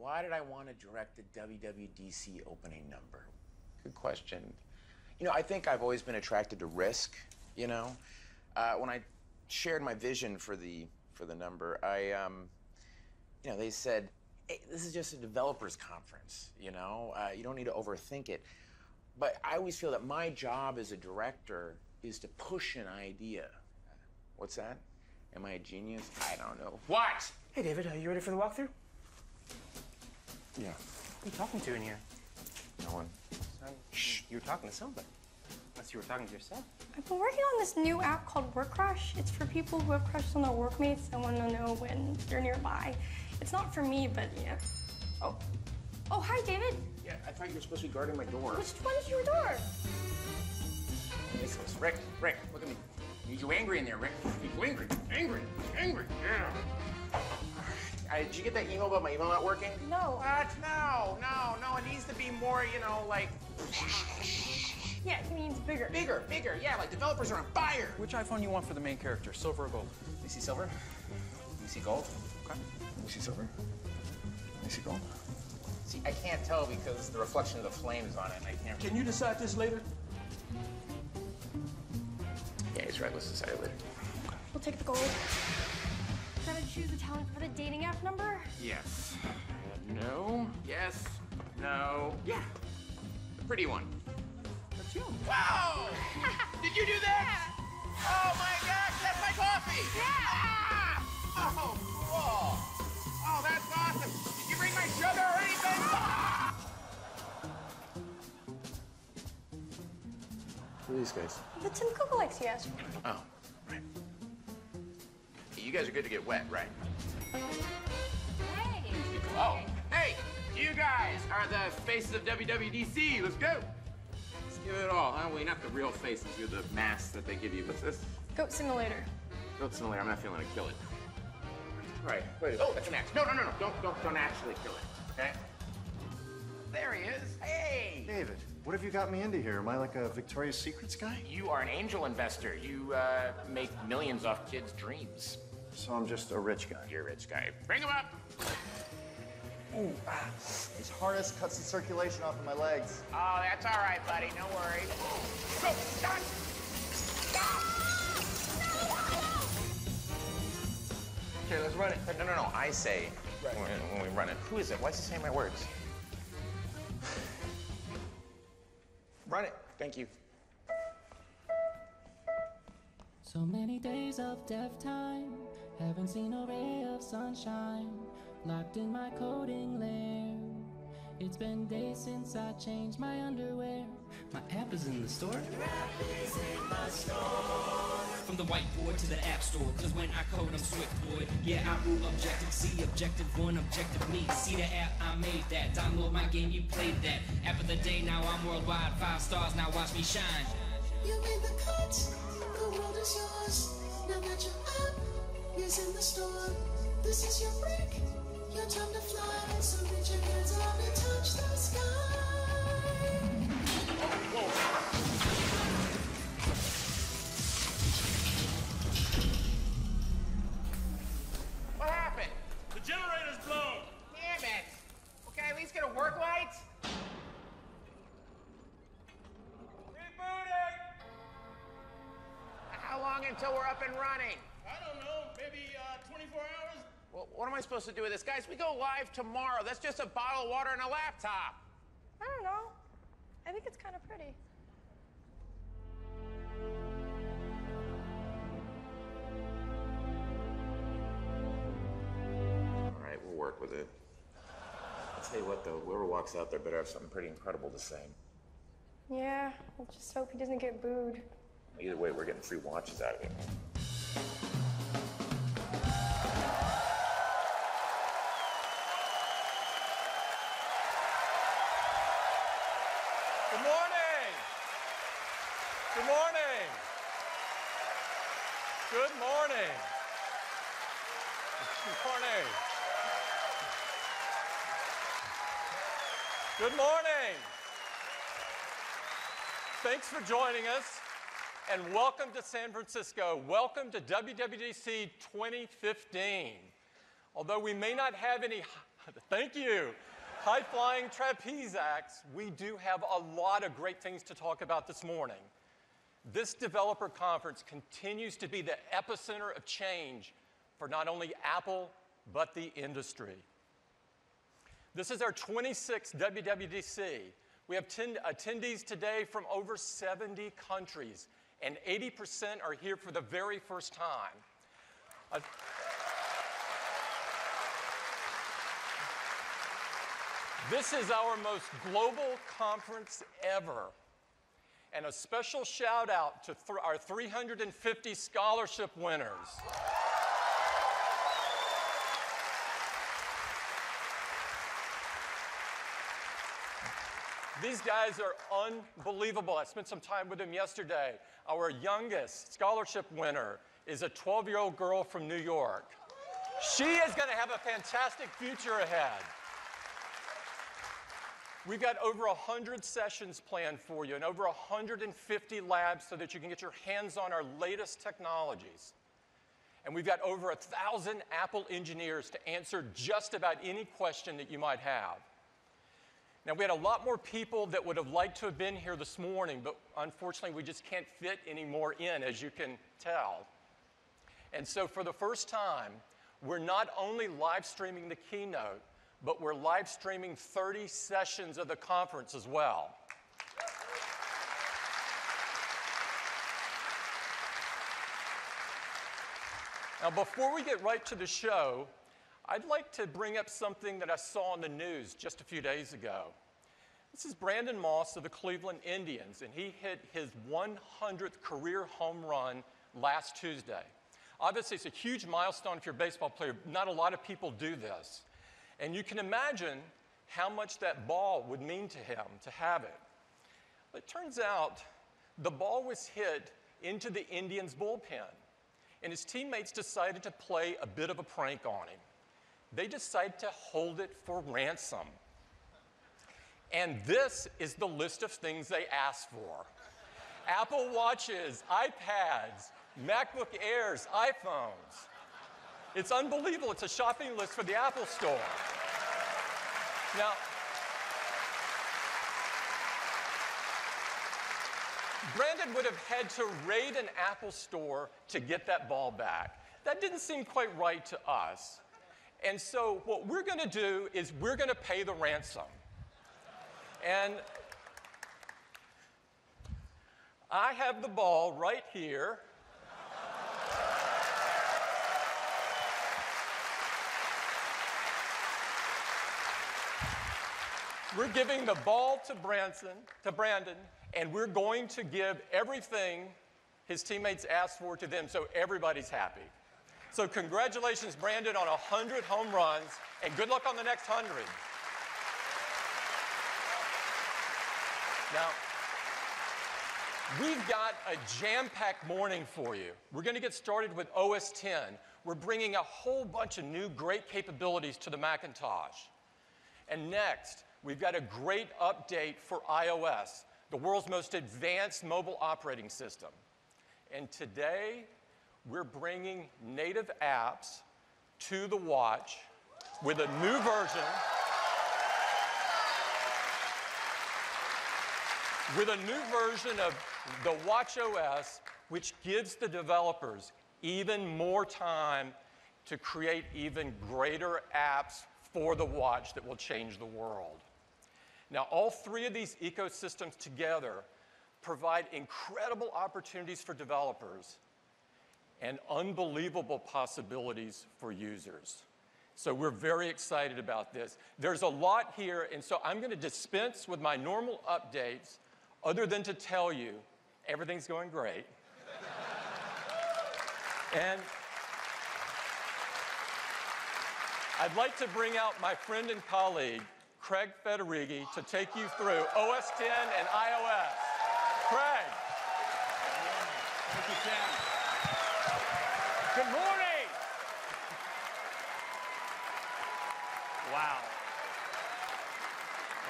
Why did I want to direct the WWDC opening number? Good question. You know, I think I've always been attracted to risk. You know, uh, when I shared my vision for the for the number, I, um, you know, they said, hey, "This is just a developers conference. You know, uh, you don't need to overthink it." But I always feel that my job as a director is to push an idea. What's that? Am I a genius? I don't know. What? Hey, David, are you ready for the walkthrough? Yeah. Who are you talking to in here? No one. Shh. You were talking to somebody. Unless you were talking to yourself. I've been working on this new app called Work Crush. It's for people who have crushed on their workmates and want to know when they're nearby. It's not for me, but yeah. Oh. Oh, hi, David. Yeah, I thought you were supposed to be guarding my door. Which one is your door? Useless. Rick, Rick, look at me. Need you angry in there, Rick. Need you angry, angry, angry. Yeah. Uh, did you get that email about my email not working? No. What? No, no, no. It needs to be more, you know, like Yeah, he means bigger. bigger, bigger. Yeah, like developers are on fire. Which iPhone you want for the main character, silver or gold? You see silver? You see gold? Okay. You see silver? You see gold? See, I can't tell because the reflection of the flame is on it, and I can't. Can you decide this later? Yeah, he's right. Let's decide it later. We'll take the gold. Gotta choose a talent for the dating app number. Yes. Uh, no. Yes. No. Yeah. The pretty one. That's you. Wow! Did you do that? Oh my gosh, that's my coffee! Yeah! Ah! Oh, cool. Oh, that's awesome. Did you bring my sugar or anything? Who are these guys? The Tim Cook likes yes. Oh, right. Hey, you guys are good to get wet, right? Hey. Oh, hey, you guys are the faces of WWDC. Let's go. Let's give it all. Huh? Well, you're not the real faces. You're the masks that they give you. What's this? Goat Simulator. Goat simulator. I'm not feeling to kill it. All right. Wait. Oh, that's an axe. No, no, no, no. Don't, don't, don't actually kill it. Okay. There he is. Hey. David, what have you got me into here? Am I like a Victoria's Secrets guy? You are an angel investor. You uh, make millions off kids' dreams. So I'm just a rich guy. You're a rich guy. Bring him up. Ooh, ah, this harness cuts the circulation off of my legs. Oh, that's all right, buddy. No worries. Go. Stop. Okay, let's run it. No, no, no. I say when, when we run it. Who is it? Why is he saying my words? Run it. Thank you. So many days of death time, haven't seen a ray of sunshine. Locked in my coding lair. It's been days since I changed my underwear. My app is in the store. From the whiteboard to the app store, cause when I code, I'm swift, boy. Yeah, I rule objective C, objective one, objective me. See the app, I made that. Download my game, you played that. App of the day, now I'm worldwide. Five stars, now watch me shine. You made the cut, the world is yours. Now that your app is in the store, this is your break, your time to fly. So reach your hands up and touch the sky. What happened? The generator's blown. Damn it. Okay, at least get a work light. Rebooting. How long until we're up and running? I don't know, maybe uh, 24 hours? Well, what am I supposed to do with this? Guys, we go live tomorrow. That's just a bottle of water and a laptop. I don't know. I think it's kind of pretty. All right, we'll work with it. I'll tell you what, though, whoever walks out there better have something pretty incredible to say. Yeah, I just hope he doesn't get booed. Either way, we're getting free watches out of it. Thanks for joining us and welcome to San Francisco. Welcome to WWDC 2015. Although we may not have any Thank you. High flying trapeze acts, we do have a lot of great things to talk about this morning. This developer conference continues to be the epicenter of change for not only Apple, but the industry. This is our 26th WWDC. We have 10 attendees today from over 70 countries, and 80% are here for the very first time. Uh, this is our most global conference ever. And a special shout out to th our 350 scholarship winners. These guys are unbelievable. I spent some time with them yesterday. Our youngest scholarship winner is a 12 year old girl from New York. She is going to have a fantastic future ahead. We've got over 100 sessions planned for you and over 150 labs so that you can get your hands on our latest technologies. And we've got over a thousand Apple engineers to answer just about any question that you might have. Now, we had a lot more people that would have liked to have been here this morning, but unfortunately, we just can't fit any more in, as you can tell. And so, for the first time, we're not only live streaming the keynote, but we're live streaming 30 sessions of the conference as well. Now, before we get right to the show, I'd like to bring up something that I saw in the news just a few days ago. This is Brandon Moss of the Cleveland Indians, and he hit his 100th career home run last Tuesday. Obviously, it's a huge milestone if you're a baseball player. Not a lot of people do this. And you can imagine how much that ball would mean to him to have it. But it turns out the ball was hit into the Indians' bullpen, and his teammates decided to play a bit of a prank on him they decided to hold it for ransom. And this is the list of things they asked for Apple Watches, iPads, MacBook Airs, iPhones. It's unbelievable. It's a shopping list for the Apple Store. Now, Brandon would have had to raid an Apple store to get that ball back. That didn't seem quite right to us. And so what we're going to do is we're going to pay the ransom. And I have the ball right here. We're giving the ball to Branson, to Brandon, and we're going to give everything his teammates asked for to them so everybody's happy. So congratulations, Brandon, on 100 home runs, and good luck on the next 100. Now, we've got a jam-packed morning for you. We're going to get started with OS 10. We're bringing a whole bunch of new great capabilities to the Macintosh. And next, we've got a great update for iOS, the world's most advanced mobile operating system. And today, we're bringing native apps to the watch with a new version. With a new version of the Watch OS, which gives the developers even more time to create even greater apps for the watch that will change the world. Now, all three of these ecosystems together provide incredible opportunities for developers and unbelievable possibilities for users. So we're very excited about this. There's a lot here, and so I'm going to dispense with my normal updates other than to tell you everything's going great. and I'd like to bring out my friend and colleague, Craig Federighi, to take you through OS 10 and iOS. Craig. Thank you, Sam. Good morning. Wow.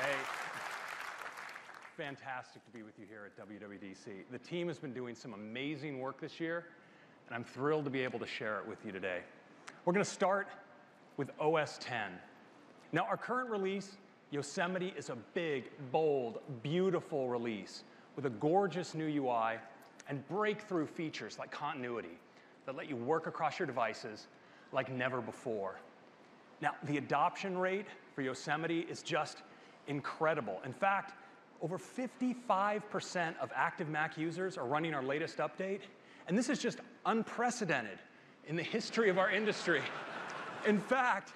Hey, fantastic to be with you here at WWDC. The team has been doing some amazing work this year, and I'm thrilled to be able to share it with you today. We're going to start with OS 10. Now, our current release, Yosemite, is a big, bold, beautiful release with a gorgeous new UI and breakthrough features like continuity that let you work across your devices like never before. Now, the adoption rate for Yosemite is just incredible. In fact, over 55% of active Mac users are running our latest update, and this is just unprecedented in the history of our industry. In fact,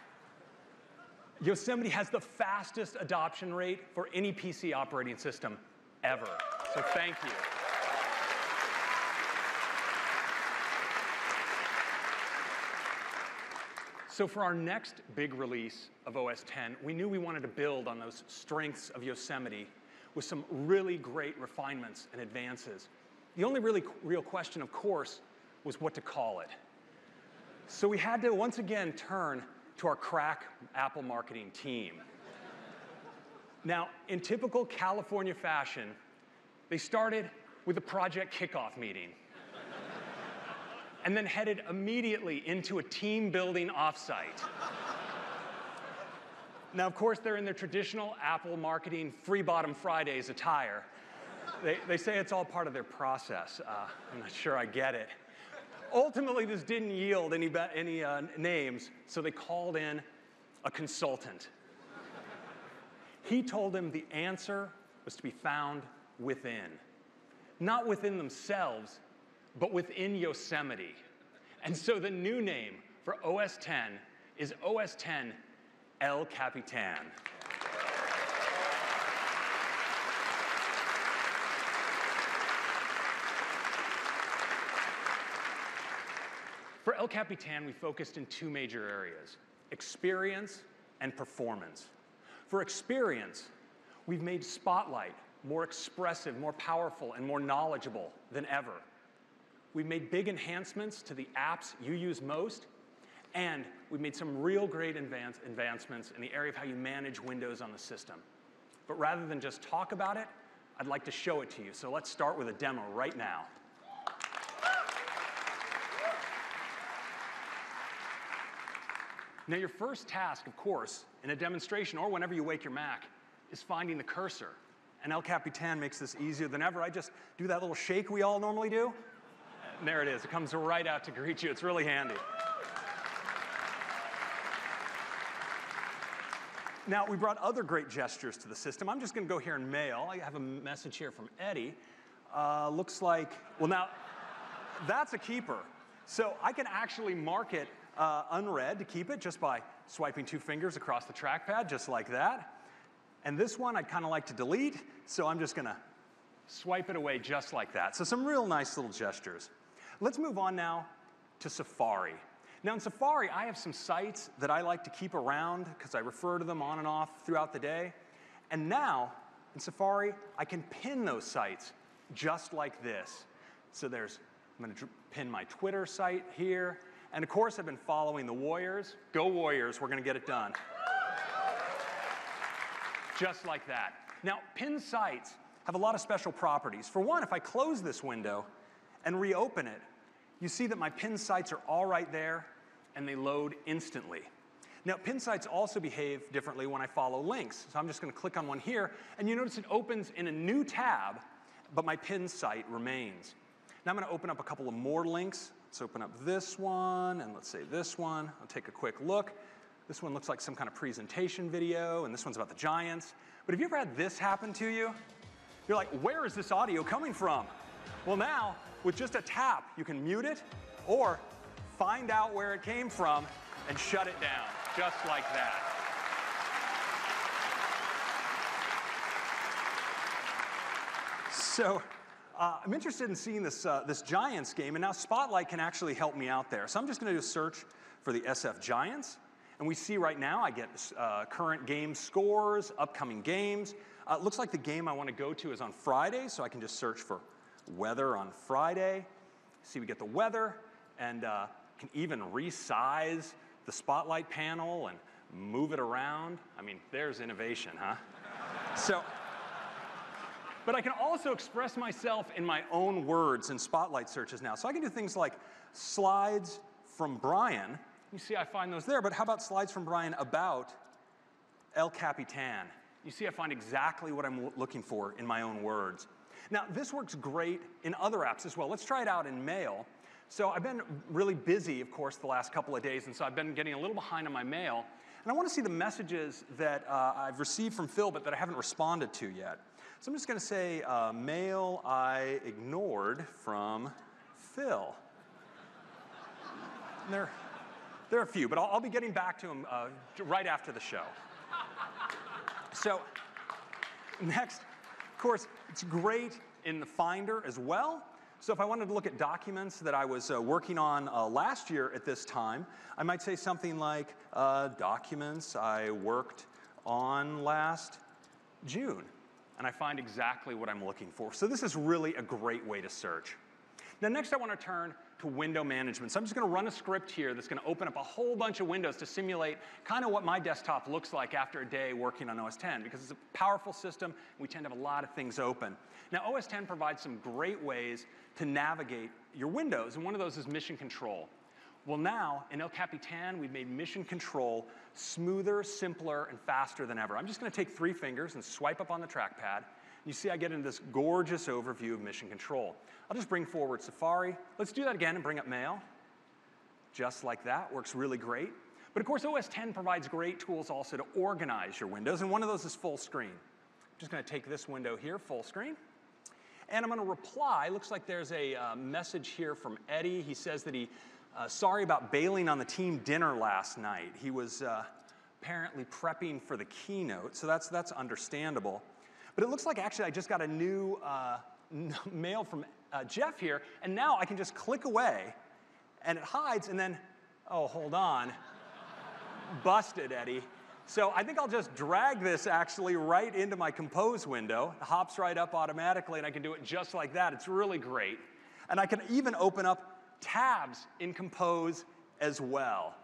Yosemite has the fastest adoption rate for any PC operating system ever. So thank you. So for our next big release of OS 10, we knew we wanted to build on those strengths of Yosemite with some really great refinements and advances. The only really real question, of course, was what to call it. So we had to once again turn to our crack Apple marketing team. now, in typical California fashion, they started with a project kickoff meeting and then headed immediately into a team building offsite. Now, of course, they're in their traditional Apple marketing free bottom Fridays attire. They, they say it's all part of their process. Uh, I'm not sure I get it. Ultimately, this didn't yield any, any uh, names, so they called in a consultant. he told them the answer was to be found within. Not within themselves, but within Yosemite. And so the new name for OS 10 is OS 10 El Capitan. For El Capitan, we focused in two major areas experience and performance. For experience, we've made Spotlight more expressive, more powerful, and more knowledgeable than ever. We've made big enhancements to the apps you use most, and we've made some real great advance advancements in the area of how you manage Windows on the system. But rather than just talk about it, I'd like to show it to you. So let's start with a demo right now. Now, your first task, of course, in a demonstration or whenever you wake your Mac, is finding the cursor. And El Capitan makes this easier than ever. I just do that little shake we all normally do. And there it is. It comes right out to greet you. It's really handy. Now, we brought other great gestures to the system. I'm just going to go here and mail. I have a message here from Eddie. Uh, looks like, well, now, that's a keeper. So I can actually mark it uh, unread to keep it just by swiping two fingers across the trackpad, just like that. And this one I'd kind of like to delete, so I'm just going to swipe it away just like that. So some real nice little gestures. Let's move on now to Safari. Now in Safari, I have some sites that I like to keep around because I refer to them on and off throughout the day. And now in Safari, I can pin those sites just like this. So there's, I'm going to pin my Twitter site here, and of course, I've been following the Warriors. Go Warriors, we're going to get it done. Just like that. Now, pin sites have a lot of special properties. For one, if I close this window and reopen it, you see that my pin sites are all right there and they load instantly. Now, pin sites also behave differently when I follow links. So I'm just going to click on one here, and you notice it opens in a new tab, but my pin site remains. Now I'm going to open up a couple of more links Let's open up this one, and let's say this one. I'll take a quick look. This one looks like some kind of presentation video, and this one's about the Giants. But have you ever had this happen to you? You're like, where is this audio coming from? Well, now, with just a tap, you can mute it or find out where it came from and shut it down, just like that. So uh, I'm interested in seeing this, uh, this Giants game, and now Spotlight can actually help me out there. So I'm just going to do a search for the SF Giants. And we see right now I get uh, current game scores, upcoming games. Uh, it looks like the game I want to go to is on Friday, so I can just search for weather on Friday. See, we get the weather, and uh, can even resize the spotlight panel and move it around. I mean, there's innovation, huh? so but I can also express myself in my own words in Spotlight searches now. So I can do things like slides from Brian. You see, I find those there, but how about slides from Brian about El Capitan. You see, I find exactly what I'm looking for in my own words. Now, this works great in other apps as well. Let's try it out in Mail. So I've been really busy, of course, the last couple of days, and so I've been getting a little behind on my mail. And I want to see the messages that uh, I've received from Phil, but that I haven't responded to yet. So I'm just going to say uh, mail I ignored from Phil. And there, there are a few, but I'll, I'll be getting back to them uh, right after the show. So, next, of course, it's great in the Finder as well. So if I wanted to look at documents that I was uh, working on uh, last year at this time, I might say something like uh, documents I worked on last June. And I find exactly what I'm looking for. So this is really a great way to search. Now next I want to turn to window management. So I'm just going to run a script here that's going to open up a whole bunch of windows to simulate kind of what my desktop looks like after a day working on OS 10 because it's a powerful system. and We tend to have a lot of things open. Now OS 10 provides some great ways to navigate your windows, and one of those is mission control. Well, now in El Capitan, we've made mission control smoother, simpler, and faster than ever. I'm just going to take three fingers and swipe up on the trackpad. You see, I get into this gorgeous overview of mission control. I'll just bring forward Safari. Let's do that again and bring up Mail. Just like that, works really great. But of course, OS 10 provides great tools also to organize your windows, and one of those is full screen. I'm just going to take this window here, full screen. And I'm going to reply. Looks like there's a uh, message here from Eddie. He says that he, uh, sorry about bailing on the team dinner last night. He was uh, apparently prepping for the keynote, so that's, that's understandable. But it looks like actually I just got a new uh, mail from uh, Jeff here, and now I can just click away, and it hides, and then, oh, hold on. Busted, Eddie. So I think I'll just drag this actually right into my compose window. It hops right up automatically and I can do it just like that. It's really great. And I can even open up tabs in compose as well.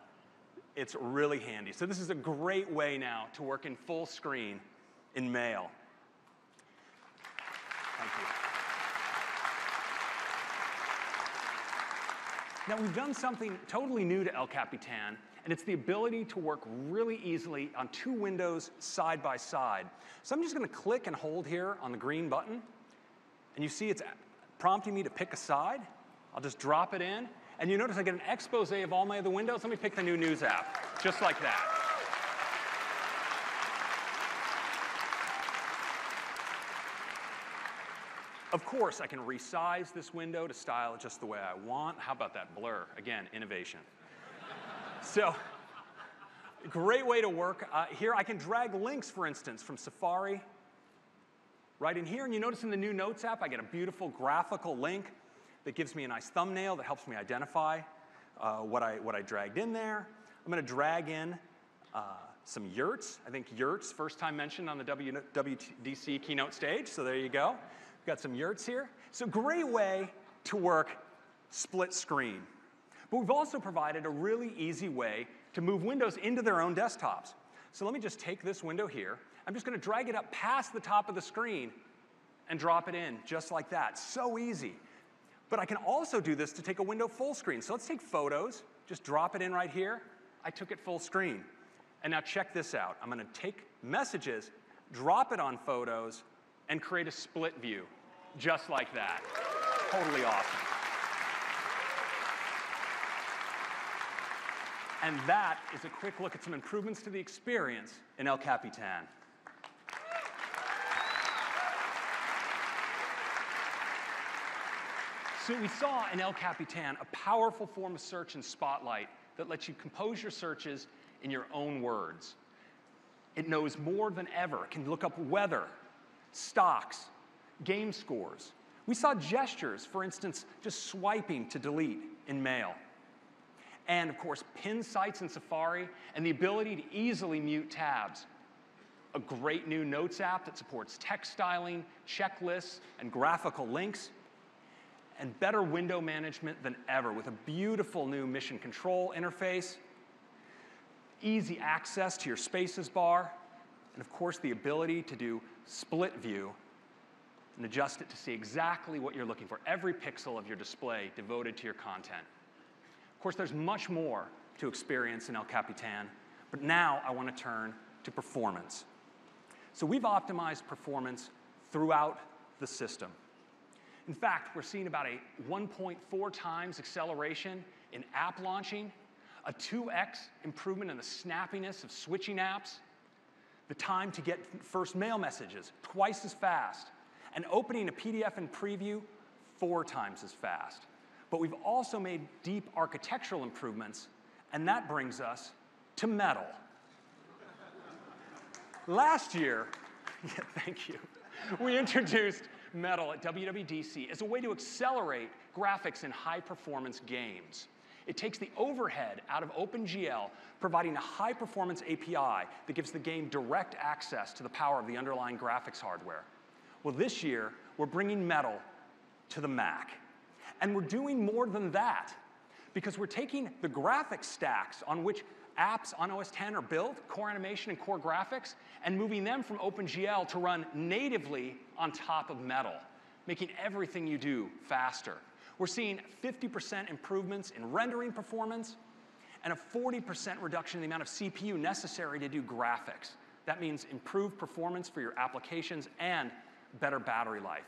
It's really handy. So this is a great way now to work in full screen in Mail. Thank you. Now we've done something totally new to El Capitan and it's the ability to work really easily on two windows side by side. So I'm just going to click and hold here on the green button, and you see it's prompting me to pick a side. I'll just drop it in, and you notice I get an expose of all my other windows. Let me pick the new news app, just like that. Of course, I can resize this window to style it just the way I want. How about that blur? Again, innovation. So, great way to work. Uh, here I can drag links, for instance, from Safari right in here. And you notice in the new Notes app, I get a beautiful graphical link that gives me a nice thumbnail that helps me identify uh, what, I, what I dragged in there. I'm going to drag in uh, some yurts. I think yurts, first time mentioned on the w, WDC keynote stage, so there you go. We've got some yurts here. So great way to work split screen. But we've also provided a really easy way to move windows into their own desktops. So let me just take this window here. I'm just going to drag it up past the top of the screen and drop it in just like that. So easy. But I can also do this to take a window full screen. So let's take photos, just drop it in right here. I took it full screen. And now check this out. I'm going to take messages, drop it on photos, and create a split view just like that. Totally awesome. And that is a quick look at some improvements to the experience in El Capitan. So we saw in El Capitan a powerful form of search in Spotlight that lets you compose your searches in your own words. It knows more than ever. Can look up weather, stocks, game scores. We saw gestures, for instance, just swiping to delete in Mail and of course, pin sites in Safari, and the ability to easily mute tabs. A great new Notes app that supports text styling, checklists, and graphical links, and better window management than ever with a beautiful new mission control interface, easy access to your spaces bar, and of course, the ability to do split view and adjust it to see exactly what you're looking for, every pixel of your display devoted to your content. Of course, there's much more to experience in El Capitan, but now I want to turn to performance. So we've optimized performance throughout the system. In fact, we're seeing about a 1.4 times acceleration in app launching, a 2x improvement in the snappiness of switching apps, the time to get first mail messages twice as fast, and opening a PDF in preview four times as fast. But we've also made deep architectural improvements, and that brings us to Metal. Last year, yeah, thank you, we introduced Metal at WWDC as a way to accelerate graphics in high performance games. It takes the overhead out of OpenGL, providing a high performance API that gives the game direct access to the power of the underlying graphics hardware. Well, this year, we're bringing Metal to the Mac. And we're doing more than that because we're taking the graphics stacks on which apps on OS X are built, core animation and core graphics, and moving them from OpenGL to run natively on top of Metal, making everything you do faster. We're seeing 50% improvements in rendering performance and a 40% reduction in the amount of CPU necessary to do graphics. That means improved performance for your applications and better battery life.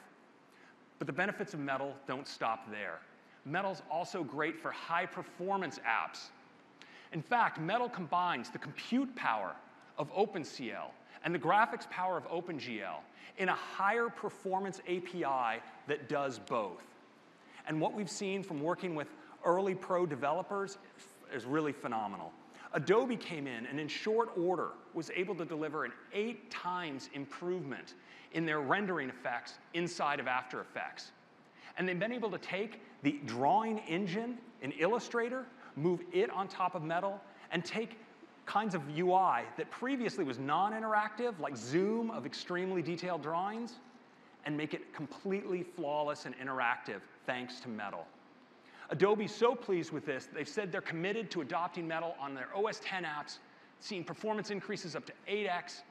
But the benefits of Metal don't stop there. Metal's also great for high performance apps. In fact, Metal combines the compute power of OpenCL and the graphics power of OpenGL in a higher performance API that does both. And what we've seen from working with early pro developers is really phenomenal. Adobe came in and in short order was able to deliver an eight times improvement in their rendering effects inside of After Effects. And they've been able to take the drawing engine in Illustrator, move it on top of Metal, and take kinds of UI that previously was non-interactive, like zoom of extremely detailed drawings, and make it completely flawless and interactive thanks to Metal. Adobe's so pleased with this, they've said they're committed to adopting Metal on their OS 10 apps, seeing performance increases up to 8x.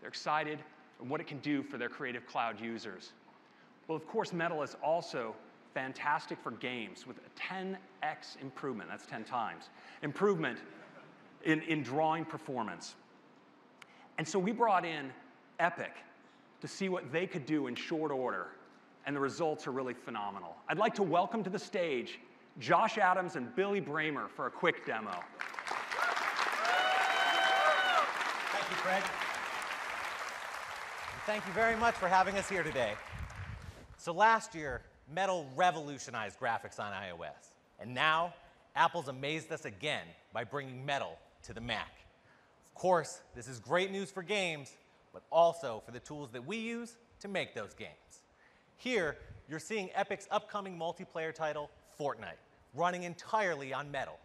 They're excited and what it can do for their Creative Cloud users. Well, of course, Metal is also fantastic for games with a 10x improvement, that's 10 times, improvement in, in drawing performance. And so we brought in Epic to see what they could do in short order, and the results are really phenomenal. I'd like to welcome to the stage Josh Adams and Billy Bramer for a quick demo. Thank you, Craig. Thank you very much for having us here today. So last year, Metal revolutionized graphics on iOS. And now, Apple's amazed us again by bringing Metal to the Mac. Of course, this is great news for games, but also for the tools that we use to make those games. Here, you're seeing Epic's upcoming multiplayer title, Fortnite, running entirely on Metal.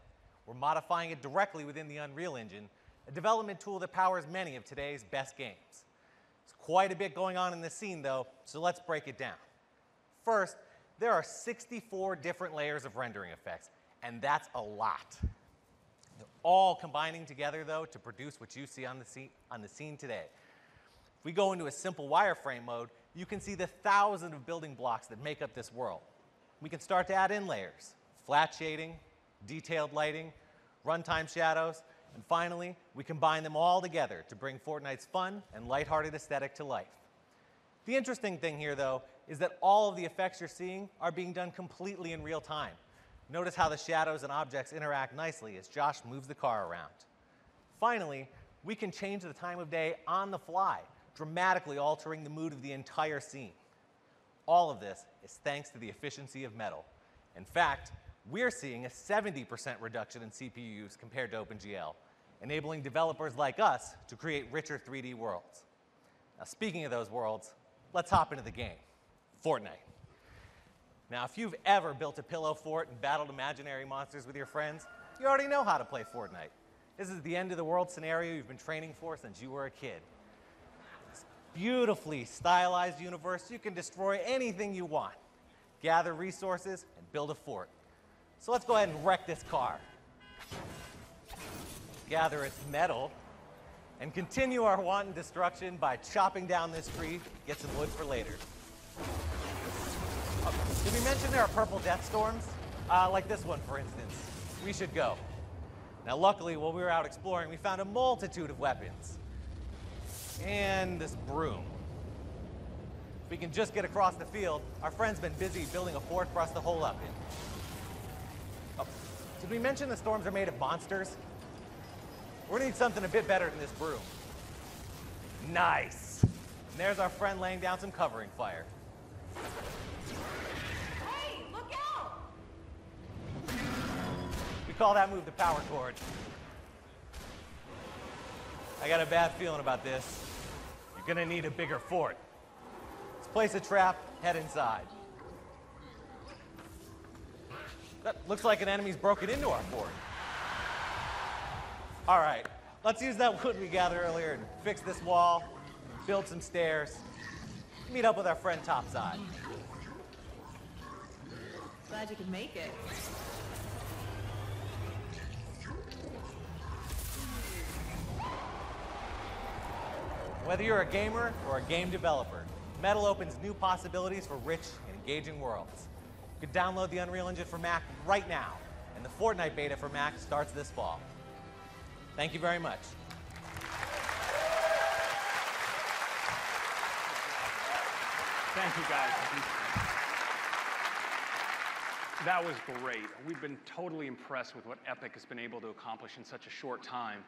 We're modifying it directly within the Unreal Engine, a development tool that powers many of today's best games. There's quite a bit going on in this scene, though, so let's break it down. First, there are 64 different layers of rendering effects, and that's a lot. They're all combining together, though, to produce what you see on the, scene, on the scene today. If we go into a simple wireframe mode, you can see the thousands of building blocks that make up this world. We can start to add in layers, flat shading, detailed lighting, runtime shadows, and finally, we combine them all together to bring Fortnite's fun and lighthearted aesthetic to life. The interesting thing here, though, is that all of the effects you're seeing are being done completely in real time. Notice how the shadows and objects interact nicely as Josh moves the car around. Finally, we can change the time of day on the fly, dramatically altering the mood of the entire scene. All of this is thanks to the efficiency of Metal. In fact, we're seeing a 70% reduction in CPU use compared to OpenGL, enabling developers like us to create richer 3D worlds. Now, speaking of those worlds, let's hop into the game Fortnite. Now, if you've ever built a pillow fort and battled imaginary monsters with your friends, you already know how to play Fortnite. This is the end of the world scenario you've been training for since you were a kid. Beautifully stylized universe, you can destroy anything you want, gather resources, and build a fort. So let's go ahead and wreck this car. Gather its metal and continue our wanton destruction by chopping down this tree, get some wood for later. Did we mention there are purple death storms? Uh, like this one, for instance. We should go. Now, luckily, while we were out exploring, we found a multitude of weapons. And this broom. If we can just get across the field, our friend's been busy building a fort for us to hole up in. Oh, did we mention the storms are made of monsters? We're gonna need something a bit better than this broom. Nice. And there's our friend laying down some covering fire. Hey, look out! We call that move the power cord. I got a bad feeling about this. You're gonna need a bigger fort. Let's place a trap, head inside. That looks like an enemy's broken into our fort. All right, let's use that wood we gathered earlier and fix this wall, build some stairs, meet up with our friend Topside. Glad you could make it. Whether you're a gamer or a game developer, Metal opens new possibilities for rich and engaging worlds. You can download the Unreal Engine for Mac right now, and the Fortnite beta for Mac starts this fall. Thank you very much. Thank you, guys. That was great. We've been totally impressed with what Epic has been able to accomplish in such a short time.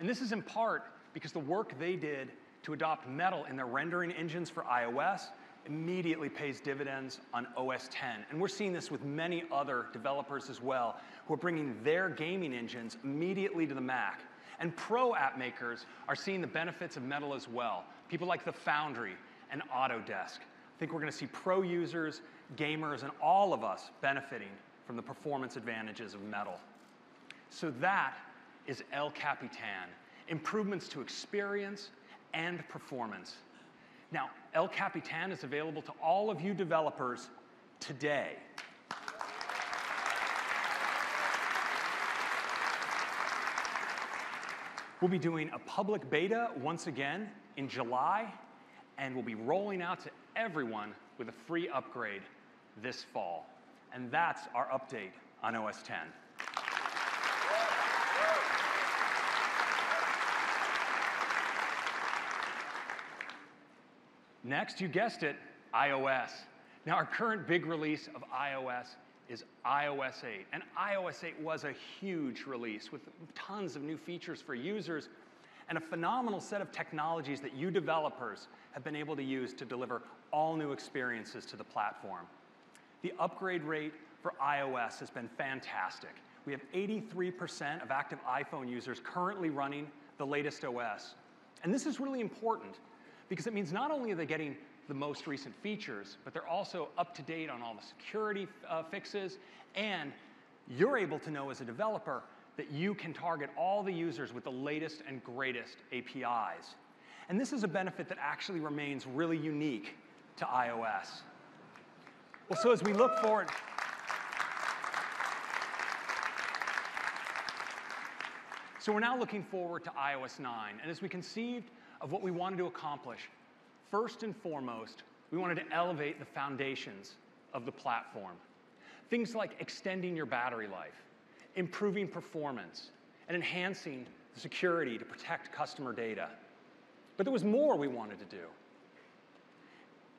And this is in part because the work they did to adopt Metal in their rendering engines for iOS immediately pays dividends on OS 10. And we're seeing this with many other developers as well, who are bringing their gaming engines immediately to the Mac. And pro app makers are seeing the benefits of Metal as well. People like the Foundry and Autodesk. I think we're going to see pro users, gamers, and all of us benefiting from the performance advantages of Metal. So that is El Capitan, improvements to experience and performance. Now, El Capitan is available to all of you developers today. We'll be doing a public beta once again in July, and we'll be rolling out to everyone with a free upgrade this fall. And that's our update on OS 10. Next, you guessed it, iOS. Now, our current big release of iOS is iOS 8. And iOS 8 was a huge release with tons of new features for users and a phenomenal set of technologies that you developers have been able to use to deliver all new experiences to the platform. The upgrade rate for iOS has been fantastic. We have 83% of active iPhone users currently running the latest OS. And this is really important because it means not only are they getting the most recent features, but they're also up to date on all the security uh, fixes, and you're able to know as a developer that you can target all the users with the latest and greatest APIs. And this is a benefit that actually remains really unique to iOS. Well, so as we look forward, so we're now looking forward to iOS 9, and as we conceived of what we wanted to accomplish, first and foremost, we wanted to elevate the foundations of the platform. Things like extending your battery life, improving performance, and enhancing the security to protect customer data. But there was more we wanted to do.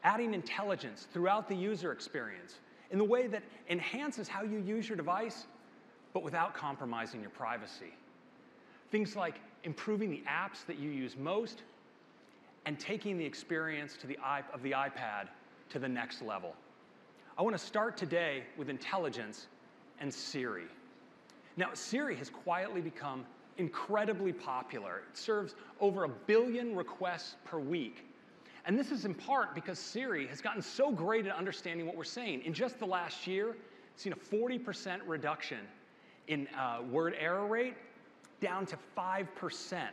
Adding intelligence throughout the user experience in the way that enhances how you use your device, but without compromising your privacy. Things like improving the apps that you use most and taking the experience to the of the iPad to the next level. I want to start today with intelligence and Siri. Now, Siri has quietly become incredibly popular. It serves over a billion requests per week. And this is in part because Siri has gotten so great at understanding what we're saying. In just the last year, it's seen a 40% reduction in uh, word error rate down to 5%.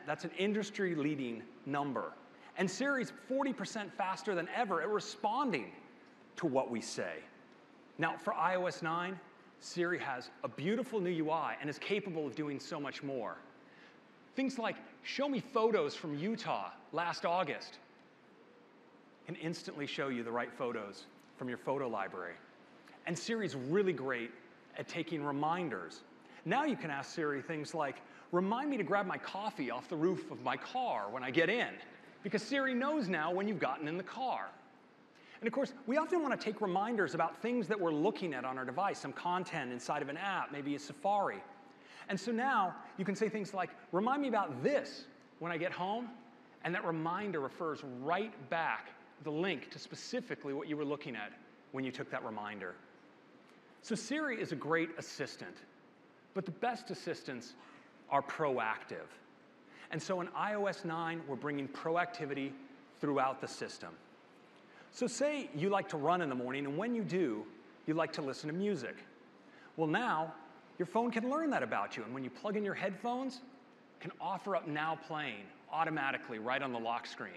That's an industry leading number. And Siri's 40% faster than ever at responding to what we say. Now, for iOS 9, Siri has a beautiful new UI and is capable of doing so much more. Things like show me photos from Utah last August can instantly show you the right photos from your photo library. And Siri's really great at taking reminders. Now you can ask Siri things like, remind me to grab my coffee off the roof of my car when I get in. because Siri knows now when you've gotten in the car. And of course, we often want to take reminders about things that we're looking at on our device, some content inside of an app, maybe a Safari. And so now you can say things like, remind me about this when I get home, and that reminder refers right back the link to specifically what you were looking at when you took that reminder. So Siri is a great assistant, but the best assistants are proactive. And so in iOS 9, we're bringing proactivity throughout the system. So say you like to run in the morning, and when you do, you like to listen to music. Well, now your phone can learn that about you, and when you plug in your headphones, can offer up now playing automatically right on the lock screen.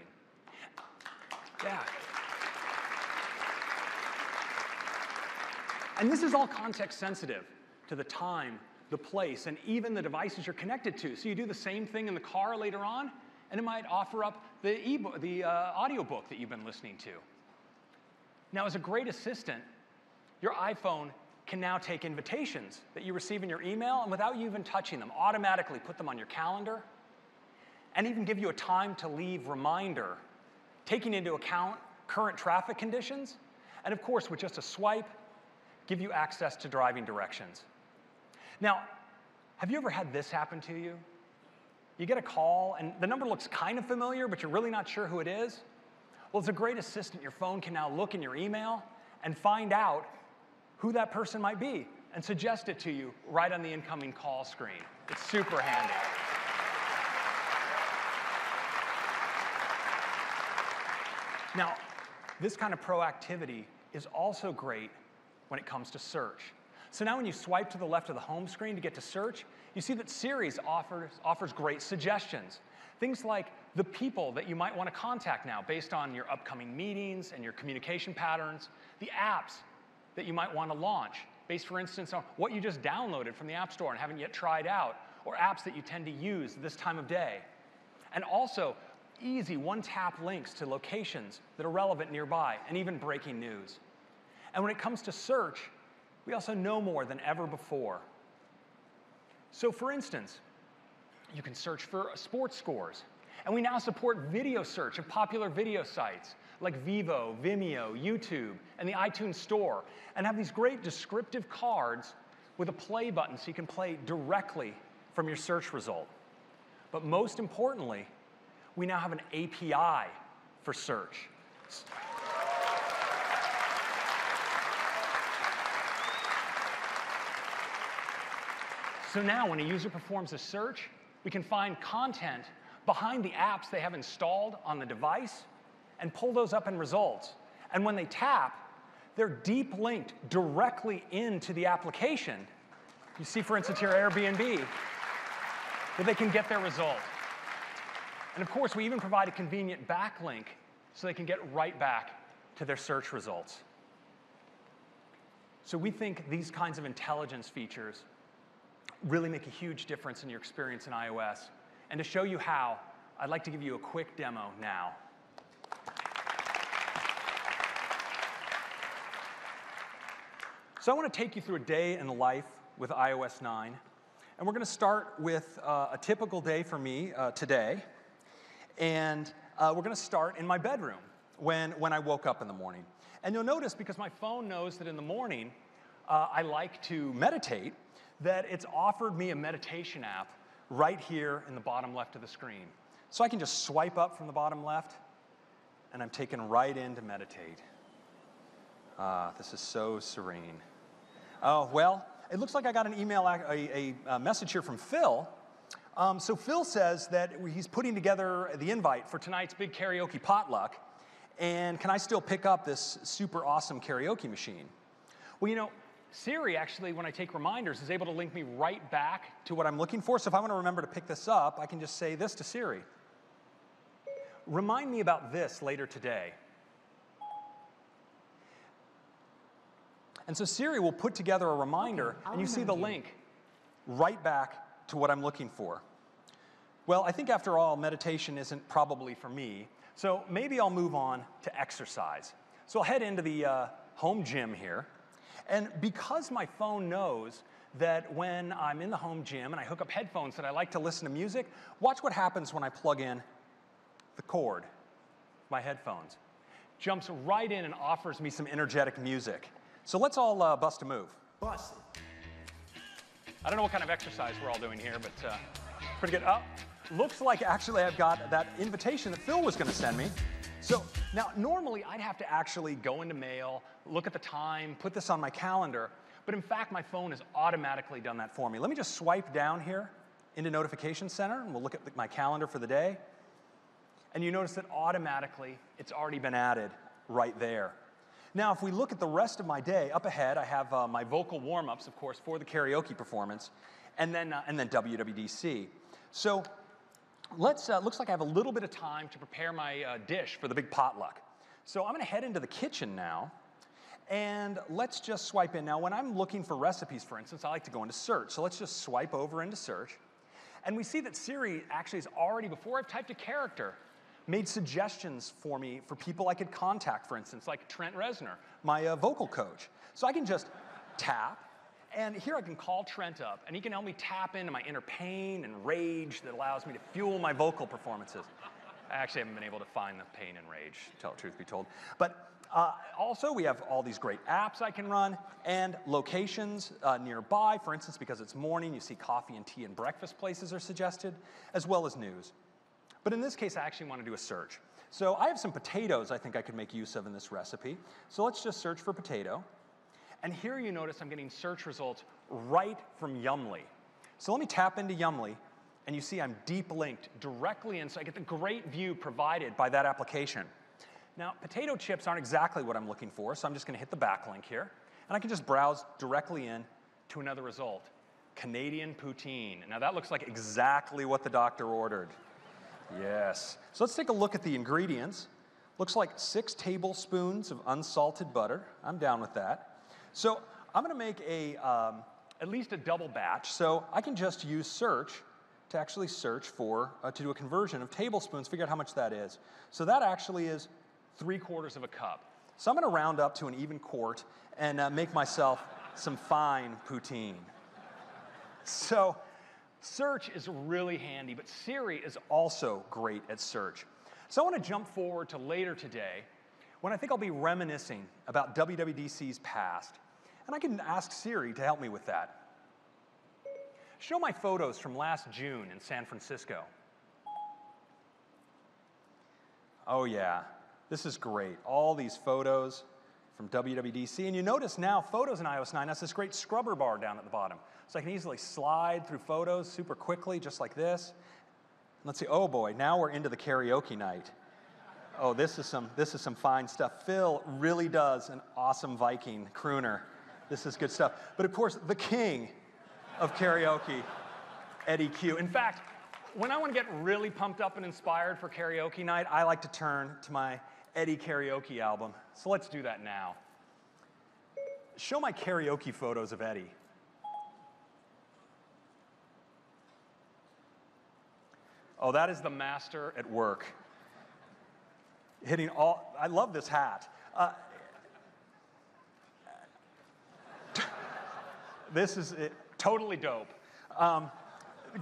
Yeah. And this is all context sensitive to the time, the place, and even the devices you're connected to. So you do the same thing in the car later on, and it might offer up the, e-book, the uh, audiobook that you've been listening to. Now, as a great assistant, your iPhone can now take invitations that you receive in your email and without you even touching them, automatically put them on your calendar and even give you a time to leave reminder, taking into account current traffic conditions, and of course, with just a swipe, give you access to driving directions. Now, have you ever had this happen to you? You get a call, and the number looks kind of familiar, but you're really not sure who it is? Well, as a great assistant, your phone can now look in your email and find out who that person might be and suggest it to you right on the incoming call screen. It's super handy. Now, this kind of proactivity is also great when it comes to search. So now when you swipe to the left of the home screen to get to search, you see that Siri offers, offers great suggestions. Things like the people that you might want to contact now based on your upcoming meetings and your communication patterns, the apps that you might want to launch based, for instance, on what you just downloaded from the App Store and haven't yet tried out, or apps that you tend to use this time of day. And also, easy one-tap links to locations that are relevant nearby, and even breaking news. And when it comes to search, we also know more than ever before. So for instance, you can search for sports scores. And we now support video search of popular video sites like Vevo, Vimeo, YouTube, and the iTunes Store, and have these great descriptive cards with a play button so you can play directly from your search result. But most importantly, we now have an API for search. So now when a user performs a search, we can find content behind the apps they have installed on the device and pull those up in results. And when they tap, they're deep linked directly into the application. You see, for instance, here Airbnb, that they can get their result. And of course, we even provide a convenient backlink so they can get right back to their search results. So we think these kinds of intelligence features really make a huge difference in your experience in iOS. And to show you how, I'd like to give you a quick demo now. So I want to take you through a day in the life with iOS 9. And we're going to start with uh, a typical day for me uh, today. And uh, we're going to start in my bedroom when, when I woke up in the morning. And you'll notice, because my phone knows that in the morning uh, I like to meditate, that it's offered me a meditation app right here in the bottom left of the screen. So I can just swipe up from the bottom left, and I'm taken right in to meditate. Ah, this is so serene. Oh, well, it looks like I got an email, a, a, message here from Phil. Um, so Phil says that he's putting together the invite for tonight's big karaoke potluck. And can I still pick up this super awesome karaoke machine? Well, you know, Siri actually, when I take reminders, is able to link me right back to what I'm looking for. So if I want to remember to pick this up, I can just say this to Siri Remind me about this later today. And so Siri will put together a reminder, okay, and you see the you. link right back to what I'm looking for. Well, I think after all, meditation isn't probably for me, so maybe I'll move on to exercise. So I'll head into the uh, home gym here. And because my phone knows that when I'm in the home gym and I hook up headphones that I like to listen to music, watch what happens when I plug in the cord my headphones, jumps right in and offers me some energetic music. So let's all uh, bust a move. Bust. I don't know what kind of exercise we're all doing here, but uh, pretty good. Oh, looks like actually I've got that invitation that Phil was going to send me. So now, normally I'd have to actually go into mail, look at the time, put this on my calendar, but in fact, my phone has automatically done that for me. Let me just swipe down here into Notification Center, and we'll look at my calendar for the day. And you notice that automatically it's already been added right there. Now, if we look at the rest of my day, up ahead, I have uh, my vocal warm ups, of course, for the karaoke performance, and then, uh, and then WWDC. So let's, uh, looks like I have a little bit of time to prepare my uh, dish for the big potluck. So I'm gonna head into the kitchen now, and let's just swipe in. Now, when I'm looking for recipes, for instance, I like to go into search. So let's just swipe over into search. And we see that Siri actually has already, before I've typed a character, made suggestions for me for people I could contact, for instance, like Trent Reznor, my uh, vocal coach. So I can just tap, and here I can call Trent up, and he can help me tap into my inner pain and rage that allows me to fuel my vocal performances. I actually haven't been able to find the pain and rage, tell truth be told. But uh, also, we have all these great apps I can run and locations uh, nearby. For instance, because it's morning, you see coffee and tea and breakfast places are suggested, as well as news. But in this case, I actually want to do a search. So I have some potatoes I think I could make use of in this recipe. So let's just search for potato. And here you notice I'm getting search results right from Yummly. So let me tap into Yummly, and you see I'm deep linked directly in, so I get the great view provided by that application. Now, potato chips aren't exactly what I'm looking for, so I'm just going to hit the backlink here, and I can just browse directly in to another result Canadian poutine. Now, that looks like exactly what the doctor ordered. Yes. So let's take a look at the ingredients. Looks like six tablespoons of unsalted butter. I'm down with that. So I'm going to make a um, at least a double batch. So I can just use search to actually search for uh, to do a conversion of tablespoons. Figure out how much that is. So that actually is three quarters of a cup. So I'm going to round up to an even quart and uh, make myself some fine poutine. So Search is really handy, but Siri is also great at search. So I want to jump forward to later today when I think I'll be reminiscing about WWDC's past. And I can ask Siri to help me with that. Show my photos from last June in San Francisco. Oh, yeah, this is great. All these photos from WWDC. And you notice now, photos in iOS 9 has this great scrubber bar down at the bottom. So I can easily slide through photos super quickly, just like this. Let's see, oh boy, now we're into the karaoke night. Oh, this is some, this is some fine stuff. Phil really does an awesome Viking crooner. This is good stuff. But of course, the king of karaoke, Eddy Cue. In fact, when I want to get really pumped up and inspired for karaoke night, I like to turn to my Eddy karaoke album. So let's do that now. Show my karaoke photos of Eddy. Oh, that is the master at work. Hitting all, I love this hat. Uh, this is it, totally dope. Um,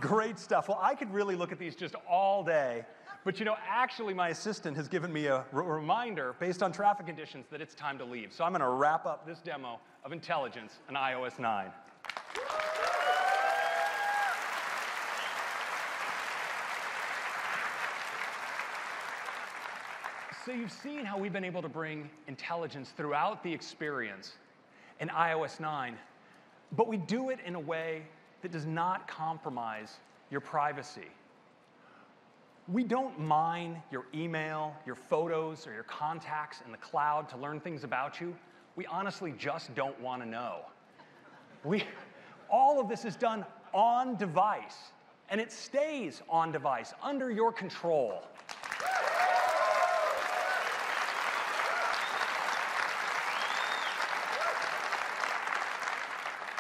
great stuff. Well, I could really look at these just all day. But you know, actually, my assistant has given me a r- reminder based on traffic conditions that it's time to leave. So I'm going to wrap up this demo of intelligence on iOS 9. So you've seen how we've been able to bring intelligence throughout the experience in iOS 9, but we do it in a way that does not compromise your privacy. We don't mine your email, your photos, or your contacts in the cloud to learn things about you. We honestly just don't want to know. We, all of this is done on device, and it stays on device, under your control.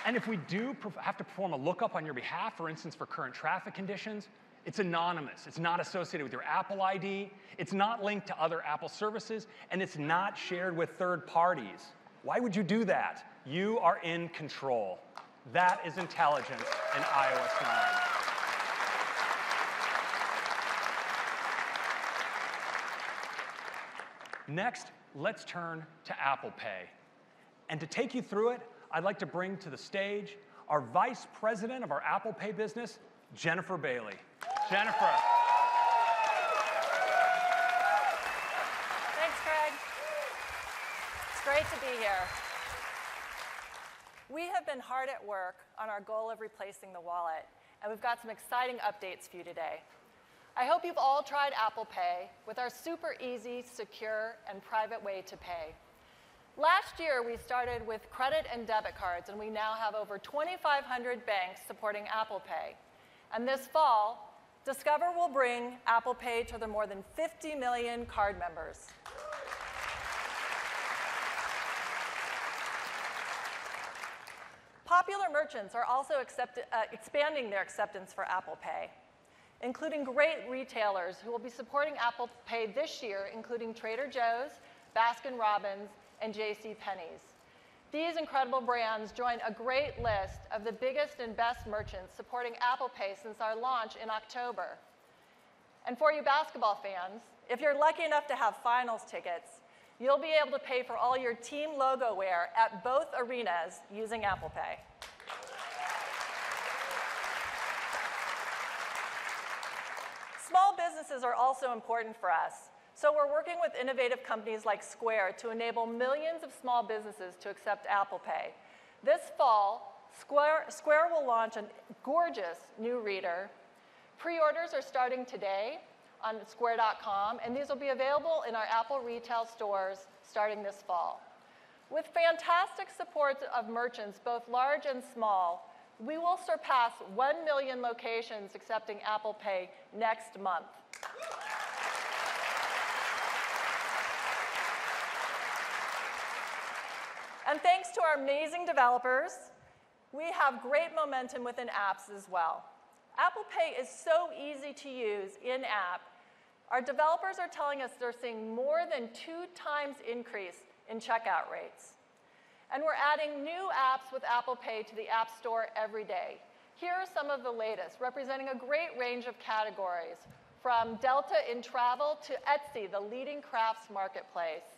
And if we do have to perform a lookup on your behalf, for instance, for current traffic conditions, it's anonymous. It's not associated with your Apple ID. It's not linked to other Apple services, and it's not shared with third parties. Why would you do that? You are in control. That is intelligence in iOS 9. Next, let's turn to Apple Pay. And to take you through it, I'd like to bring to the stage our Vice President of our Apple Pay business, Jennifer Bailey. Jennifer. Thanks, Craig. It's great to be here. We have been hard at work on our goal of replacing the wallet, and we've got some exciting updates for you today. I hope you've all tried Apple Pay with our super easy, secure, and private way to pay. Last year, we started with credit and debit cards, and we now have over 2,500 banks supporting Apple Pay. And this fall, Discover will bring Apple Pay to the more than 50 million card members. Popular merchants are also uh, expanding their acceptance for Apple Pay, including great retailers who will be supporting Apple Pay this year, including Trader Joe's, Baskin Robbins, and J.C. Penney's. These incredible brands join a great list of the biggest and best merchants supporting Apple Pay since our launch in October. And for you basketball fans, if you're lucky enough to have finals tickets, you'll be able to pay for all your team logo wear at both arenas using Apple Pay. Small businesses are also important for us. So we're working with innovative companies like Square to enable millions of small businesses to accept Apple Pay. This fall, Square, Square will launch a gorgeous new reader. Pre-orders are starting today on square.com, and these will be available in our Apple retail stores starting this fall. With fantastic support of merchants, both large and small, we will surpass 1 million locations accepting Apple Pay next month. And thanks to our amazing developers, we have great momentum within apps as well. Apple Pay is so easy to use in app. Our developers are telling us they're seeing more than two times increase in checkout rates. And we're adding new apps with Apple Pay to the App Store every day. Here are some of the latest, representing a great range of categories, from Delta in travel to Etsy, the leading crafts marketplace.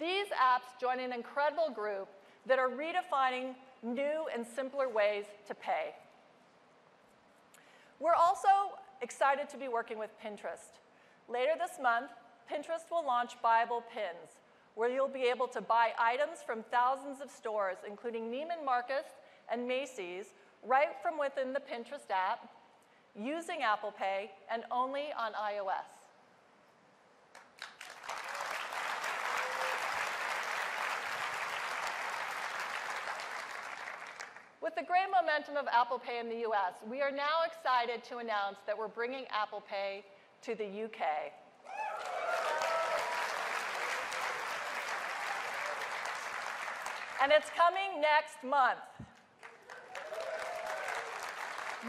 These apps join an incredible group that are redefining new and simpler ways to pay. We're also excited to be working with Pinterest. Later this month, Pinterest will launch Buyable Pins, where you'll be able to buy items from thousands of stores, including Neiman Marcus and Macy's, right from within the Pinterest app, using Apple Pay, and only on iOS. With the great momentum of Apple Pay in the US, we are now excited to announce that we're bringing Apple Pay to the UK. And it's coming next month.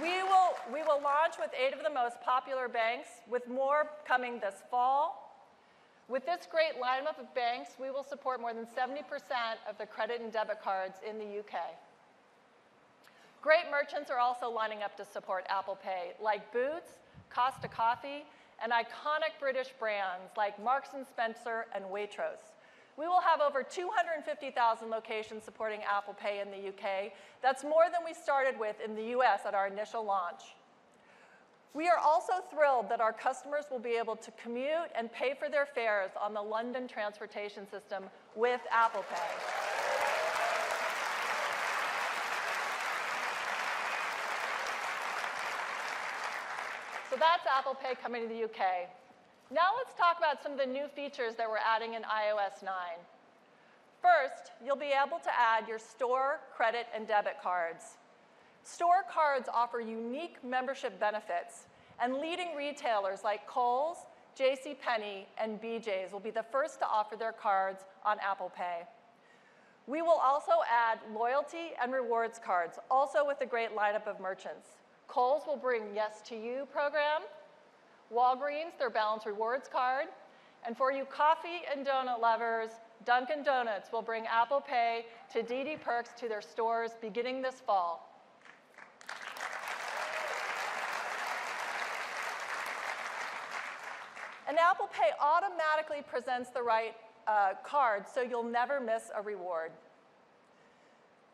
We will, we will launch with eight of the most popular banks, with more coming this fall. With this great lineup of banks, we will support more than 70% of the credit and debit cards in the UK. Great merchants are also lining up to support Apple Pay, like Boots, Costa Coffee, and iconic British brands like Marks & Spencer and Waitrose. We will have over 250,000 locations supporting Apple Pay in the UK. That's more than we started with in the US at our initial launch. We are also thrilled that our customers will be able to commute and pay for their fares on the London transportation system with Apple Pay. That's Apple Pay coming to the UK. Now let's talk about some of the new features that we're adding in iOS 9. First, you'll be able to add your store, credit, and debit cards. Store cards offer unique membership benefits, and leading retailers like Kohl's, JCPenney, and BJ's will be the first to offer their cards on Apple Pay. We will also add loyalty and rewards cards, also with a great lineup of merchants. Kohl's will bring Yes to You program, Walgreens, their Balance Rewards card, and for you coffee and donut lovers, Dunkin' Donuts will bring Apple Pay to DD Perks to their stores beginning this fall. And Apple Pay automatically presents the right uh, card, so you'll never miss a reward.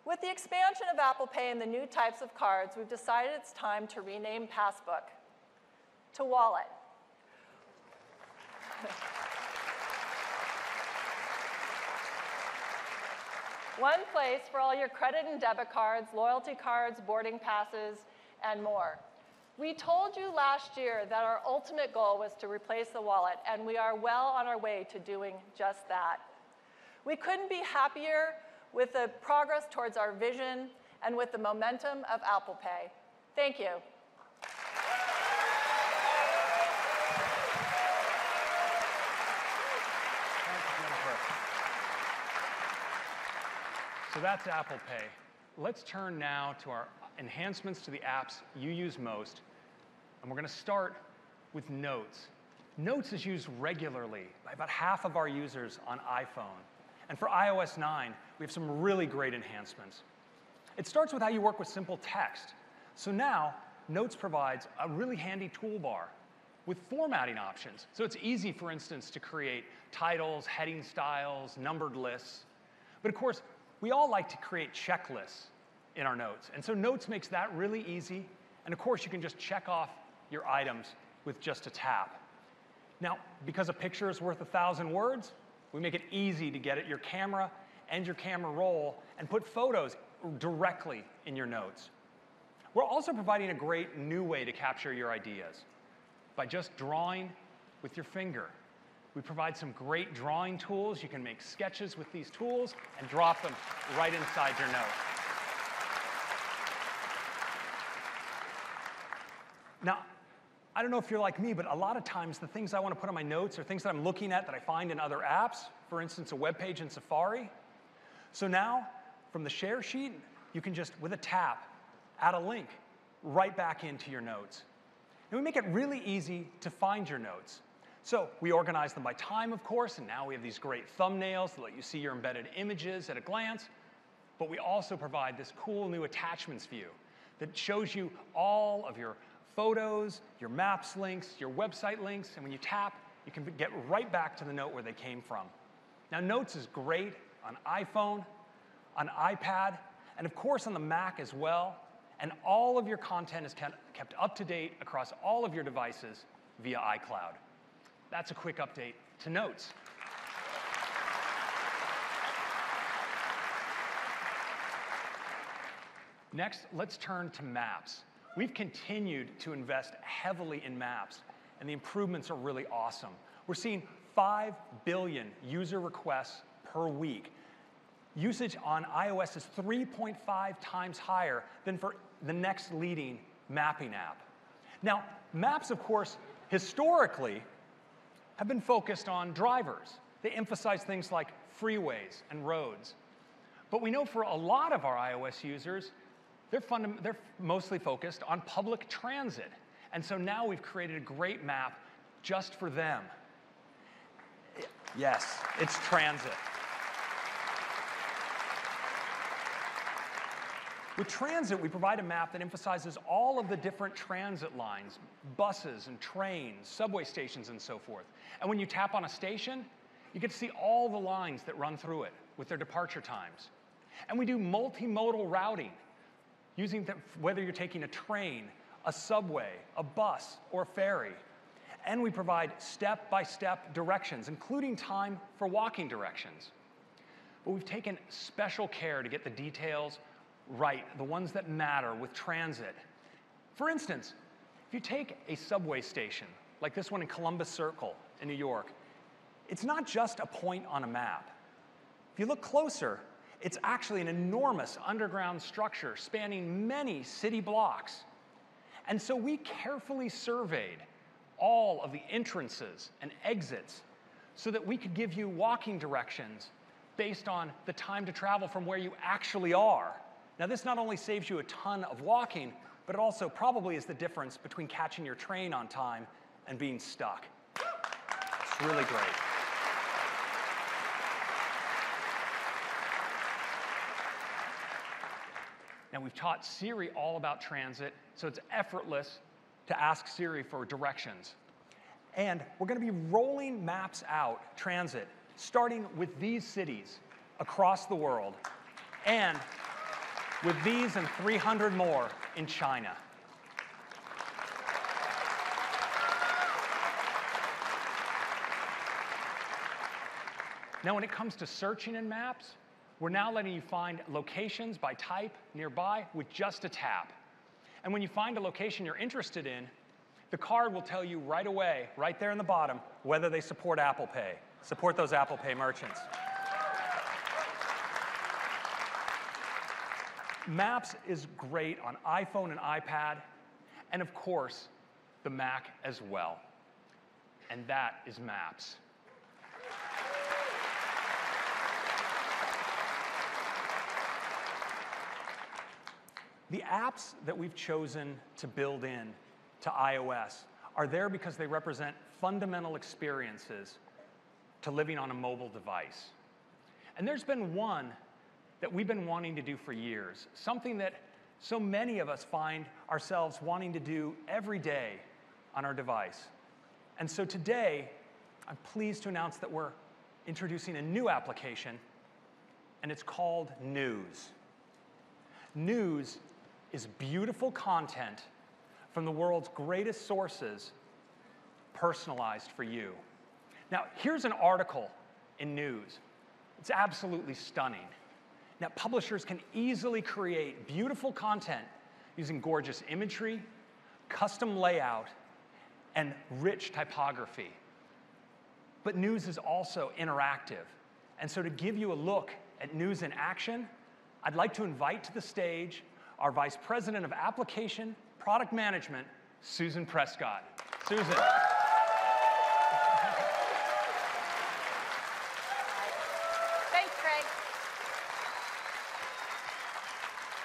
With the expansion of Apple Pay and the new types of cards, we've decided it's time to rename Passbook to Wallet. One place for all your credit and debit cards, loyalty cards, boarding passes, and more. We told you last year that our ultimate goal was to replace the wallet, and we are well on our way to doing just that. We couldn't be happier with the progress towards our vision and with the momentum of Apple Pay. Thank you. So that's Apple Pay. Let's turn now to our enhancements to the apps you use most. And we're going to start with Notes. Notes is used regularly by about half of our users on iPhone. And for iOS 9, we have some really great enhancements. It starts with how you work with simple text. So now, Notes provides a really handy toolbar with formatting options. So it's easy, for instance, to create titles, heading styles, numbered lists. But of course, we all like to create checklists in our notes. And so Notes makes that really easy. And of course, you can just check off your items with just a tap. Now, because a picture is worth a thousand words, we make it easy to get at your camera and your camera roll and put photos directly in your notes. We're also providing a great new way to capture your ideas by just drawing with your finger. We provide some great drawing tools. You can make sketches with these tools and drop them right inside your note. Now, I don't know if you're like me, but a lot of times the things I want to put on my notes are things that I'm looking at that I find in other apps, for instance, a web page in Safari. So now, from the share sheet, you can just, with a tap, add a link right back into your notes. And we make it really easy to find your notes. So we organize them by time, of course, and now we have these great thumbnails that let you see your embedded images at a glance. But we also provide this cool new attachments view that shows you all of your photos, your maps links, your website links, and when you tap, you can get right back to the note where they came from. Now, Notes is great on iPhone, on iPad, and of course on the Mac as well. And all of your content is kept up to date across all of your devices via iCloud. That's a quick update to Notes. Next, let's turn to Maps. We've continued to invest heavily in maps, and the improvements are really awesome. We're seeing 5 billion user requests per week. Usage on iOS is 3.5 times higher than for the next leading mapping app. Now, maps, of course, historically have been focused on drivers. They emphasize things like freeways and roads. But we know for a lot of our iOS users, they're, they're mostly focused on public transit. And so now we've created a great map just for them. Yes, it's transit. With transit, we provide a map that emphasizes all of the different transit lines, buses and trains, subway stations, and so forth. And when you tap on a station, you get to see all the lines that run through it with their departure times. And we do multimodal routing using the, whether you're taking a train, a subway, a bus, or a ferry. And we provide step by step directions, including time for walking directions. But we've taken special care to get the details right, the ones that matter with transit. For instance, if you take a subway station, like this one in Columbus Circle in New York, it's not just a point on a map. If you look closer, it's actually an enormous underground structure spanning many city blocks. And so we carefully surveyed all of the entrances and exits so that we could give you walking directions based on the time to travel from where you actually are. Now, this not only saves you a ton of walking, but it also probably is the difference between catching your train on time and being stuck. It's really great. Now, we've taught Siri all about transit, so it's effortless to ask Siri for directions. And we're going to be rolling maps out, transit, starting with these cities across the world, and with these and 300 more in China. Now, when it comes to searching in maps, we're now letting you find locations by type nearby with just a tap. And when you find a location you're interested in, the card will tell you right away, right there in the bottom, whether they support Apple Pay. Support those Apple Pay merchants. Maps is great on iPhone and iPad, and of course, the Mac as well. And that is Maps. The apps that we've chosen to build in to iOS are there because they represent fundamental experiences to living on a mobile device. And there's been one that we've been wanting to do for years, something that so many of us find ourselves wanting to do every day on our device. And so today, I'm pleased to announce that we're introducing a new application, and it's called News. News is beautiful content from the world's greatest sources personalized for you. Now, here's an article in News. It's absolutely stunning. Now, publishers can easily create beautiful content using gorgeous imagery, custom layout, and rich typography. But news is also interactive. And so, to give you a look at news in action, I'd like to invite to the stage our Vice President of Application Product Management, Susan Prescott. Susan. Thanks, Craig.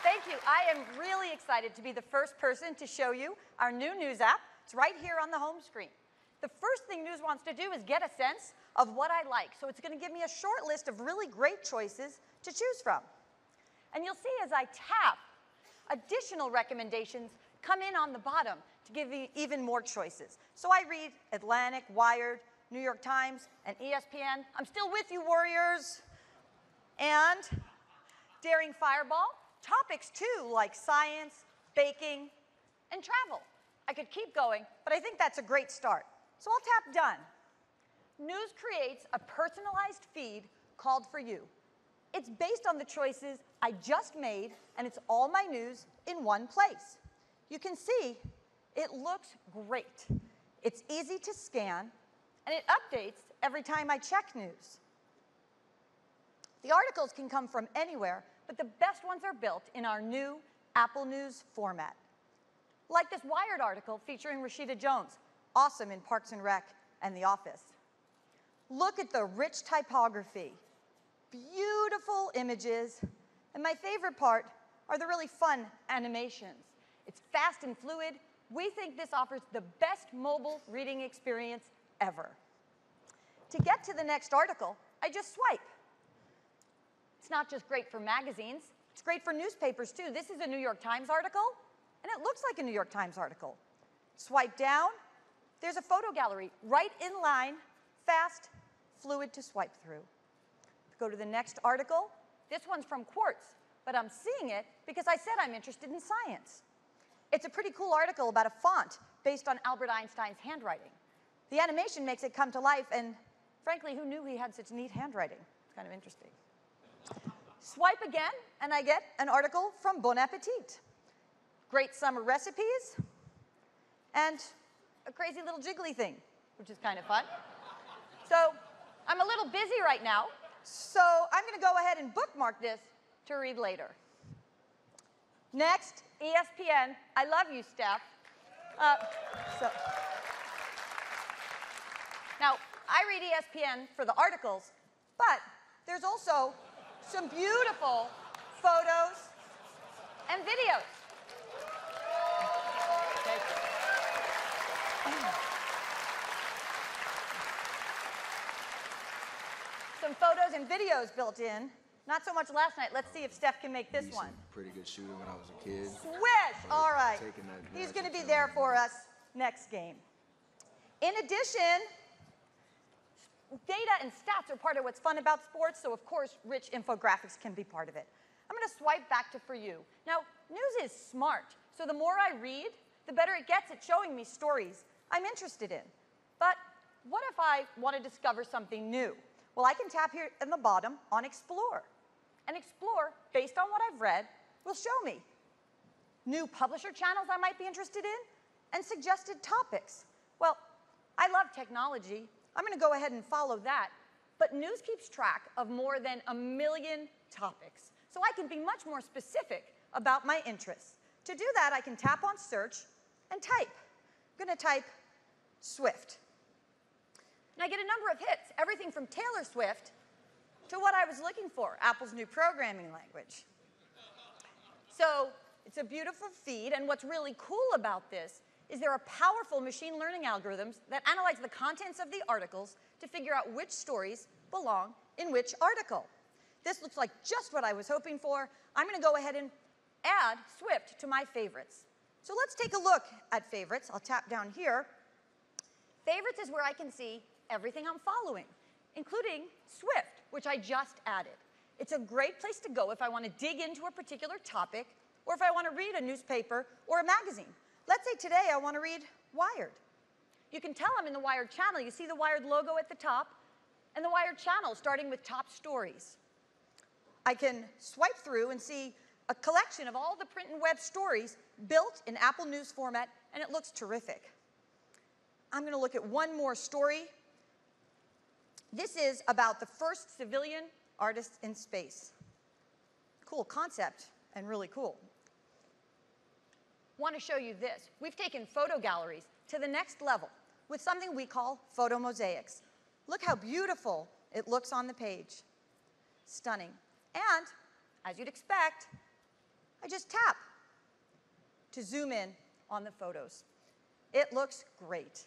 Thank you. I am really excited to be the first person to show you our new news app. It's right here on the home screen. The first thing News wants to do is get a sense of what I like. So it's going to give me a short list of really great choices to choose from. And you'll see as I tap, additional recommendations come in on the bottom to give you even more choices. So I read Atlantic, Wired, New York Times, and ESPN. I'm still with you, Warriors. And Daring Fireball, topics too, like science, baking, and travel. I could keep going, but I think that's a great start. So I'll tap done. News creates a personalized feed called For You. It's based on the choices I just made, and it's all my news in one place. You can see it looks great. It's easy to scan, and it updates every time I check news. The articles can come from anywhere, but the best ones are built in our new Apple News format. Like this Wired article featuring Rashida Jones, awesome in Parks and Rec and The Office. Look at the rich typography, beautiful images, and my favorite part are the really fun animations. It's fast and fluid. We think this offers the best mobile reading experience ever. To get to the next article, I just swipe. Not just great for magazines, it's great for newspapers too. This is a New York Times article, and it looks like a New York Times article. Swipe down, there's a photo gallery right in line, fast, fluid to swipe through. Go to the next article. This one's from Quartz, but I'm seeing it because I said I'm interested in science. It's a pretty cool article about a font based on Albert Einstein's handwriting. The animation makes it come to life, and frankly, who knew he had such neat handwriting? It's kind of interesting. Swipe again, and I get an article from Bon Appetit. Great summer recipes, and a crazy little jiggly thing, which is kind of fun. So I'm a little busy right now, so I'm going to go ahead and bookmark this to read later. Next, ESPN. I love you, Steph. Uh, so. Now, I read ESPN for the articles, but there's also some beautiful photos and videos. Some photos and videos built in. Not so much last night. Let's see if Steph can make this one. Pretty good shooter when I was a kid. Swish! All right. He's going to be there for us next game. In addition, data and stats are part of what's fun about sports, so of course, rich infographics can be part of it. I'm going to swipe back to For You. Now, news is smart, so the more I read, the better it gets at showing me stories I'm interested in. But what if I want to discover something new? Well, I can tap here in the bottom on Explore. And Explore, based on what I've read, will show me new publisher channels I might be interested in and suggested topics. Well, I love technology. I'm going to go ahead and follow that. But news keeps track of more than a million topics. So I can be much more specific about my interests. To do that, I can tap on search and type. I'm going to type Swift. And I get a number of hits, everything from Taylor Swift to what I was looking for, Apple's new programming language. So it's a beautiful feed, and what's really cool about this is there are powerful machine learning algorithms that analyze the contents of the articles to figure out which stories belong in which article. This looks like just what I was hoping for. I'm going to go ahead and add Swift to my favorites. So let's take a look at favorites. I'll tap down here. Favorites is where I can see everything I'm following, including Swift, which I just added. It's a great place to go if I want to dig into a particular topic or if I want to read a newspaper or a magazine. Let's say today I want to read Wired. You can tell I'm in the Wired channel. You see the Wired logo at the top and the Wired channel starting with top stories. I can swipe through and see a collection of all the print and web stories built in Apple News format, and it looks terrific. I'm going to look at one more story. This is about the first civilian artist in space. Cool concept and really cool. Want to show you this. We've taken photo galleries to the next level with something we call photo mosaics. Look how beautiful it looks on the page. Stunning. And, as you'd expect, I just tap to zoom in on the photos. It looks great.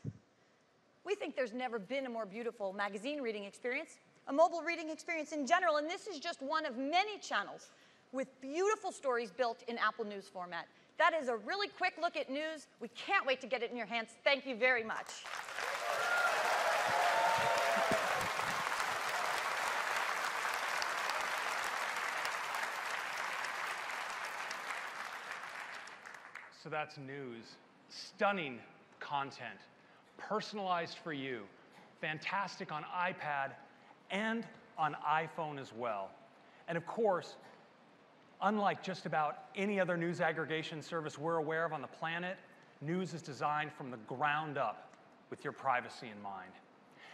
We think there's never been a more beautiful magazine reading experience, a mobile reading experience in general, and this is just one of many channels with beautiful stories built in Apple News format. That is a really quick look at news. We can't wait to get it in your hands. Thank you very much. So that's news. Stunning content, personalized for you, fantastic on iPad and on iPhone as well. And of course, unlike just about any other news aggregation service we're aware of on the planet, news is designed from the ground up with your privacy in mind.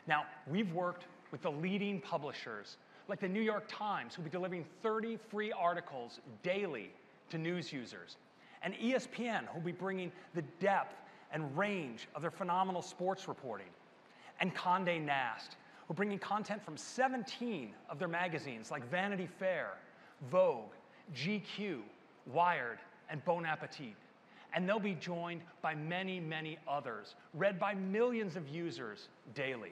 Now, we've worked with the leading publishers like the New York Times, who'll be delivering 30 free articles daily to news users, and ESPN, who'll be bringing the depth and range of their phenomenal sports reporting, and Condé Nast, who are bringing content from 17 of their magazines like Vanity Fair, Vogue, GQ, Wired, and Bon Appetit. And they'll be joined by many, many others, read by millions of users daily.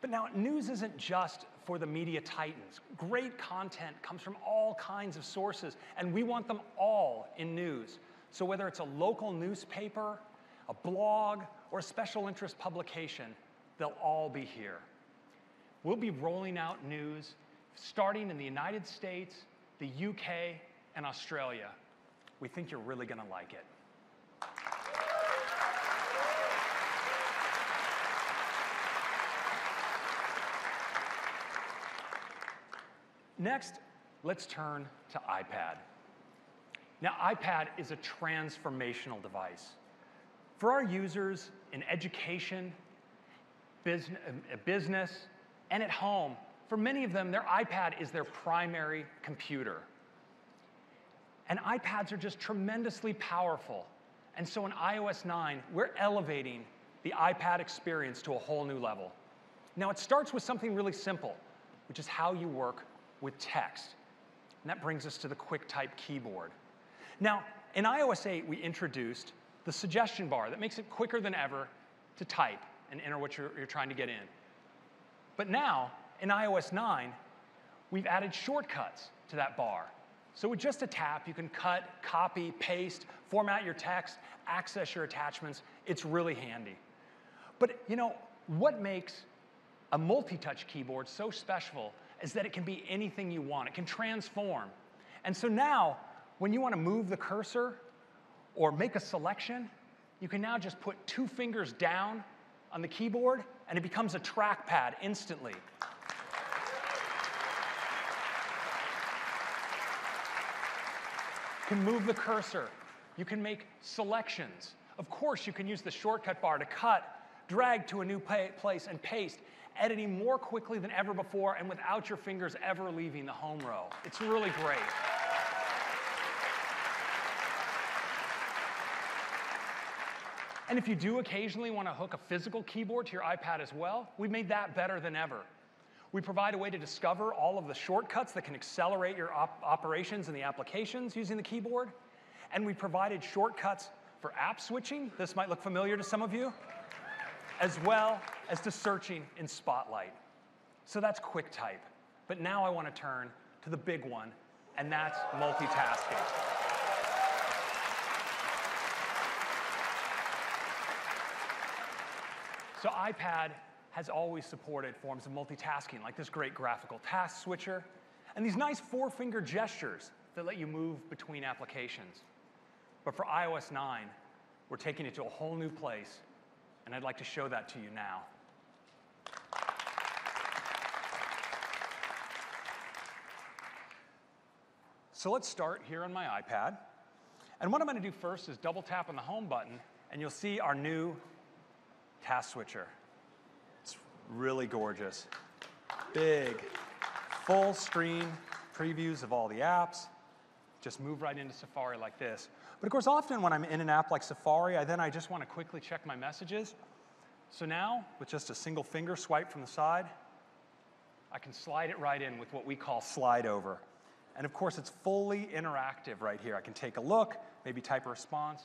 But now, news isn't just for the media titans. Great content comes from all kinds of sources, and we want them all in news. So, whether it's a local newspaper, a blog, or a special interest publication, they'll all be here. We'll be rolling out news starting in the United States, the UK, and Australia. We think you're really going to like it. Next, let's turn to iPad. Now, iPad is a transformational device. For our users in education, business, uh, business, and at home, for many of them, their iPad is their primary computer. And iPads are just tremendously powerful. And so in iOS 9, we're elevating the iPad experience to a whole new level. Now, it starts with something really simple, which is how you work with text. And that brings us to the QuickType keyboard. Now, in iOS 8, we introduced the suggestion bar that makes it quicker than ever to type and enter what you're, you're trying to get in. But now, in iOS 9, we've added shortcuts to that bar. So with just a tap, you can cut, copy, paste, format your text, access your attachments. It's really handy. But you know, what makes a multi-touch keyboard so special is that it can be anything you want. It can transform. And so now, when you want to move the cursor or make a selection, you can now just put two fingers down on the keyboard and it becomes a trackpad instantly. Can move the cursor. You can make selections. Of course, you can use the shortcut bar to cut, drag to a new place, and paste, editing more quickly than ever before and without your fingers ever leaving the home row. It's really great. And if you do occasionally want to hook a physical keyboard to your iPad as well, we've made that better than ever. We provide a way to discover all of the shortcuts that can accelerate your op- operations and the applications using the keyboard. And we provided shortcuts for app switching. This might look familiar to some of you, as well as to searching in Spotlight. So that's QuickType. But now I want to turn to the big one, and that's multitasking. So iPad has always supported forms of multitasking, like this great graphical task switcher, and these nice four-finger gestures that let you move between applications. But for iOS 9, we're taking it to a whole new place, and I'd like to show that to you now. So let's start here on my iPad. And what I'm going to do first is double tap on the home button, and you'll see our new task switcher. Really gorgeous. Big, full screen previews of all the apps. Just move right into Safari like this. But of course, often when I'm in an app like Safari, I then I just want to quickly check my messages. So now, with just a single finger swipe from the side, I can slide it right in with what we call slide over. And of course, it's fully interactive right here. I can take a look, maybe type a response,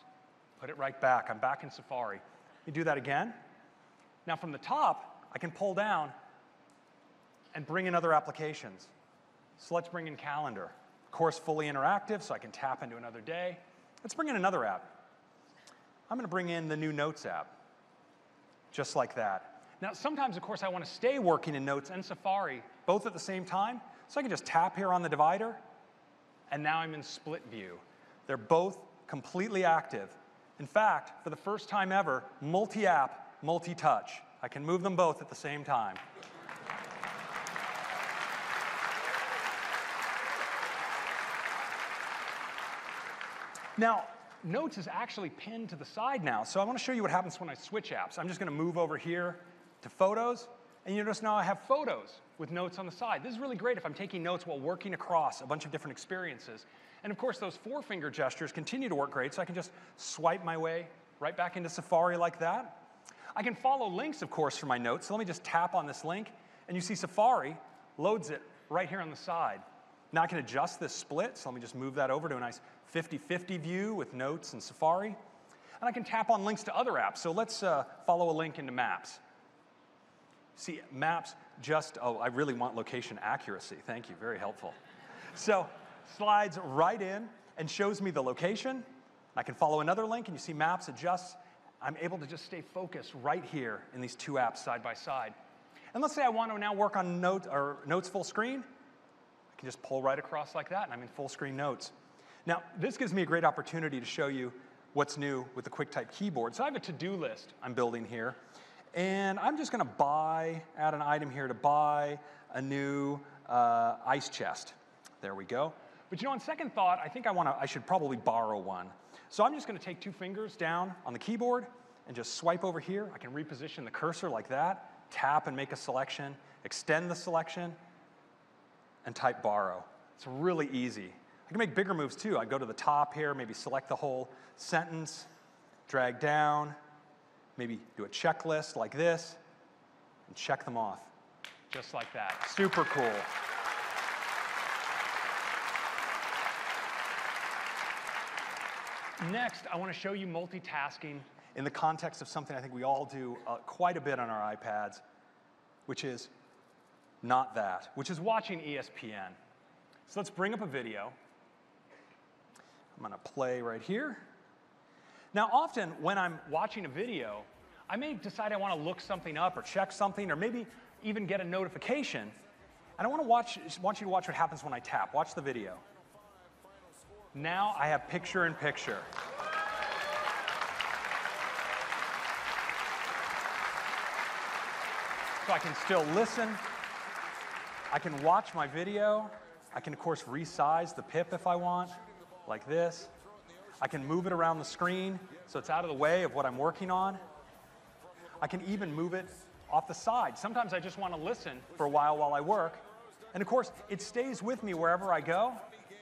put it right back. I'm back in Safari. You do that again. Now from the top, I can pull down and bring in other applications. So let's bring in calendar. Of course, fully interactive, so I can tap into another day. Let's bring in another app. I'm going to bring in the new Notes app, just like that. Now, sometimes, of course, I want to stay working in Notes and Safari both at the same time, so I can just tap here on the divider, and now I'm in split view. They're both completely active. In fact, for the first time ever, multi-app, multi-touch. I can move them both at the same time. Now, Notes is actually pinned to the side now, so I want to show you what happens when I switch apps. I'm just going to move over here to Photos, and you notice now I have Photos with Notes on the side. This is really great if I'm taking notes while working across a bunch of different experiences. And of course, those four finger gestures continue to work great, so I can just swipe my way right back into Safari like that. I can follow links, of course, for my notes. So let me just tap on this link, and you see Safari loads it right here on the side. Now I can adjust this split, so let me just move that over to a nice 50-50 view with notes and Safari. And I can tap on links to other apps. So let's uh, follow a link into Maps. See, Maps just, oh, I really want location accuracy. Thank you, very helpful. So slides right in and shows me the location. I can follow another link and you see Maps adjusts. I'm able to just stay focused right here in these two apps side by side. And let's say I want to now work on note, or Notes full screen. I can just pull right across like that and I'm in full screen Notes. Now, this gives me a great opportunity to show you what's new with the QuickType keyboard. So I have a to-do list I'm building here. And I'm just going to buy, add an item here to buy a new uh, ice chest. There we go. But you know, on second thought, I think I want to, I should probably borrow one. So I'm just going to take two fingers down on the keyboard and just swipe over here. I can reposition the cursor like that, tap and make a selection, extend the selection, and type borrow. It's really easy. I can make bigger moves too. I go to the top here, maybe select the whole sentence, drag down, maybe do a checklist like this, and check them off. Just like that. Super cool. Next, I want to show you multitasking in the context of something I think we all do uh, quite a bit on our iPads, which is not that, which is watching ESPN. So let's bring up a video. I'm going to play right here. Now, often when I'm watching a video, I may decide I want to look something up or check something or maybe even get a notification. And I want to watch, want you to watch what happens when I tap. Watch the video. Now I have picture in picture. So I can still listen. I can watch my video. I can, of course, resize the pip if I want, like this. I can move it around the screen so it's out of the way of what I'm working on. I can even move it off the side. Sometimes I just want to listen for a while while I work. And of course, it stays with me wherever I go.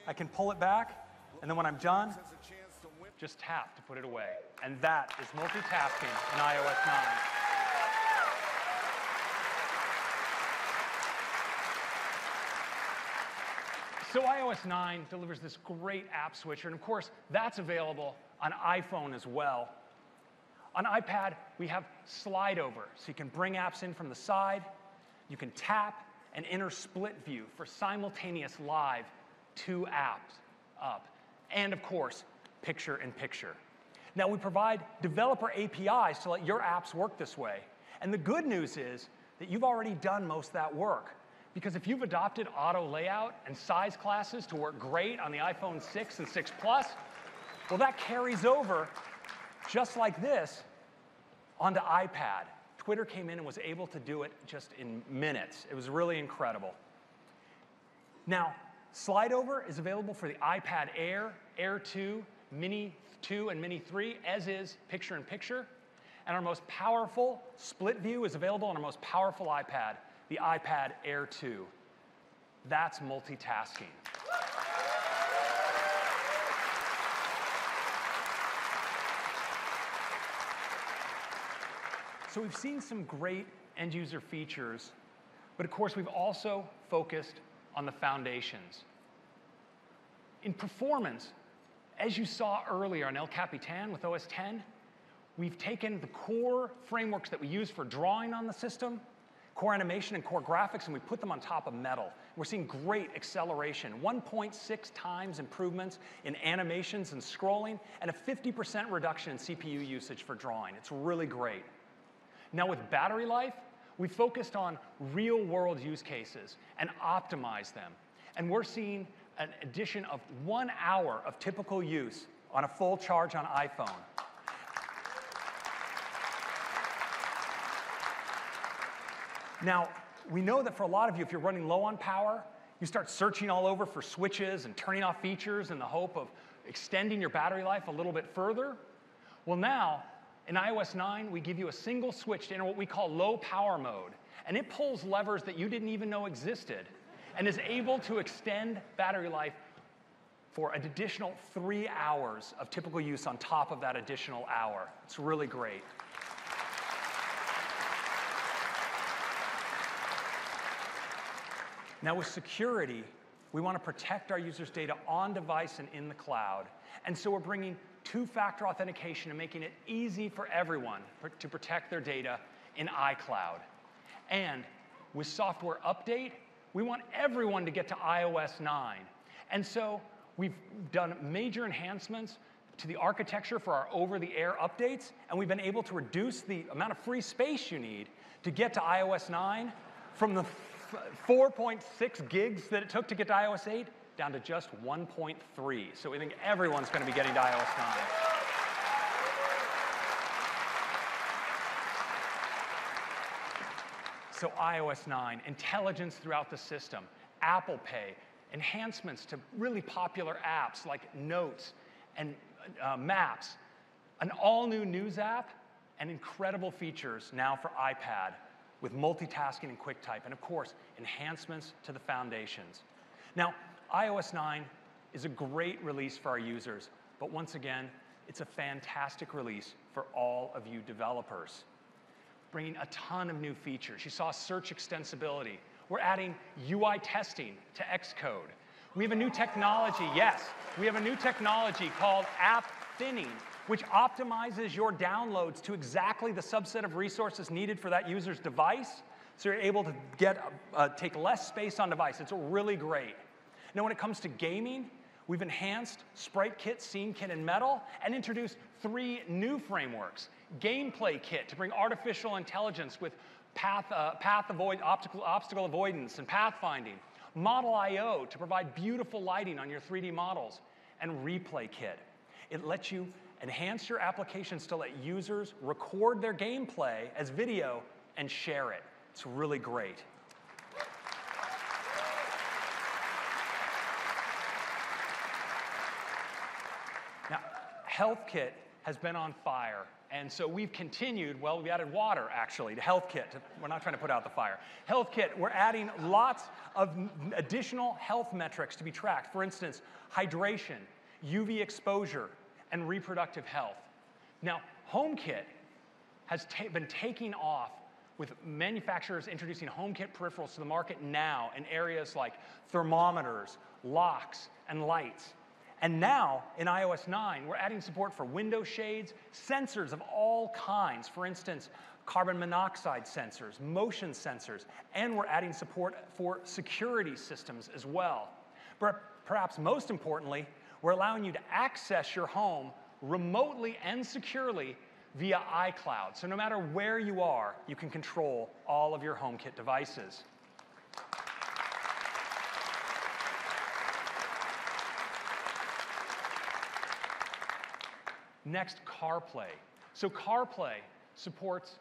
I can pull it back, and then when I'm done, just tap to put it away. And that is multitasking in iOS 9. So iOS 9 delivers this great app switcher, and of course, that's available on iPhone as well. On iPad, we have slide over, so you can bring apps in from the side. You can tap and enter split view for simultaneous live two apps up. And of course, picture in picture. Now, we provide developer APIs to let your apps work this way. And the good news is that you've already done most of that work. Because if you've adopted auto layout and size classes to work great on the iPhone 6 and 6 Plus, well, that carries over just like this onto iPad. Twitter came in and was able to do it just in minutes. It was really incredible. Now, Slide Over is available for the iPad Air, Air 2, Mini 2, and Mini 3, as is Picture in Picture. And our most powerful split view is available on our most powerful iPad, the iPad Air 2. That's multitasking. So we've seen some great end user features, but of course we've also focused on the foundations. In performance, as you saw earlier on El Capitan with OS 10, we've taken the core frameworks that we use for drawing on the system, core animation and core graphics, and we put them on top of metal. We're seeing great acceleration, 1.6 times improvements in animations and scrolling, and a 50% reduction in CPU usage for drawing. It's really great. Now with battery life, we focused on real world use cases and optimized them. And we're seeing an addition of one hour of typical use on a full charge on iPhone. Now, we know that for a lot of you, if you're running low on power, you start searching all over for switches and turning off features in the hope of extending your battery life a little bit further. Well, now, in iOS 9, we give you a single switch to enter what we call low power mode. And it pulls levers that you didn't even know existed and is able to extend battery life for an additional three hours of typical use on top of that additional hour. It's really great. Now, with security, we want to protect our users' data on device and in the cloud. And so we're bringing two-factor authentication and making it easy for everyone to protect their data in iCloud. And with software update, we want everyone to get to iOS 9. And so we've done major enhancements to the architecture for our over-the-air updates, and we've been able to reduce the amount of free space you need to get to iOS 9 from the 4.6 gigs that it took to get to iOS 8 down to just 1.3. So we think everyone's going to be getting iOS 9. So iOS 9, intelligence throughout the system, Apple Pay, enhancements to really popular apps like Notes and uh, Maps, an all-new News app, and incredible features now for iPad with multitasking and QuickType, and of course, enhancements to the foundations. Now, iOS 9 is a great release for our users, but once again, it's a fantastic release for all of you developers. Bringing a ton of new features. You saw search extensibility. We're adding UI testing to Xcode. We have a new technology, yes, we have a new technology called app thinning, which optimizes your downloads to exactly the subset of resources needed for that user's device. So you're able to get, uh, take less space on device. It's really great. Now, when it comes to gaming, We've enhanced Sprite Kit, Scene Kit, and Metal, and introduced three new frameworks. Gameplay Kit to bring artificial intelligence with path, uh, path avoid, optical, obstacle avoidance and pathfinding. Model I.O. to provide beautiful lighting on your 3D models. And Replay Kit. It lets you enhance your applications to let users record their gameplay as video and share it. It's really great. Now, HealthKit has been on fire. And so we've continued, well, we added water actually to HealthKit. We're not trying to put out the fire. HealthKit, we're adding lots of additional health metrics to be tracked. For instance, hydration, UV exposure, and reproductive health. Now, HomeKit has ta been taking off with manufacturers introducing HomeKit peripherals to the market now in areas like thermometers, locks, and lights. And now in iOS 9, we're adding support for window shades, sensors of all kinds. For instance, carbon monoxide sensors, motion sensors, and we're adding support for security systems as well. But perhaps most importantly, we're allowing you to access your home remotely and securely via iCloud. So no matter where you are, you can control all of your HomeKit devices. Next, CarPlay. So CarPlay supports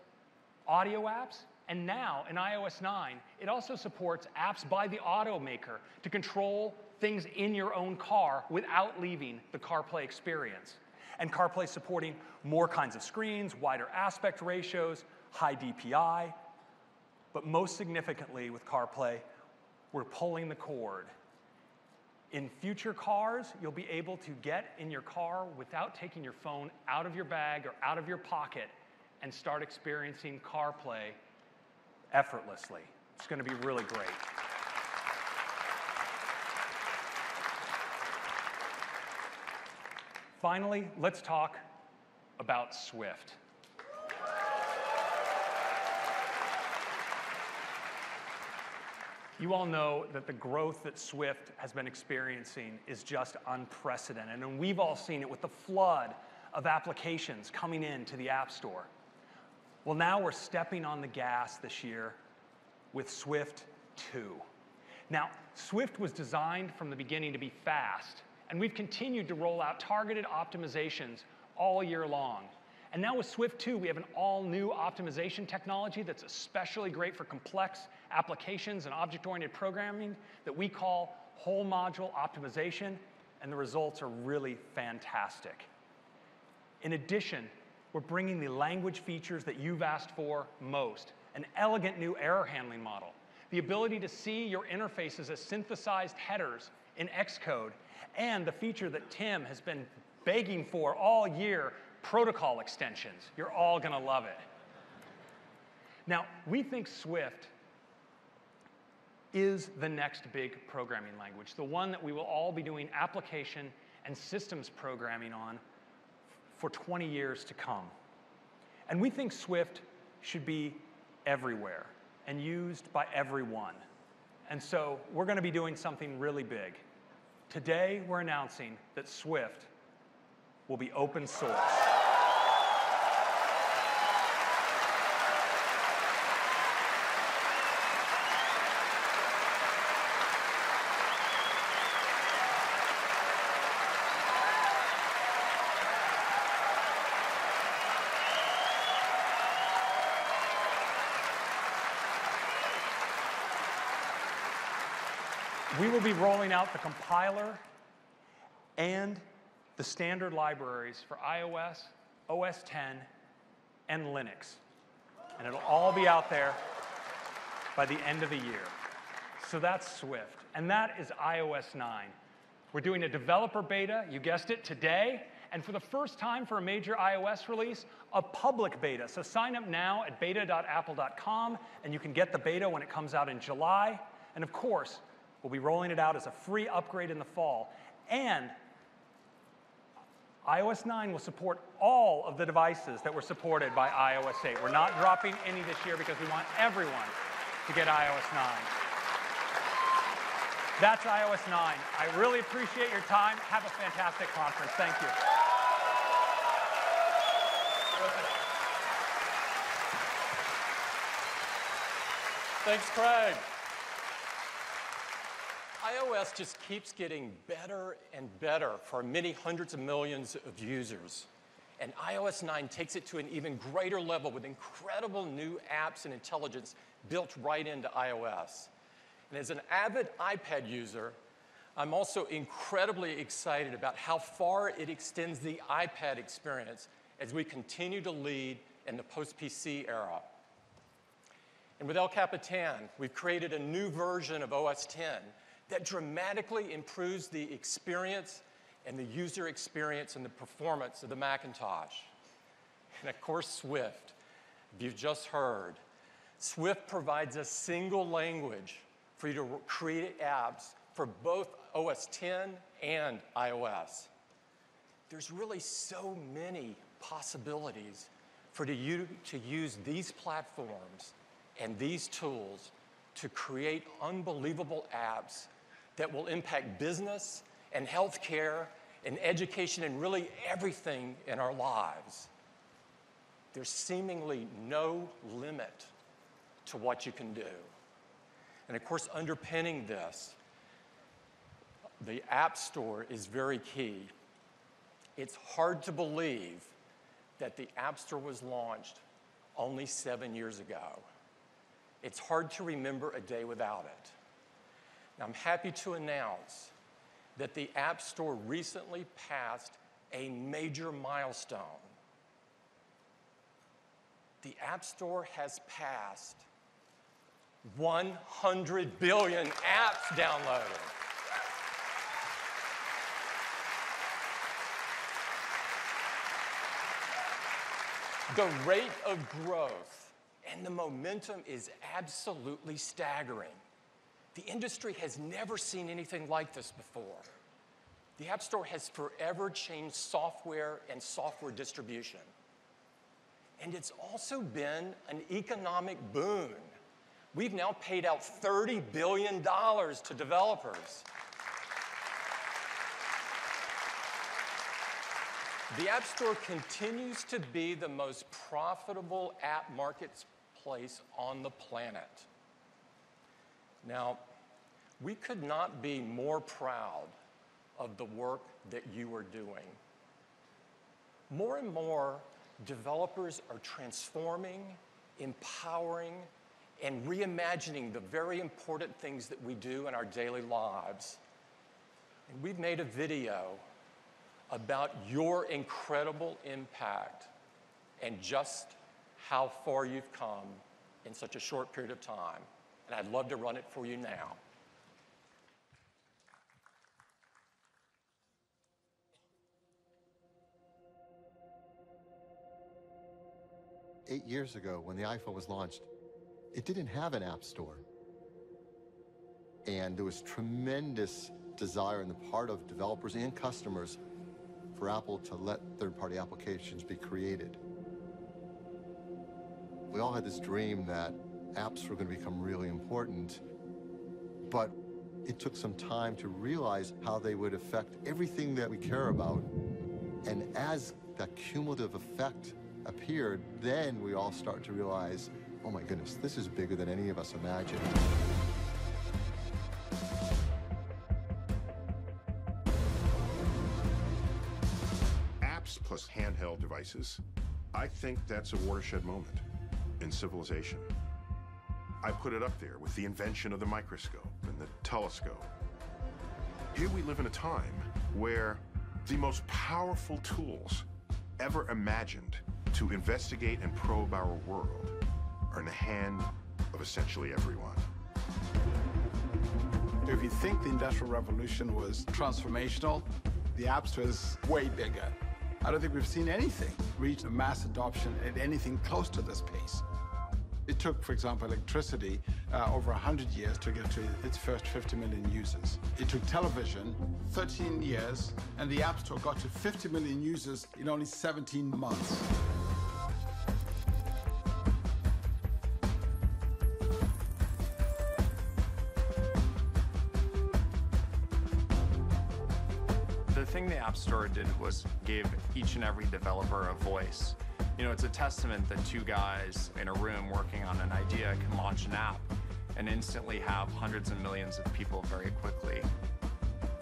audio apps, and now in iOS 9, it also supports apps by the automaker to control things in your own car without leaving the CarPlay experience. And CarPlay supporting more kinds of screens, wider aspect ratios, high DPI. But most significantly with CarPlay, we're pulling the cord in future cars, you'll be able to get in your car without taking your phone out of your bag or out of your pocket and start experiencing CarPlay effortlessly. It's going to be really great. Finally, let's talk about Swift. You all know that the growth that Swift has been experiencing is just unprecedented, and we've all seen it with the flood of applications coming into the App Store. Well, now we're stepping on the gas this year with Swift 2. Now, Swift was designed from the beginning to be fast, and we've continued to roll out targeted optimizations all year long. And now with Swift 2, we have an all new optimization technology that's especially great for complex applications and object oriented programming that we call whole module optimization, and the results are really fantastic. In addition, we're bringing the language features that you've asked for most an elegant new error handling model, the ability to see your interfaces as synthesized headers in Xcode, and the feature that Tim has been begging for all year protocol extensions. You're all going to love it. Now, we think Swift is the next big programming language, the one that we will all be doing application and systems programming on for 20 years to come. And we think Swift should be everywhere and used by everyone. And so we're going to be doing something really big. Today, we're announcing that Swift will be open source. Rolling out the compiler and the standard libraries for iOS, OS 10, and Linux. And it'll all be out there by the end of the year. So that's Swift. And that is iOS 9. We're doing a developer beta, you guessed it, today. And for the first time for a major iOS release, a public beta. So sign up now at beta.apple.com, and you can get the beta when it comes out in July. And of course, we'll be rolling it out as a free upgrade in the fall. And iOS 9 will support all of the devices that were supported by iOS 8. We're not dropping any this year because we want everyone to get iOS 9. That's iOS 9. I really appreciate your time. Have a fantastic conference. Thank you. Thanks, Craig. iOS just keeps getting better and better for many hundreds of millions of users. And iOS 9 takes it to an even greater level with incredible new apps and intelligence built right into iOS. And as an avid iPad user, I'm also incredibly excited about how far it extends the iPad experience as we continue to lead in the post PC era. And with El Capitan, we've created a new version of OS 10 that dramatically improves the experience and the user experience and the performance of the Macintosh. And of course, Swift. If You've just heard. Swift provides a single language for you to create apps for both OS 10 and iOS. There's really so many possibilities for you to use these platforms and these tools to create unbelievable apps that will impact business and healthcare and education and really everything in our lives. There's seemingly no limit to what you can do. And of course, underpinning this, the App Store is very key. It's hard to believe that the App Store was launched only seven years ago. It's hard to remember a day without it. I'm happy to announce that the App Store recently passed a major milestone. The App Store has passed 100 billion apps downloaded. The rate of growth and the momentum is absolutely staggering. The industry has never seen anything like this before. The App Store has forever changed software and software distribution. And it's also been an economic boon. We've now paid out $30 billion to developers. The App Store continues to be the most profitable app marketplace on the planet. Now, we could not be more proud of the work that you are doing. More and more, developers are transforming, empowering, and reimagining the very important things that we do in our daily lives. And we've made a video about your incredible impact and just how far you've come in such a short period of time and I'd love to run it for you now. Eight years ago, when the iPhone was launched, it didn't have an app store. And there was tremendous desire on the part of developers and customers for Apple to let third-party applications be created. We all had this dream that apps were going to become really important, but it took some time to realize how they would affect everything that we care about. And as that cumulative effect appeared, then we all start to realize, oh my goodness, this is bigger than any of us imagined. Apps plus handheld devices. I think that's a watershed moment in civilization. I put it up there with the invention of the microscope and the telescope. Here we live in a time where the most powerful tools ever imagined to investigate and probe our world are in the hand of essentially everyone. If you think the Industrial Revolution was transformational, the App Store is way bigger. I don't think we've seen anything reach a mass adoption at anything close to this pace. It took, for example, electricity uh, over 100 years to get to its first 50 million users. It took television 13 years, and the App Store got to 50 million users in only 17 months. The thing the App Store did was give each and every developer a voice. You know, it's a testament that two guys in a room working on an idea can launch an app and instantly have hundreds and millions of people very quickly.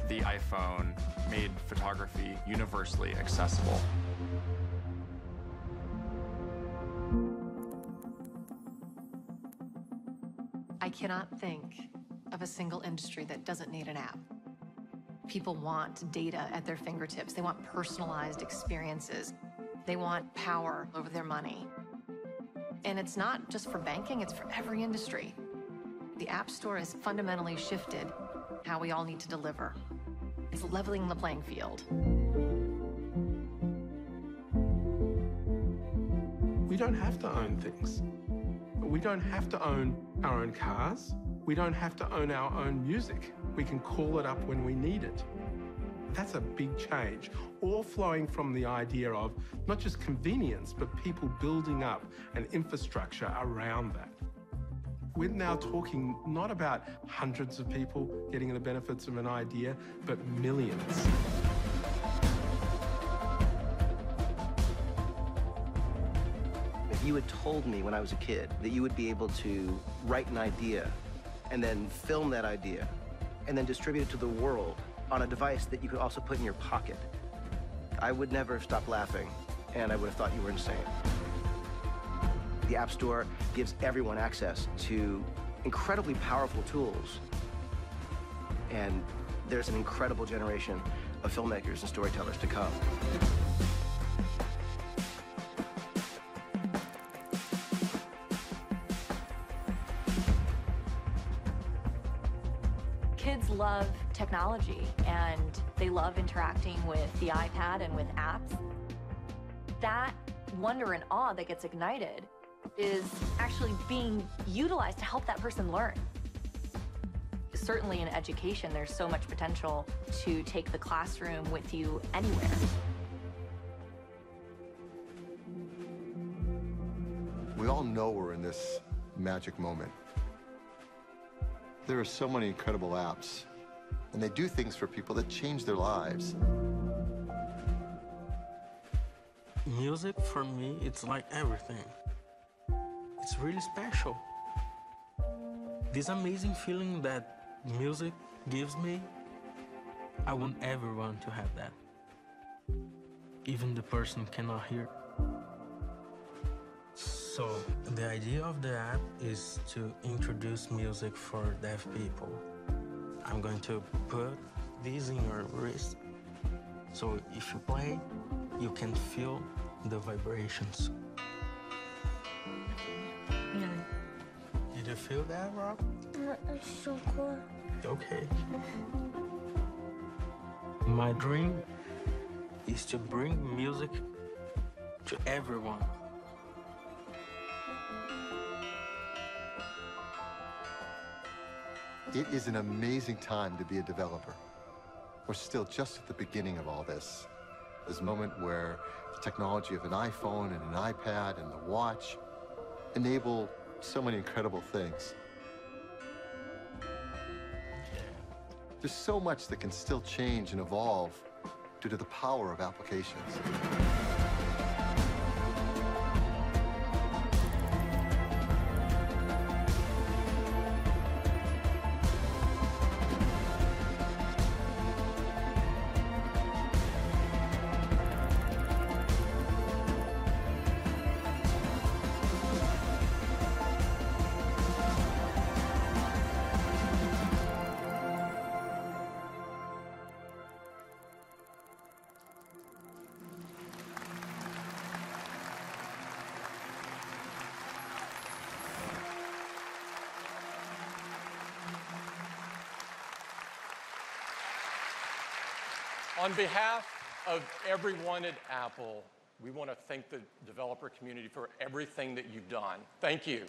The iPhone made photography universally accessible. I cannot think of a single industry that doesn't need an app. People want data at their fingertips. They want personalized experiences. They want power over their money. And it's not just for banking, it's for every industry. The App Store has fundamentally shifted how we all need to deliver. It's leveling the playing field. We don't have to own things. We don't have to own our own cars. We don't have to own our own music. We can call it up when we need it. That's a big change, all flowing from the idea of not just convenience, but people building up an infrastructure around that. We're now talking not about hundreds of people getting the benefits of an idea, but millions. If you had told me when I was a kid that you would be able to write an idea and then film that idea and then distribute it to the world on a device that you could also put in your pocket, I would never have stopped laughing and I would have thought you were insane. The App Store gives everyone access to incredibly powerful tools. And there's an incredible generation of filmmakers and storytellers to come. Technology and they love interacting with the iPad and with apps. That wonder and awe that gets ignited is actually being utilized to help that person learn. Certainly in education, there's so much potential to take the classroom with you anywhere. We all know we're in this magic moment. There are so many incredible apps, and they do things for people that change their lives. Music for me, it's like everything. It's really special. This amazing feeling that music gives me, I want everyone to have that. Even the person cannot hear. So, the idea of the app is to introduce music for deaf people. I'm going to put this in your wrist. So, if you play, you can feel the vibrations. Did you feel that, Rob? It's so cool. Okay. My dream is to bring music to everyone. It is an amazing time to be a developer. We're still just at the beginning of all this. This moment where the technology of an iPhone and an iPad and the watch enable so many incredible things. There's so much that can still change and evolve due to the power of applications. Behalf of everyone at Apple, we want to thank the developer community for everything that you've done. Thank you.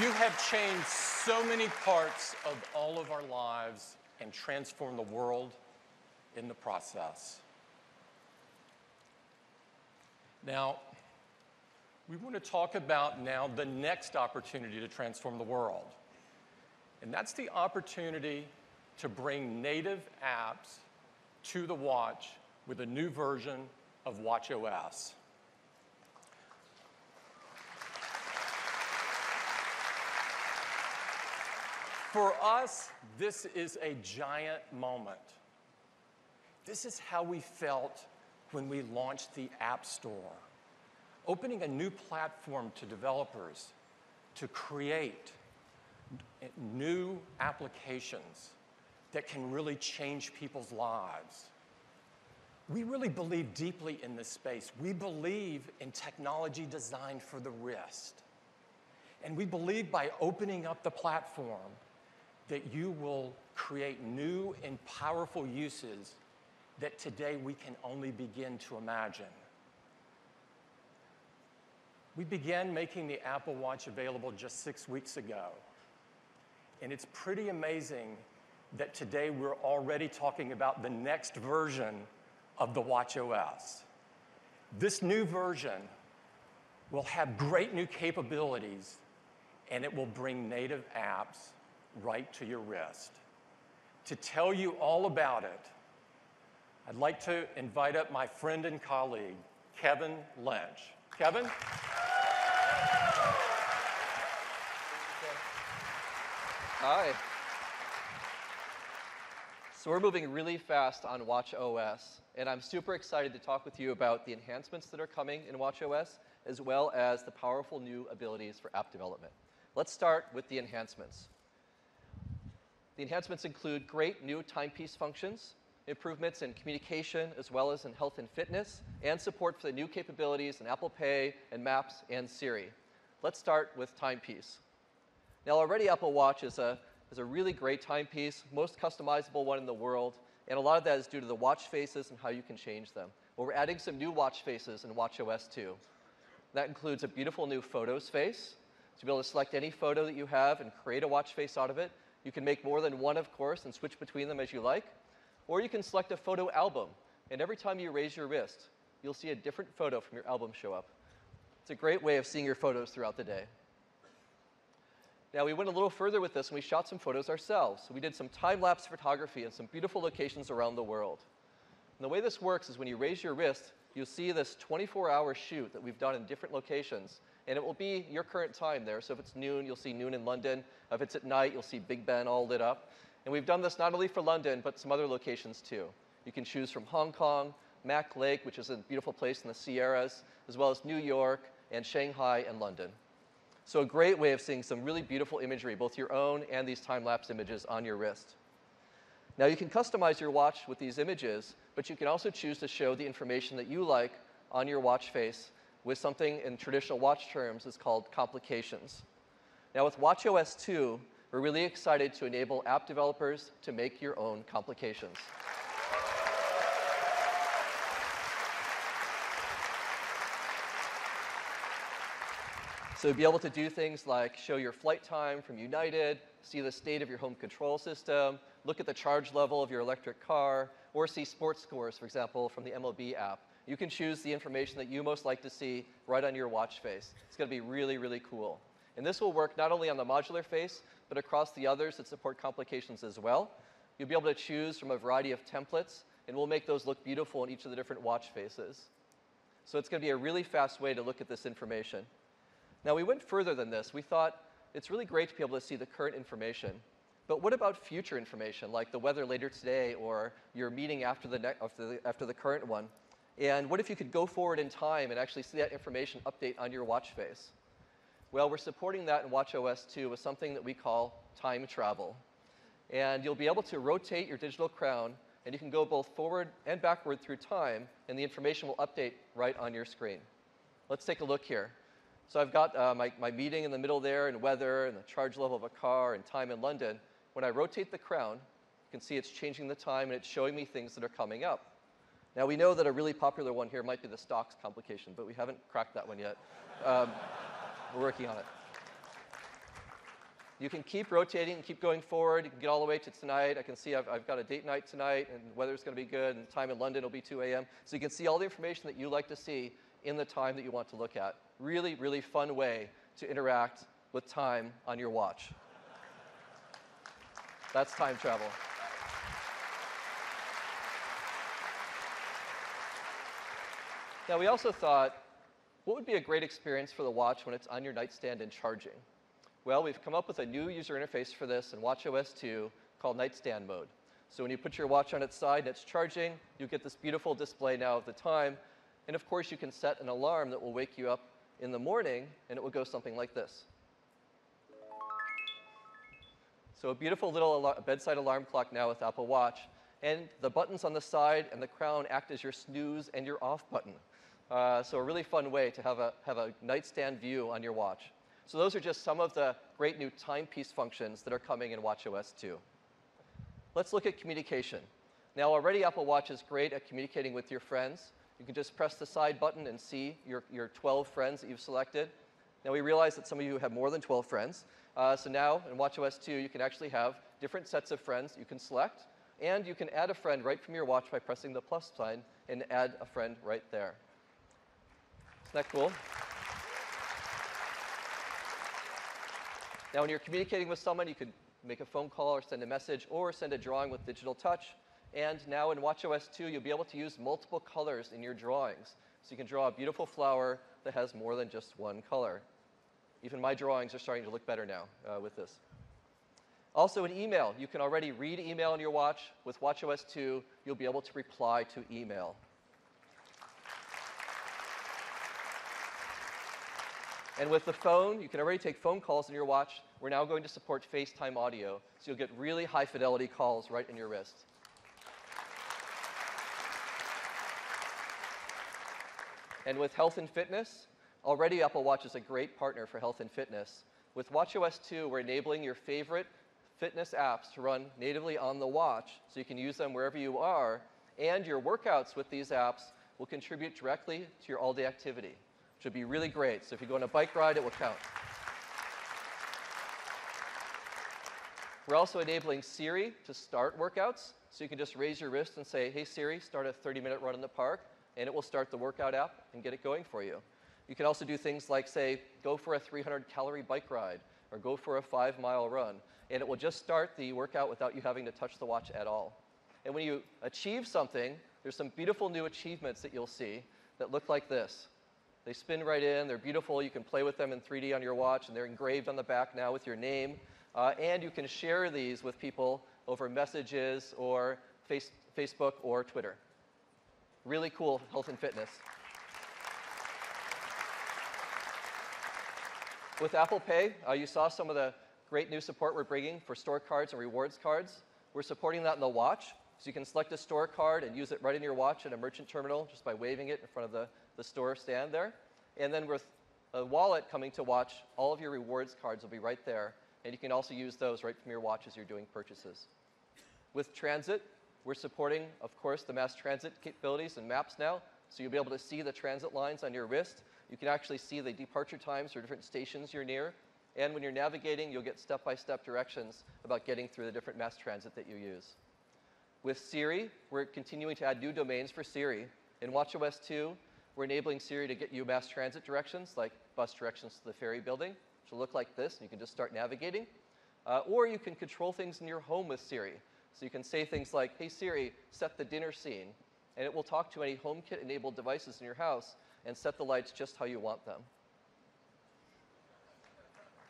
You, have changed so many parts of all of our lives and transformed the world in the process. Now, we want to talk about now the next opportunity to transform the world. And that's the opportunity to bring native apps to the watch with a new version of watchOS. For us, this is a giant moment. This is how we felt when we launched the App Store, opening a new platform to developers to create new applications that can really change people's lives. We really believe deeply in this space. We believe in technology designed for the wrist. And we believe by opening up the platform that you will create new and powerful uses that today we can only begin to imagine. We began making the Apple Watch available just six weeks ago. And it's pretty amazing that today we're already talking about the next version of the watchOS. This new version will have great new capabilities and it will bring native apps right to your wrist. To tell you all about it, I'd like to invite up my friend and colleague, Kevin Lynch. Kevin? Hi. So we're moving really fast on watchOS, and I'm super excited to talk with you about the enhancements that are coming in watchOS, as well as the powerful new abilities for app development. Let's start with the enhancements. The enhancements include great new timepiece functions, improvements in communication, as well as in health and fitness, and support for the new capabilities in Apple Pay and Maps and Siri. Let's start with timepiece. Now, already Apple Watch is a, is a really great timepiece, most customizable one in the world, and a lot of that is due to the watch faces and how you can change them. Well, we're adding some new watch faces in watchOS 2. That includes a beautiful new photos face, to be able to select any photo that you have and create a watch face out of it. You can make more than one, of course, and switch between them as you like. Or you can select a photo album, and every time you raise your wrist, you'll see a different photo from your album show up. It's a great way of seeing your photos throughout the day. Now, we went a little further with this and we shot some photos ourselves. So we did some time lapse photography in some beautiful locations around the world. And the way this works is when you raise your wrist, you'll see this 24 hour shoot that we've done in different locations. And it will be your current time there. So if it's noon, you'll see noon in London. If it's at night, you'll see Big Ben all lit up. And we've done this not only for London, but some other locations too. You can choose from Hong Kong, Mack Lake, which is a beautiful place in the Sierras, as well as New York and Shanghai and London. So a great way of seeing some really beautiful imagery, both your own and these time-lapse images on your wrist. Now you can customize your watch with these images, but you can also choose to show the information that you like on your watch face with something in traditional watch terms is called complications. Now with watchOS 2, we're really excited to enable app developers to make your own complications. So be able to do things like show your flight time from United, see the state of your home control system, look at the charge level of your electric car, or see sports scores, for example, from the MLB app. You can choose the information that you most like to see right on your watch face. It's going to be really, really cool. And this will work not only on the modular face, but across the others that support complications as well. You'll be able to choose from a variety of templates, and we'll make those look beautiful in each of the different watch faces. So it's going to be a really fast way to look at this information. Now, we went further than this. We thought it's really great to be able to see the current information. But what about future information, like the weather later today or your meeting after the, after the, after the current one? And what if you could go forward in time and actually see that information update on your watch face? Well, we're supporting that in watchOS 2 with something that we call time travel. And you'll be able to rotate your digital crown, and you can go both forward and backward through time, and the information will update right on your screen. Let's take a look here. So I've got uh, my, my meeting in the middle there and weather and the charge level of a car and time in London. When I rotate the crown, you can see it's changing the time and it's showing me things that are coming up. Now we know that a really popular one here might be the stocks complication, but we haven't cracked that one yet. Um, we're working on it. You can keep rotating and keep going forward. You can get all the way to tonight. I can see I've, I've got a date night tonight, and weather's going to be good, and time in London will be 2 a.m. So you can see all the information that you like to see in the time that you want to look at. Really, really fun way to interact with time on your watch. That's time travel. Now, we also thought, what would be a great experience for the watch when it's on your nightstand and charging? Well, we've come up with a new user interface for this in WatchOS 2 called Nightstand Mode. So when you put your watch on its side and it's charging, you get this beautiful display now of the time, and of course, you can set an alarm that will wake you up in the morning, and it will go something like this. So a beautiful little al bedside alarm clock now with Apple Watch. And the buttons on the side and the crown act as your snooze and your off button. Uh, so a really fun way to have a, have a nightstand view on your watch. So those are just some of the great new timepiece functions that are coming in watchOS 2. Let's look at communication. Now already Apple Watch is great at communicating with your friends. You can just press the side button and see your, your 12 friends that you've selected. Now we realize that some of you have more than 12 friends. Uh, so now in watchOS 2, you can actually have different sets of friends you can select. And you can add a friend right from your watch by pressing the plus sign and add a friend right there. Isn't that cool? Now, when you're communicating with someone, you could make a phone call or send a message or send a drawing with digital touch. And now in watchOS 2, you'll be able to use multiple colors in your drawings. So you can draw a beautiful flower that has more than just one color. Even my drawings are starting to look better now uh, with this. Also in email, you can already read email on your watch. With watchOS 2, you'll be able to reply to email. And with the phone, you can already take phone calls on your watch. We're now going to support FaceTime audio, so you'll get really high fidelity calls right in your wrist. And with health and fitness, already Apple Watch is a great partner for health and fitness. With watchOS 2, we're enabling your favorite fitness apps to run natively on the watch so you can use them wherever you are. And your workouts with these apps will contribute directly to your all day activity, which would be really great. So if you go on a bike ride, it will count. We're also enabling Siri to start workouts. So you can just raise your wrist and say, hey Siri, start a 30 minute run in the park, and it will start the workout app and get it going for you. You can also do things like say, go for a 300 calorie bike ride, or go for a five mile run and it will just start the workout without you having to touch the watch at all. And when you achieve something, there's some beautiful new achievements that you'll see that look like this. They spin right in, they're beautiful, you can play with them in 3D on your watch, and they're engraved on the back now with your name. Uh, and you can share these with people over messages or face, Facebook or Twitter. Really cool health and fitness. With Apple Pay, uh, you saw some of the great new support we're bringing for store cards and rewards cards. We're supporting that in the watch. So you can select a store card and use it right in your watch at a merchant terminal just by waving it in front of the, the store stand there. And then with a wallet coming to watch, all of your rewards cards will be right there. And you can also use those right from your watch as you're doing purchases. With transit, we're supporting, of course, the mass transit capabilities and maps now. So you'll be able to see the transit lines on your wrist. You can actually see the departure times for different stations you're near. And when you're navigating, you'll get step-by-step directions about getting through the different mass transit that you use. With Siri, we're continuing to add new domains for Siri. In WatchOS 2, we're enabling Siri to get you mass transit directions, like bus directions to the ferry building, which will look like this, and you can just start navigating. Uh, or you can control things in your home with Siri. So you can say things like, hey Siri, set the dinner scene, and it will talk to any HomeKit-enabled devices in your house and set the lights just how you want them.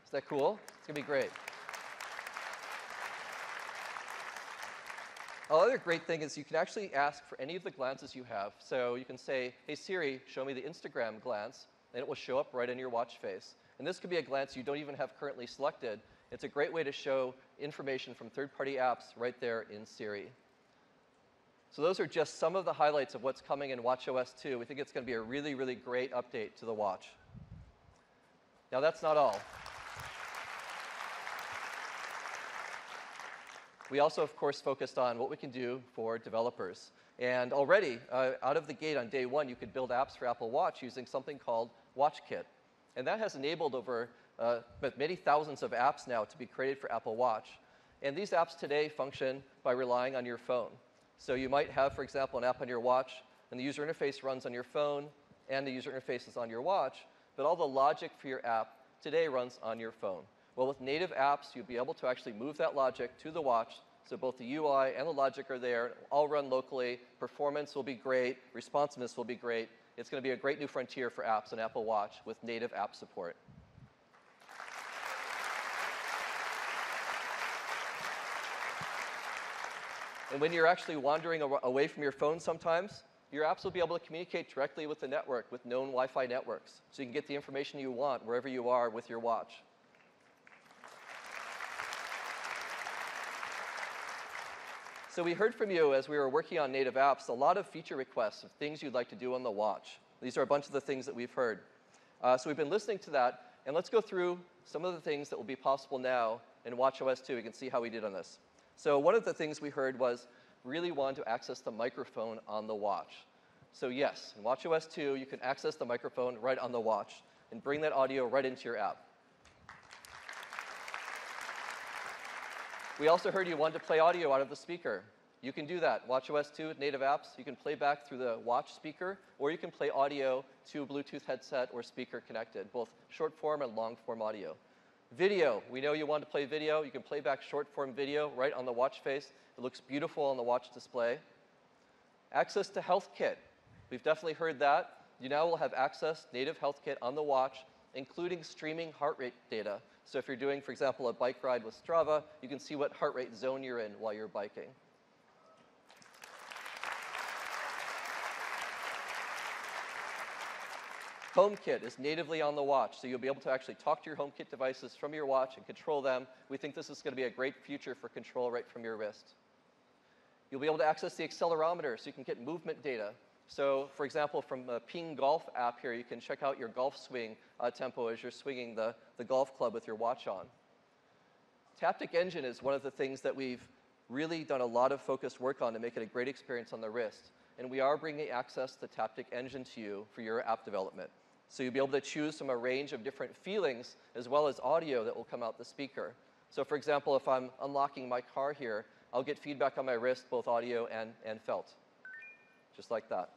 Is that cool? It's going to be great. Another great thing is you can actually ask for any of the glances you have. So you can say, hey Siri, show me the Instagram glance, and it will show up right in your watch face. And this could be a glance you don't even have currently selected. It's a great way to show information from third-party apps right there in Siri. So those are just some of the highlights of what's coming in watchOS 2. We think it's going to be a really, really great update to the watch. Now that's not all. We also, of course, focused on what we can do for developers. And already, uh, out of the gate on day one, you could build apps for Apple Watch using something called WatchKit. And that has enabled over uh, many thousands of apps now to be created for Apple Watch. And these apps today function by relying on your phone. So you might have, for example, an app on your watch, and the user interface runs on your phone, and the user interface is on your watch, but all the logic for your app today runs on your phone. Well, with native apps, you'll be able to actually move that logic to the watch so both the UI and the logic are there, all run locally. Performance will be great. Responsiveness will be great. It's going to be a great new frontier for apps on Apple Watch with native app support. And when you're actually wandering away from your phone sometimes, your apps will be able to communicate directly with the network, with known Wi Fi networks. So you can get the information you want wherever you are with your watch. So we heard from you as we were working on native apps, a lot of feature requests of things you'd like to do on the watch. These are a bunch of the things that we've heard. Uh, so we've been listening to that, and let's go through some of the things that will be possible now in WatchOS 2. We can see how we did on this. So one of the things we heard was really want to access the microphone on the watch. So yes, in WatchOS 2, you can access the microphone right on the watch and bring that audio right into your app. We also heard you wanted to play audio out of the speaker. You can do that. WatchOS 2 with native apps, you can play back through the watch speaker, or you can play audio to a Bluetooth headset or speaker connected, both short form and long form audio. Video, we know you want to play video. You can play back short form video right on the watch face. It looks beautiful on the watch display. Access to HealthKit. We've definitely heard that. You now will have access native HealthKit on the watch, including streaming heart rate data. So if you're doing, for example, a bike ride with Strava, you can see what heart rate zone you're in while you're biking. HomeKit is natively on the watch, so you'll be able to actually talk to your HomeKit devices from your watch and control them. We think this is going to be a great future for control right from your wrist. You'll be able to access the accelerometer so you can get movement data. So, for example, from the Ping Golf app here, you can check out your golf swing uh, tempo as you're swinging the, the golf club with your watch on. Taptic Engine is one of the things that we've really done a lot of focused work on to make it a great experience on the wrist. And we are bringing access to Taptic Engine to you for your app development. So you'll be able to choose from a range of different feelings as well as audio that will come out the speaker. So for example, if I'm unlocking my car here, I'll get feedback on my wrist, both audio and, and felt, just like that.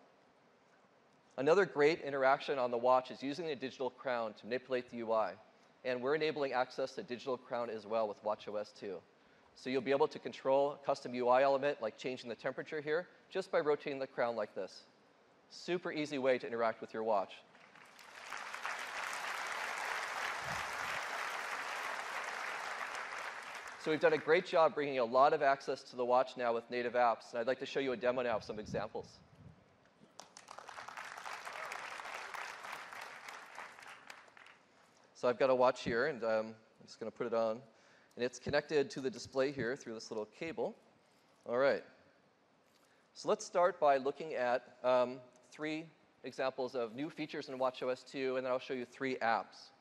Another great interaction on the watch is using the digital crown to manipulate the UI. And we're enabling access to digital crown as well with WatchOS 2. So you'll be able to control a custom UI element like changing the temperature here just by rotating the crown like this. Super easy way to interact with your watch. So we've done a great job bringing a lot of access to the watch now with native apps. And I'd like to show you a demo now of some examples. So I've got a watch here, and um, I'm just going to put it on. And it's connected to the display here through this little cable. All right. So let's start by looking at um, three examples of new features in WatchOS 2, and then I'll show you three apps.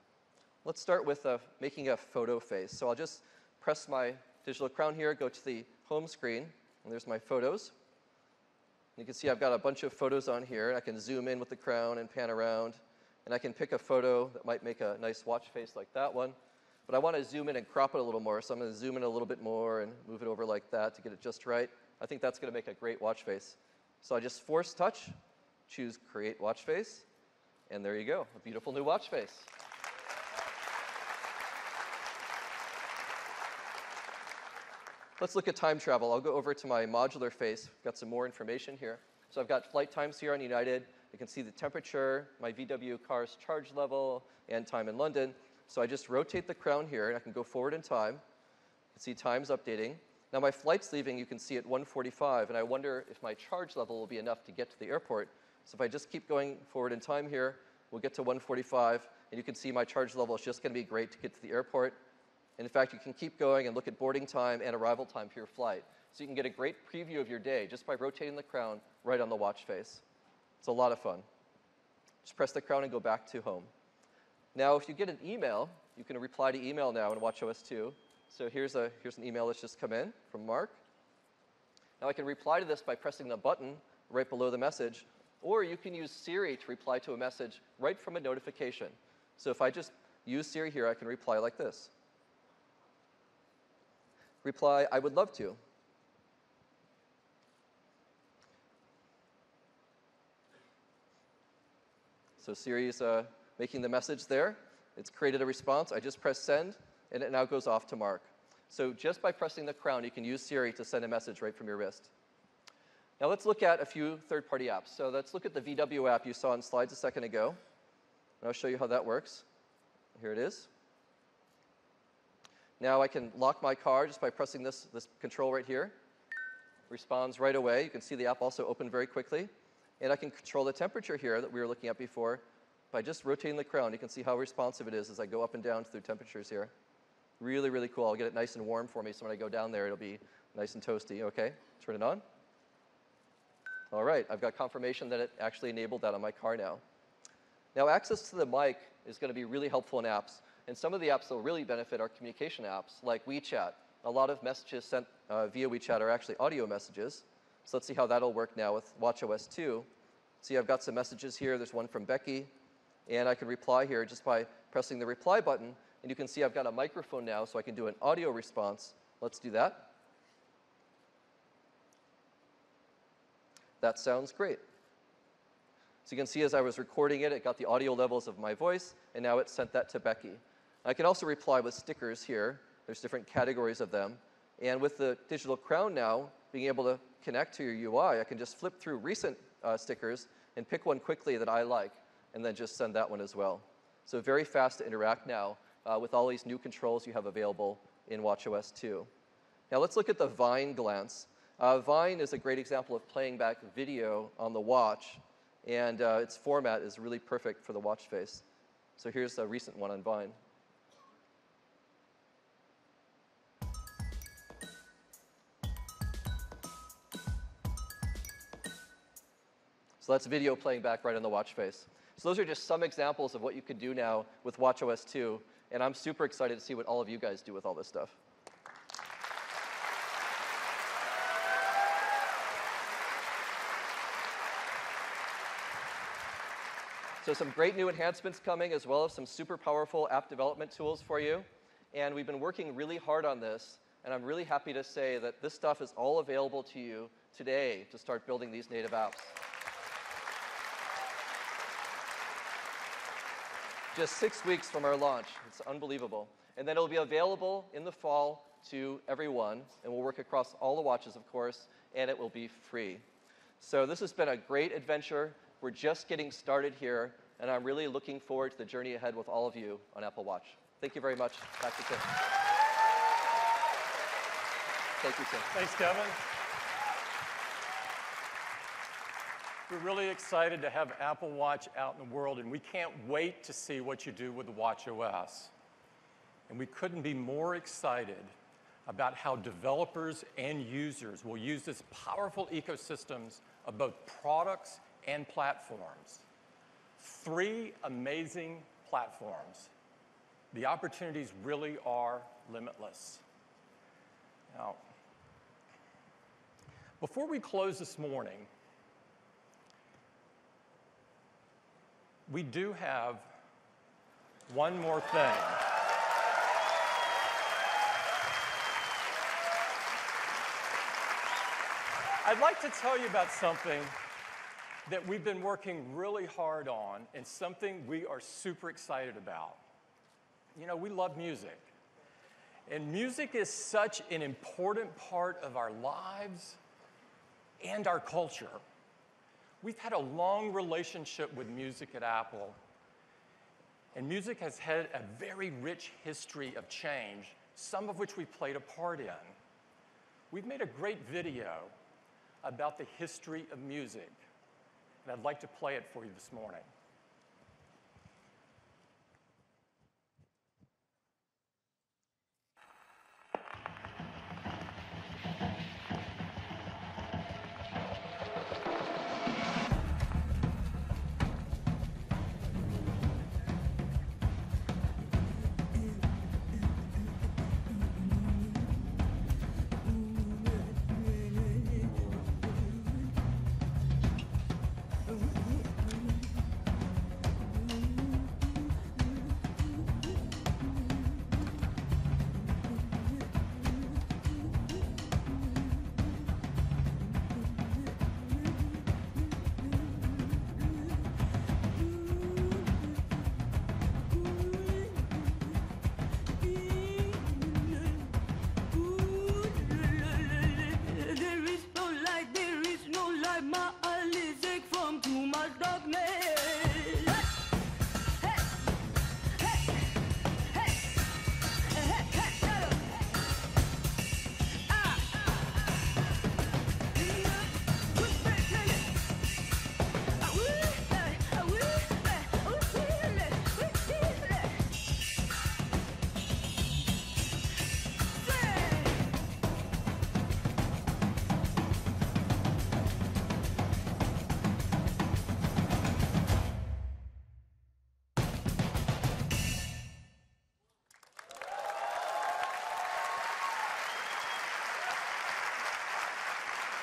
Let's start with uh, making a photo face. So I'll just press my digital crown here, go to the home screen, and there's my photos. You can see I've got a bunch of photos on here. I can zoom in with the crown and pan around, and I can pick a photo that might make a nice watch face like that one. But I want to zoom in and crop it a little more, so I'm going to zoom in a little bit more and move it over like that to get it just right. I think that's going to make a great watch face. So I just force touch, choose Create Watch Face, and there you go, a beautiful new watch face. Let's look at time travel. I'll go over to my modular face. Got some more information here. So I've got flight times here on United. You can see the temperature, my VW car's charge level, and time in London. So I just rotate the crown here, and I can go forward in time. You can see time's updating. Now my flight's leaving, you can see at 1:45, and I wonder if my charge level will be enough to get to the airport. So if I just keep going forward in time here, we'll get to 1:45, and you can see my charge level is just going to be great to get to the airport. And in fact, you can keep going and look at boarding time and arrival time for your flight. So you can get a great preview of your day just by rotating the crown right on the watch face. It's a lot of fun. Just press the crown and go back to home. Now, if you get an email, you can reply to email now in WatchOS 2. So here's, a, here's an email that's just come in from Mark. Now I can reply to this by pressing the button right below the message, or you can use Siri to reply to a message right from a notification. So if I just use Siri here, I can reply like this. Reply, I would love to. So Siri is uh, making the message there. It's created a response. I just press send, and it now goes off to Mark. So just by pressing the crown, you can use Siri to send a message right from your wrist. Now let's look at a few third-party apps. So let's look at the VW app you saw in slides a second ago. And I'll show you how that works. Here it is. Now I can lock my car just by pressing this, this control right here. Responds right away. You can see the app also opened very quickly. And I can control the temperature here that we were looking at before by just rotating the crown. You can see how responsive it is as I go up and down through temperatures here. Really, really cool. I'll get it nice and warm for me so when I go down there, it'll be nice and toasty. Okay, turn it on. All right, I've got confirmation that it actually enabled that on my car now. Now, access to the mic is going to be really helpful in apps. And some of the apps that will really benefit are communication apps like WeChat. A lot of messages sent uh, via WeChat are actually audio messages. So let's see how that'll work now with WatchOS 2. See, I've got some messages here. There's one from Becky. And I can reply here just by pressing the reply button. And you can see I've got a microphone now, so I can do an audio response. Let's do that. That sounds great. So you can see as I was recording it, it got the audio levels of my voice, and now it sent that to Becky. I can also reply with stickers here. There's different categories of them. And with the digital crown now, being able to connect to your UI, I can just flip through recent uh, stickers and pick one quickly that I like, and then just send that one as well. So very fast to interact now uh, with all these new controls you have available in WatchOS 2. Now let's look at the Vine glance. Uh, Vine is a great example of playing back video on the watch, and uh, its format is really perfect for the watch face. So here's a recent one on Vine. That's video playing back right on the watch face. So those are just some examples of what you could do now with WatchOS 2, and I'm super excited to see what all of you guys do with all this stuff. So some great new enhancements coming, as well as some super powerful app development tools for you. And we've been working really hard on this, and I'm really happy to say that this stuff is all available to you today to start building these native apps. Just six weeks from our launch. It's unbelievable. And then it'll be available in the fall to everyone, and we'll work across all the watches, of course, and it will be free. So this has been a great adventure. We're just getting started here, and I'm really looking forward to the journey ahead with all of you on Apple Watch. Thank you very much. Back to Tim. Thank you, Tim. Thanks, Kevin. We're really excited to have Apple Watch out in the world, and we can't wait to see what you do with the Watch OS. And we couldn't be more excited about how developers and users will use this powerful ecosystems of both products and platforms. Three amazing platforms. The opportunities really are limitless. Now, before we close this morning, we do have one more thing. I'd like to tell you about something that we've been working really hard on and something we are super excited about. You know, we love music. And music is such an important part of our lives and our culture. We've had a long relationship with music at Apple, and music has had a very rich history of change, some of which we played a part in. We've made a great video about the history of music, and I'd like to play it for you this morning.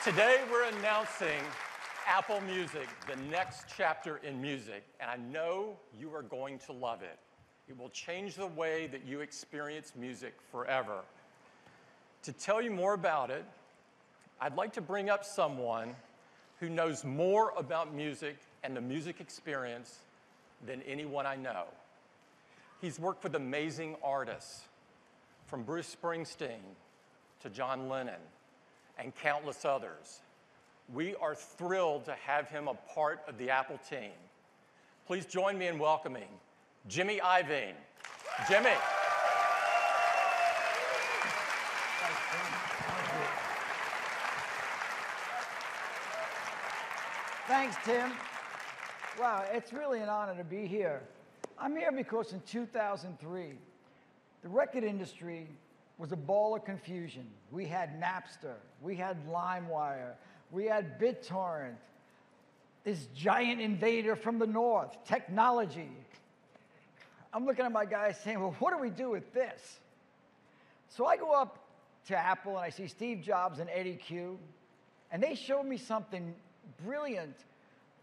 Today we're announcing Apple Music, the next chapter in music, and I know you are going to love it. It will change the way that you experience music forever. To tell you more about it, I'd like to bring up someone who knows more about music and the music experience than anyone I know. He's worked with amazing artists, from Bruce Springsteen to John Lennon and countless others. We are thrilled to have him a part of the Apple team. Please join me in welcoming Jimmy Iovine. Jimmy. Thanks, Tim. Wow, it's really an honor to be here. I'm here because in 2003, the record industry was a ball of confusion. We had Napster, we had LimeWire, we had BitTorrent, this giant invader from the north, technology. I'm looking at my guys saying, well, what do we do with this? So I go up to Apple and I see Steve Jobs and Eddy Cue, and they showed me something brilliant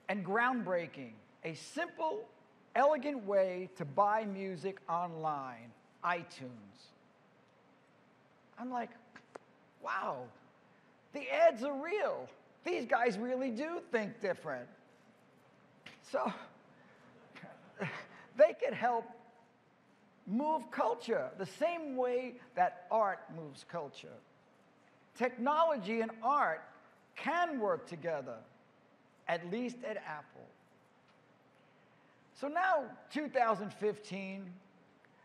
and groundbreaking a simple, elegant way to buy music online iTunes. I'm like, wow, the ads are real. These guys really do think different. So they could help move culture the same way that art moves culture. Technology and art can work together, at least at Apple. So now, 2015,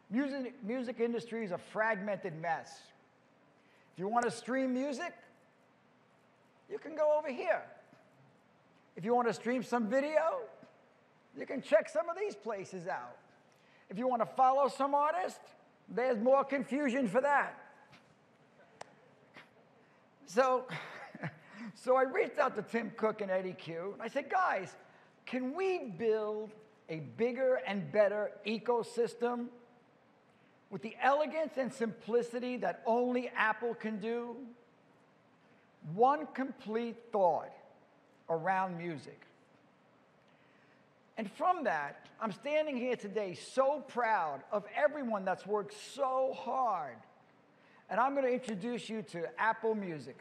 music, music industry is a fragmented mess. If you want to stream music, you can go over here. If you want to stream some video, you can check some of these places out. If you want to follow some artist, there's more confusion for that. So, so I reached out to Tim Cook and Eddy Cue, and I said, guys, can we build a bigger and better ecosystem with the elegance and simplicity that only Apple can do? One complete thought around music. And from that, I'm standing here today so proud of everyone that's worked so hard. And I'm going to introduce you to Apple Music.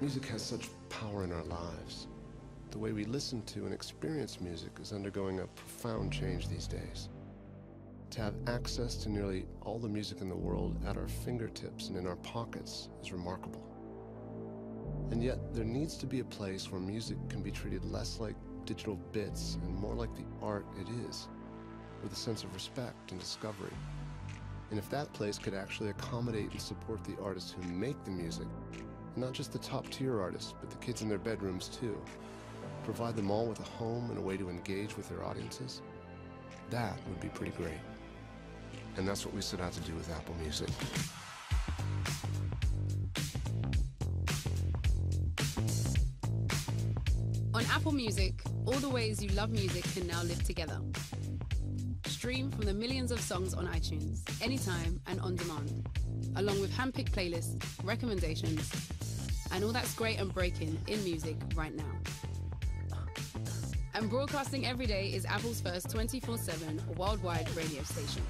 Music has such power in our lives. The way we listen to and experience music is undergoing a profound change these days. To have access to nearly all the music in the world at our fingertips and in our pockets is remarkable. And yet, there needs to be a place where music can be treated less like digital bits and more like the art it is, with a sense of respect and discovery. And if that place could actually accommodate and support the artists who make the music, not just the top tier artists, but the kids in their bedrooms too, provide them all with a home and a way to engage with their audiences, that would be pretty great. And that's what we set out to do with Apple Music. On Apple Music, all the ways you love music can now live together. Stream from the millions of songs on iTunes, anytime and on demand, along with handpicked playlists, recommendations, and all that's great and breaking in music right now. And broadcasting every day is Apple's first 24 7 worldwide radio station.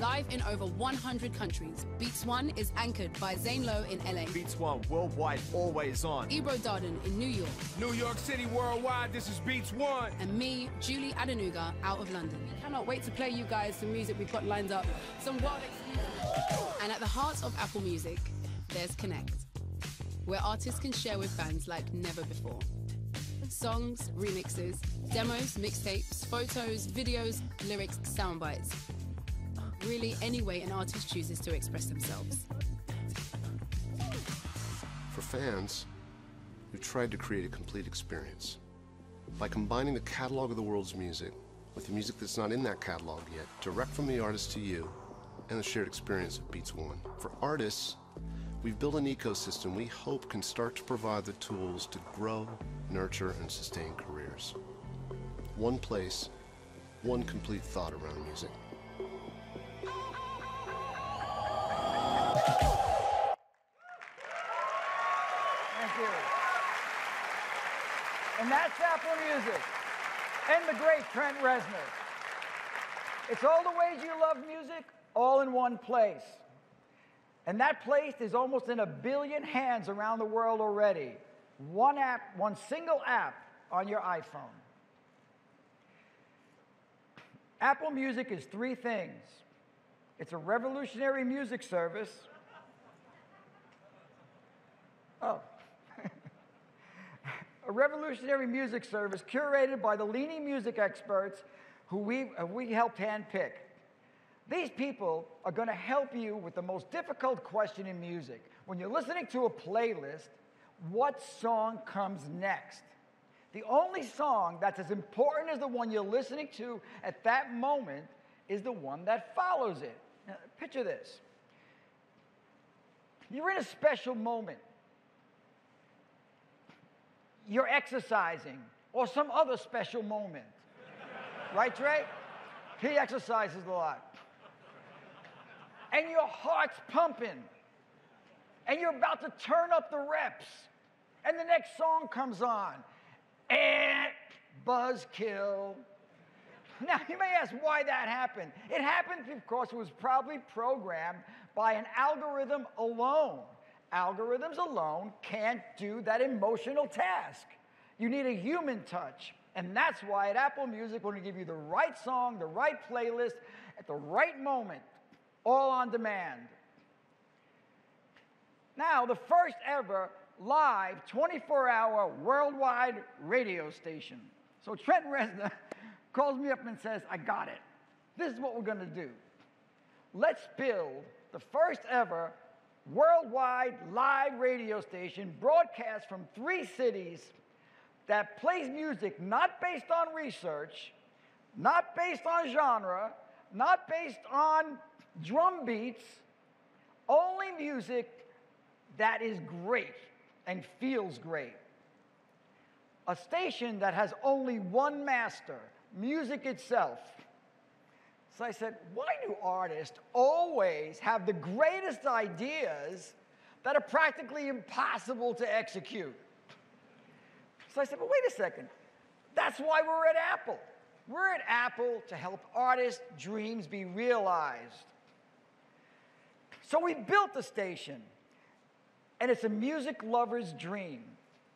Live in over 100 countries, Beats One is anchored by Zane Lowe in LA. Beats One worldwide, always on. Ebro Darden in New York. New York City worldwide, this is Beats One. And me, Julie Adenuga, out of London. We cannot wait to play you guys some music we've got lined up. Some wild exclusives. And at the heart of Apple Music, there's Connect, where artists can share with fans like never before. Songs, remixes, demos, mixtapes, photos, videos, lyrics, sound bites. Really, any way an artist chooses to express themselves. For fans, we've tried to create a complete experience. By combining the catalog of the world's music with the music that's not in that catalog yet, direct from the artist to you, and the shared experience of Beats One. For artists, We've built an ecosystem we hope can start to provide the tools to grow, nurture, and sustain careers. One place, one complete thought around music. Thank you. And that's Apple Music and the great Trent Reznor. It's all the ways you love music all in one place. And that place is almost in a billion hands around the world already. One app, one single app on your iPhone. Apple Music is three things it's a revolutionary music service. Oh. a revolutionary music service curated by the leading music experts who we, uh, we helped handpick. These people are going to help you with the most difficult question in music. When you're listening to a playlist, what song comes next? The only song that's as important as the one you're listening to at that moment is the one that follows it. Now, picture this. You're in a special moment. You're exercising or some other special moment. right, Trey? He exercises a lot. And your heart's pumping. And you're about to turn up the reps. And the next song comes on. And buzzkill. Now, you may ask why that happened. It happened because it was probably programmed by an algorithm alone. Algorithms alone can't do that emotional task. You need a human touch. And that's why at Apple Music, we're going to give you the right song, the right playlist, at the right moment, all on demand. Now, the first ever live 24 hour worldwide radio station. So Trent Reznor calls me up and says, I got it. This is what we're going to do. Let's build the first ever worldwide live radio station broadcast from three cities that plays music not based on research, not based on genre, not based on drum beats, only music that is great and feels great. A station that has only one master, music itself. So I said, why do artists always have the greatest ideas that are practically impossible to execute? So I said, but wait a second. That's why we're at Apple. We're at Apple to help artists' dreams be realized. So we built the station, and it's a music lover's dream.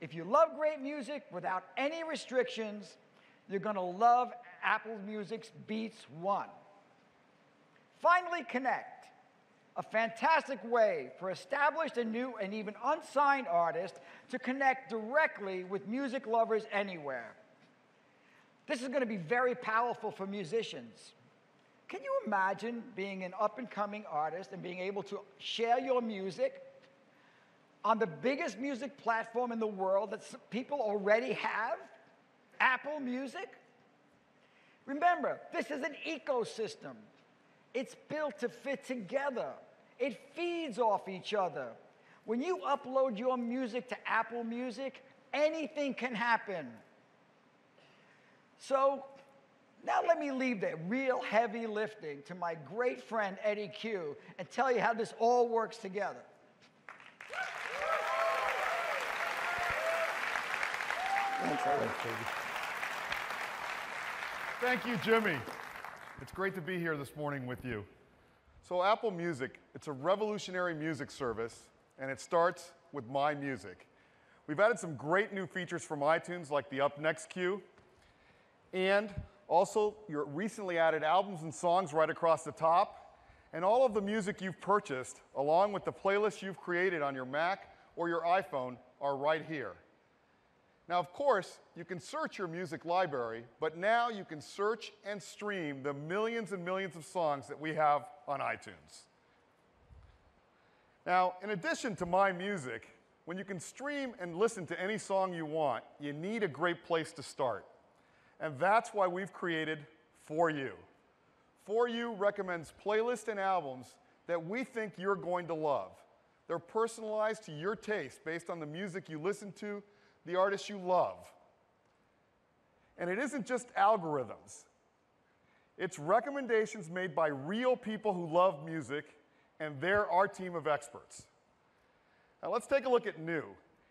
If you love great music without any restrictions, you're going to love Apple Music's Beats One. Finally, Connect, a fantastic way for established and new and even unsigned artists to connect directly with music lovers anywhere. This is going to be very powerful for musicians. Can you imagine being an up and coming artist and being able to share your music on the biggest music platform in the world that people already have? Apple Music? Remember, this is an ecosystem. It's built to fit together. It feeds off each other. When you upload your music to Apple Music, anything can happen. So now let me leave that real heavy lifting to my great friend Eddy Cue and tell you how this all works together. Thank you, Jimmy. It's great to be here this morning with you. So Apple Music, it's a revolutionary music service, and it starts with My Music. We've added some great new features from iTunes, like the Up Next queue, and also your recently added albums and songs right across the top, and all of the music you've purchased, along with the playlists you've created on your Mac or your iPhone, are right here. Now, of course, you can search your music library, but now you can search and stream the millions and millions of songs that we have on iTunes. Now, in addition to my music, when you can stream and listen to any song you want, you need a great place to start. And that's why we've created For You. For You recommends playlists and albums that we think you're going to love. They're personalized to your taste based on the music you listen to the artists you love. And it isn't just algorithms, it's recommendations made by real people who love music, and they're our team of experts. Now let's take a look at new.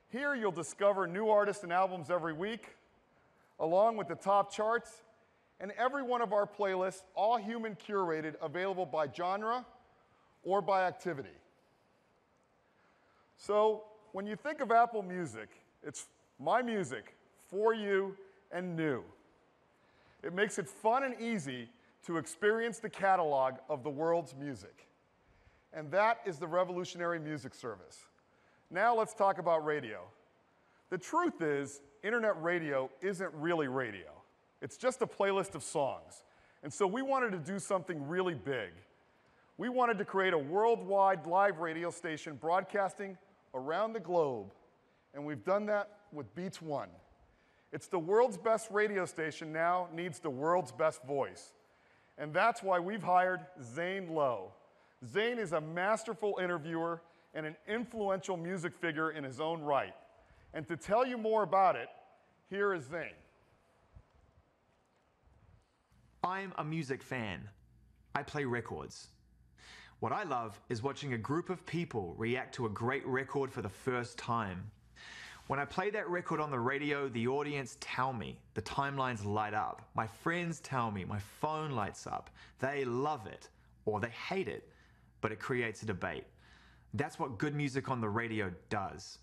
Here you'll discover new artists and albums every week, along with the top charts and every one of our playlists, all human curated, available by genre or by activity. So when you think of Apple Music, it's my music for you and new. It makes it fun and easy to experience the catalog of the world's music. And that is the revolutionary music service. Now let's talk about radio. The truth is, internet radio isn't really radio. It's just a playlist of songs. And so we wanted to do something really big. We wanted to create a worldwide live radio station broadcasting around the globe. And we've done that with Beats One. It's the world's best radio station now needs the world's best voice. And that's why we've hired Zane Lowe. Zane is a masterful interviewer and an influential music figure in his own right. And to tell you more about it, here is Zane. I'm a music fan. I play records. What I love is watching a group of people react to a great record for the first time. When I play that record on the radio, the audience tell me, the timelines light up. My friends tell me, my phone lights up. They love it or they hate it, but it creates a debate. That's what good music on the radio does.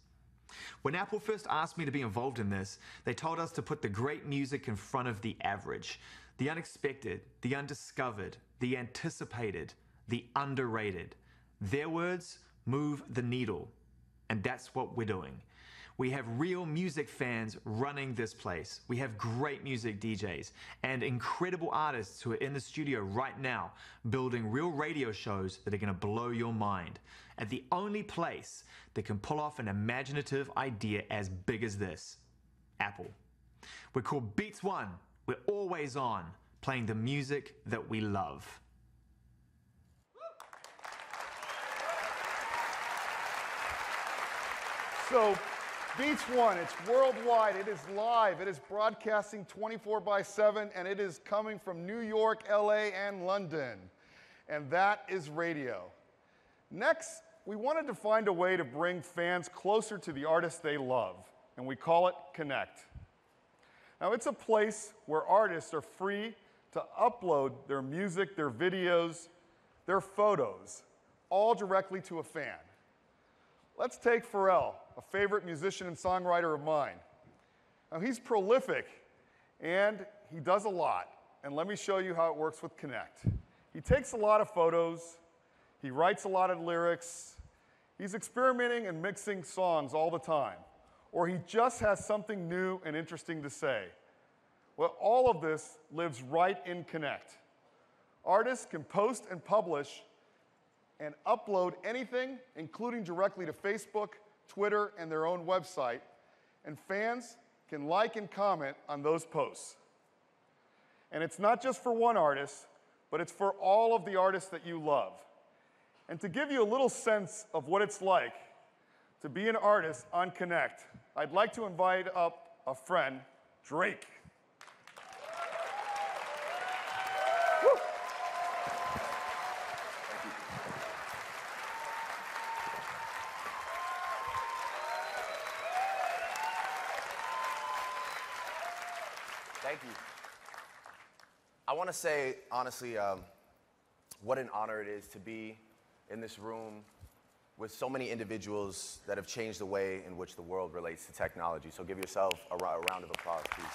When Apple first asked me to be involved in this, they told us to put the great music in front of the average, the unexpected, the undiscovered, the anticipated, the underrated. Their words move the needle. And that's what we're doing. We have real music fans running this place. We have great music DJs and incredible artists who are in the studio right now building real radio shows that are going to blow your mind. At the only place that can pull off an imaginative idea as big as this Apple. We're called Beats One. We're always on, playing the music that we love. So, Beats One, it's worldwide, it is live, it is broadcasting 24 by 7, and it is coming from New York, LA, and London. And that is radio. Next, we wanted to find a way to bring fans closer to the artists they love, and we call it Connect. Now, it's a place where artists are free to upload their music, their videos, their photos, all directly to a fan. Let's take Pharrell, a favorite musician and songwriter of mine. Now, he's prolific and he does a lot. And let me show you how it works with Connect. He takes a lot of photos, he writes a lot of lyrics, he's experimenting and mixing songs all the time, or he just has something new and interesting to say. Well, all of this lives right in Connect. Artists can post and publish and upload anything, including directly to Facebook, Twitter, and their own website, and fans can like and comment on those posts. And it's not just for one artist, but it's for all of the artists that you love. And to give you a little sense of what it's like to be an artist on Connect, I'd like to invite up a friend, Drake. Thank you. I want to say, honestly, um, what an honor it is to be in this room with so many individuals that have changed the way in which the world relates to technology. So give yourself a, a round of applause, please.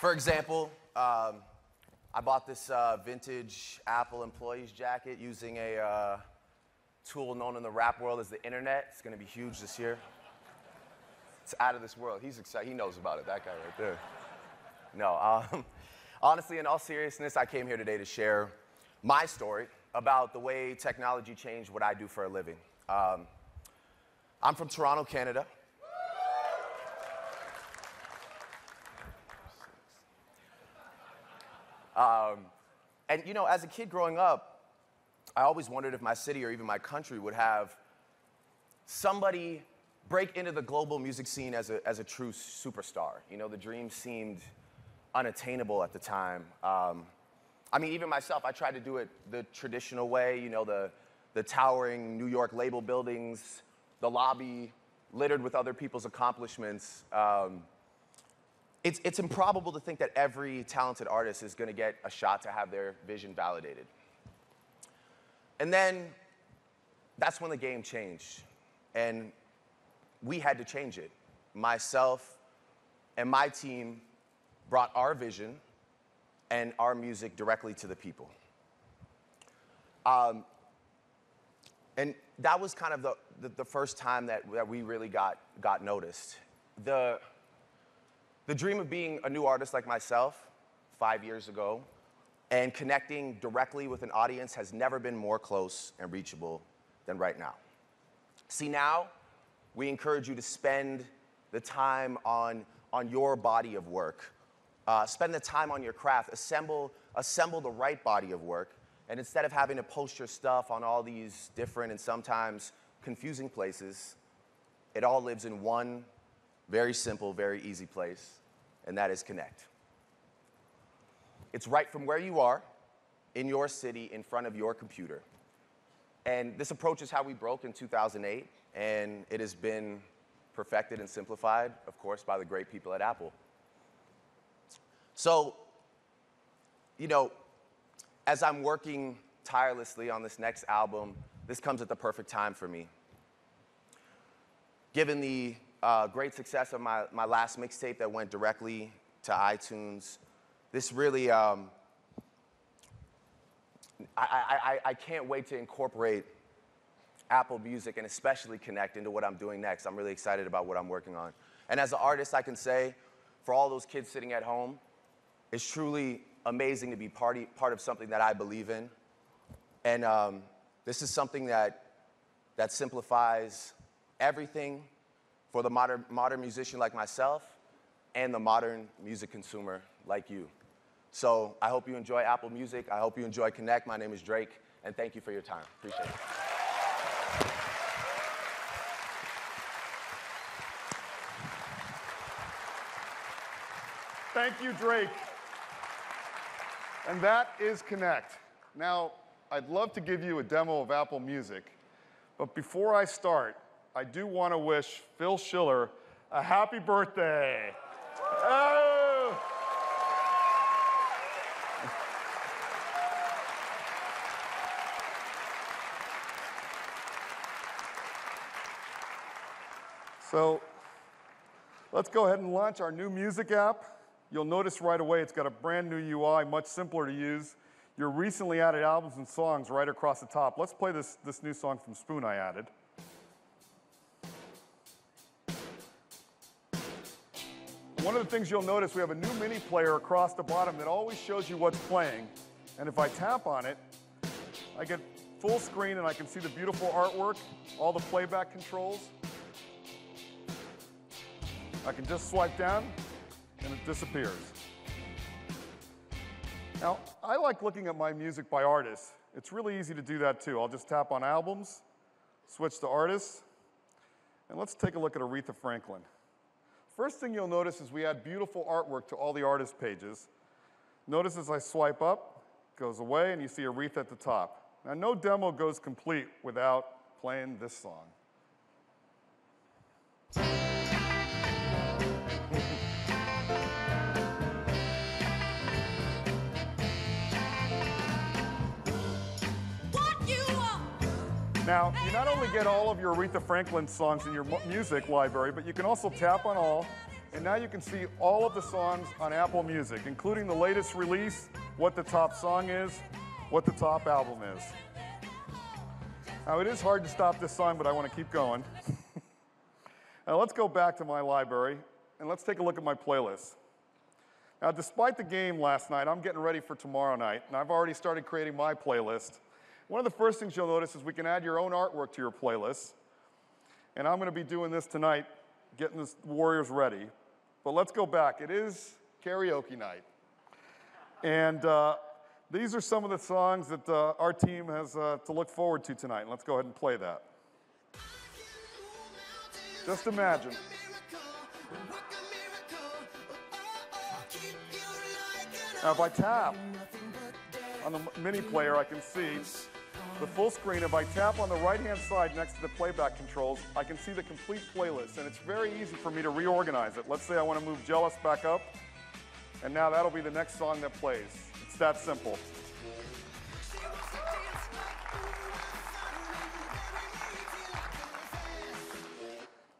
For example, um, I bought this uh, vintage Apple employee's jacket using a uh, tool known in the rap world as the internet. It's going to be huge this year. It's out of this world. He's excited. He knows about it. That guy right there. No, um, honestly, in all seriousness, I came here today to share my story about the way technology changed what I do for a living. Um, I'm from Toronto, Canada. Um, and you know, as a kid growing up, I always wondered if my city or even my country would have somebody break into the global music scene as a, as a true superstar. You know, the dream seemed unattainable at the time. Um, I mean, even myself, I tried to do it the traditional way, you know, the, the towering New York label buildings, the lobby, littered with other people's accomplishments, um, it's, it's improbable to think that every talented artist is going to get a shot to have their vision validated. And then that's when the game changed. And we had to change it. Myself and my team brought our vision and our music directly to the people. Um, and that was kind of the, the, the, first time that, that we really got, got noticed. The, the dream of being a new artist like myself five years ago and connecting directly with an audience has never been more close and reachable than right now. See, now we encourage you to spend the time on, on your body of work. Uh, spend the time on your craft. Assemble, assemble the right body of work. And instead of having to post your stuff on all these different and sometimes confusing places, it all lives in one very simple, very easy place, and that is Connect. It's right from where you are, in your city, in front of your computer. And this approach is how we broke in 2008, and it has been perfected and simplified, of course, by the great people at Apple. So, you know, as I'm working tirelessly on this next album, this comes at the perfect time for me. Given the uh, great success of my, my last mixtape that went directly to iTunes, this really, um, I, I, I can't wait to incorporate Apple Music and especially Connect into what I'm doing next. I'm really excited about what I'm working on. And as an artist, I can say, for all those kids sitting at home, it's truly amazing to be party, part of something that I believe in. And um, this is something that, that simplifies everything for the modern, modern musician like myself and the modern music consumer like you. So I hope you enjoy Apple Music. I hope you enjoy Connect. My name is Drake, and thank you for your time. Appreciate it. Thank you, Drake. And that is Connect. Now, I'd love to give you a demo of Apple Music, but before I start, I do want to wish Phil Schiller a happy birthday. Oh! So let's go ahead and launch our new music app. You'll notice right away it's got a brand new UI, much simpler to use. Your recently added albums and songs right across the top. Let's play this, this new song from Spoon I added. One of the things you'll notice, we have a new mini player across the bottom that always shows you what's playing. And if I tap on it, I get full screen and I can see the beautiful artwork, all the playback controls. I can just swipe down, and it disappears. Now, I like looking at my music by artists. It's really easy to do that too. I'll just tap on albums, switch to artists, and let's take a look at Aretha Franklin. First thing you'll notice is we add beautiful artwork to all the artist pages. Notice as I swipe up, it goes away, and you see Aretha at the top. Now, no demo goes complete without playing this song. Now, you not only get all of your Aretha Franklin songs in your music library, but you can also tap on all, and now you can see all of the songs on Apple Music, including the latest release, what the top song is, what the top album is. Now, it is hard to stop this song, but I want to keep going. now, let's go back to my library, and let's take a look at my playlist. Now, despite the game last night, I'm getting ready for tomorrow night, and I've already started creating my playlist. One of the first things you'll notice is we can add your own artwork to your playlist. And I'm going to be doing this tonight, getting the Warriors ready. But let's go back. It is karaoke night. And uh, these are some of the songs that uh, our team has uh, to look forward to tonight. Let's go ahead and play that. Just imagine. Now, if I tap on the mini player, I can see the full screen. If I tap on the right-hand side next to the playback controls, I can see the complete playlist, and it's very easy for me to reorganize it. Let's say I want to move Jealous back up, and now that'll be the next song that plays. It's that simple.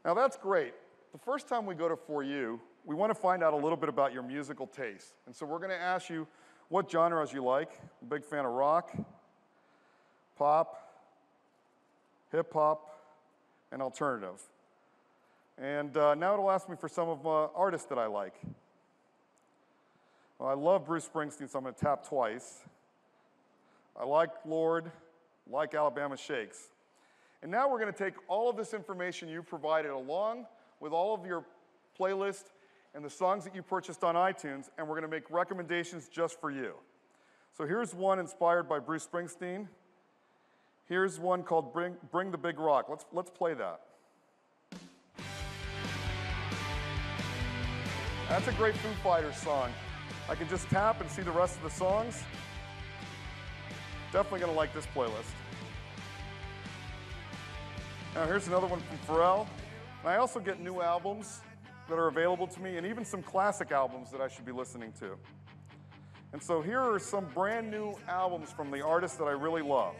Now that's great. The first time we go to For You, we want to find out a little bit about your musical taste. And so we're going to ask you what genres you like. I'm a big fan of rock, pop, hip hop, and alternative. And uh, now it'll ask me for some of uh, artists that I like. Well, I love Bruce Springsteen, so I'm going to tap twice. I like Lorde, like Alabama Shakes. And now we're going to take all of this information you provided along with all of your playlist and the songs that you purchased on iTunes, and we're going to make recommendations just for you. So here's one inspired by Bruce Springsteen. Here's one called Bring, Bring the Big Rock. Let's, let's play that. That's a great Foo Fighters song. I can just tap and see the rest of the songs. Definitely to like this playlist. Now here's another one from Pharrell. And I also get new albums that are available to me and even some classic albums that I should be listening to. And so here are some brand new albums from the artists that I really love.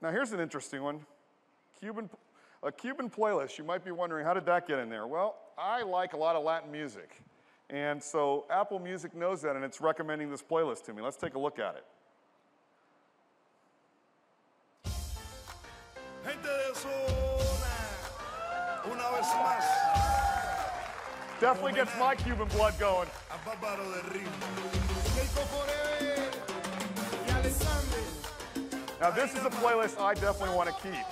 Now here's an interesting one. Cuban, a Cuban playlist. You might be wondering, how did that get in there? Well, I like a lot of Latin music. And so Apple Music knows that and it's recommending this playlist to me. Let's take a look at it. Gente de zona, una vez más. Definitely gets my Cuban blood going. Now this is a playlist I definitely want to keep.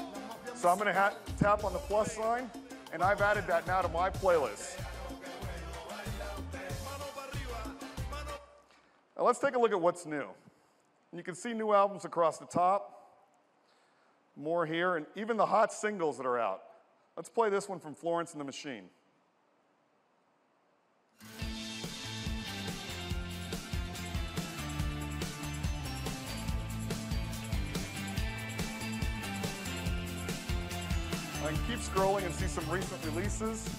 So I'm going to tap on the plus sign, and I've added that now to my playlist. Now let's take a look at what's new. You can see new albums across the top, more here, and even the hot singles that are out. Let's play this one from Florence and the Machine. Can keep scrolling and see some recent releases.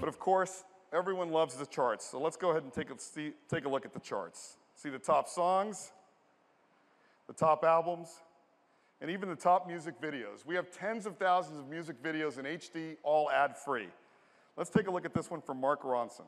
But of course, everyone loves the charts. So let's go ahead and take a, see, take a look at the charts. See the top songs, the top albums, and even the top music videos. We have tens of thousands of music videos in HD, all ad free. Let's take a look at this one from Mark Ronson.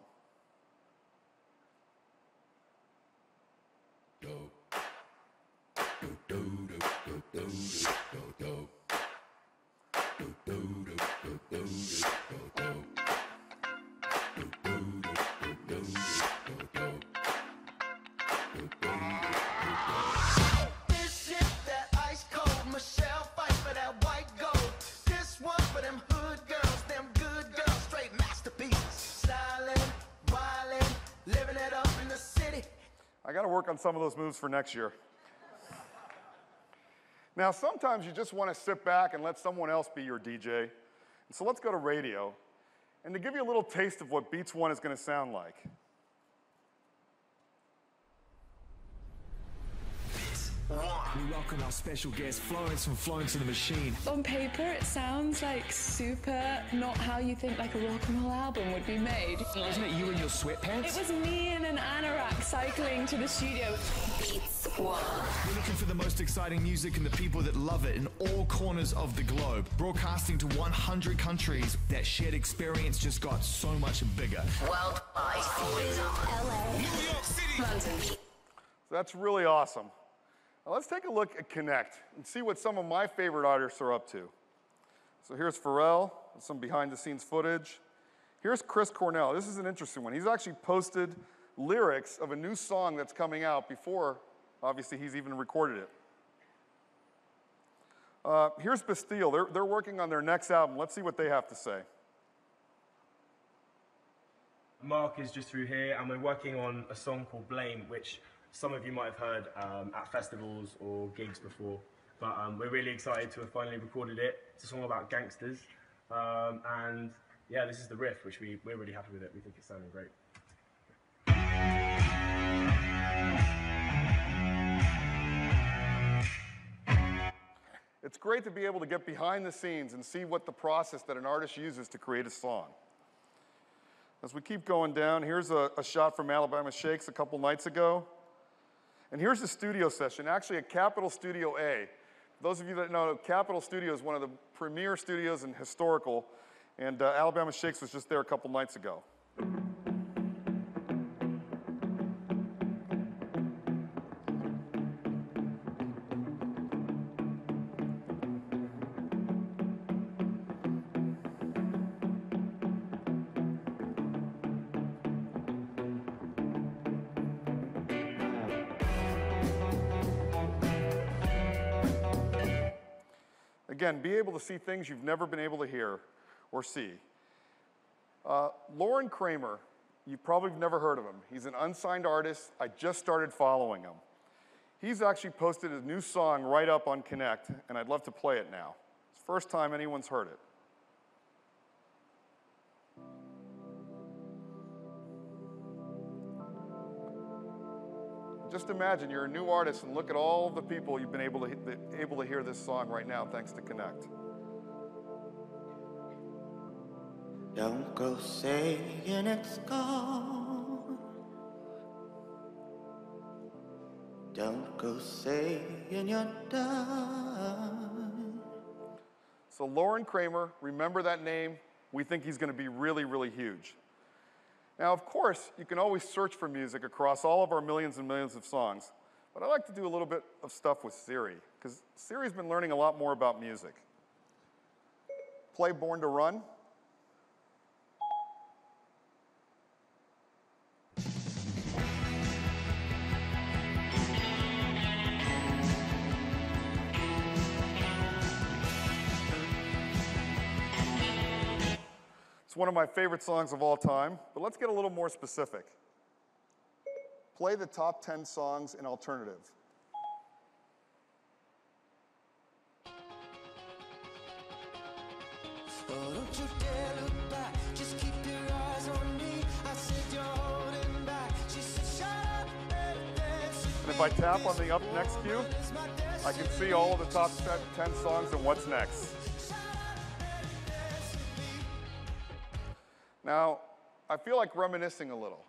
I got to work on some of those moves for next year. Now, sometimes you just want to sit back and let someone else be your DJ. And so let's go to radio. And to give you a little taste of what Beats One is going to sound like. We welcome our special guest, Florence from Florence and the Machine. On paper, it sounds like super not how you think like a rock and roll album would be made. Wasn't it you in your sweatpants? It was me in an anorak cycling to the studio. Beats one. We're looking for the most exciting music and the people that love it in all corners of the globe. Broadcasting to 100 countries, that shared experience just got so much bigger. Worldwide. Always on. LA. New York City. London. So that's really awesome. Now let's take a look at Connect and see what some of my favorite artists are up to. So here's Pharrell, some behind the scenes footage. Here's Chris Cornell. This is an interesting one. He's actually posted lyrics of a new song that's coming out before, obviously, he's even recorded it. Uh, here's Bastille. They're, they're working on their next album. Let's see what they have to say. Mark is just through here, and we're working on a song called Blame, which some of you might have heard um, at festivals or gigs before. But um, we're really excited to have finally recorded it. It's a song about gangsters. Um, and yeah, this is the riff, which we, we're really happy with it. We think it's sounding great. It's great to be able to get behind the scenes and see what the process that an artist uses to create a song. As we keep going down, here's a, a shot from Alabama Shakes a couple nights ago. And here's the studio session, actually at Capitol Studio A. Those of you that know, Capitol Studio is one of the premier studios in historical, and uh, Alabama Shakes was just there a couple nights ago. Again, be able to see things you've never been able to hear or see. Uh, Lauren Kramer, you probably have never heard of him. He's an unsigned artist. I just started following him. He's actually posted a new song right up on Connect, and I'd love to play it now. It's the first time anyone's heard it. Just imagine you're a new artist and look at all the people you've been able to, able to hear this song right now thanks to Connect. Don't go saying it's gone. Don't go saying you're done. So, Lauren Kramer, remember that name. We think he's going to be really, really huge. Now, of course, you can always search for music across all of our millions and millions of songs, but I like to do a little bit of stuff with Siri, because Siri's been learning a lot more about music. Play Born to Run. One of my favorite songs of all time, but let's get a little more specific. Play the top 10 songs in alternative. And if I tap on the up next cue, I can see all of the top 10 songs and what's next. Now, I feel like reminiscing a little.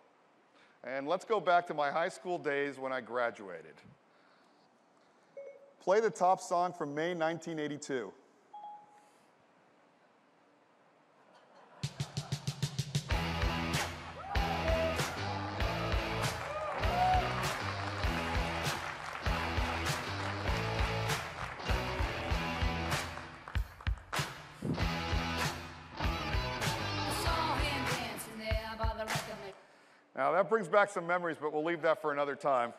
And let's go back to my high school days when I graduated. Play the top song from May 1982. That brings back some memories, but we'll leave that for another time.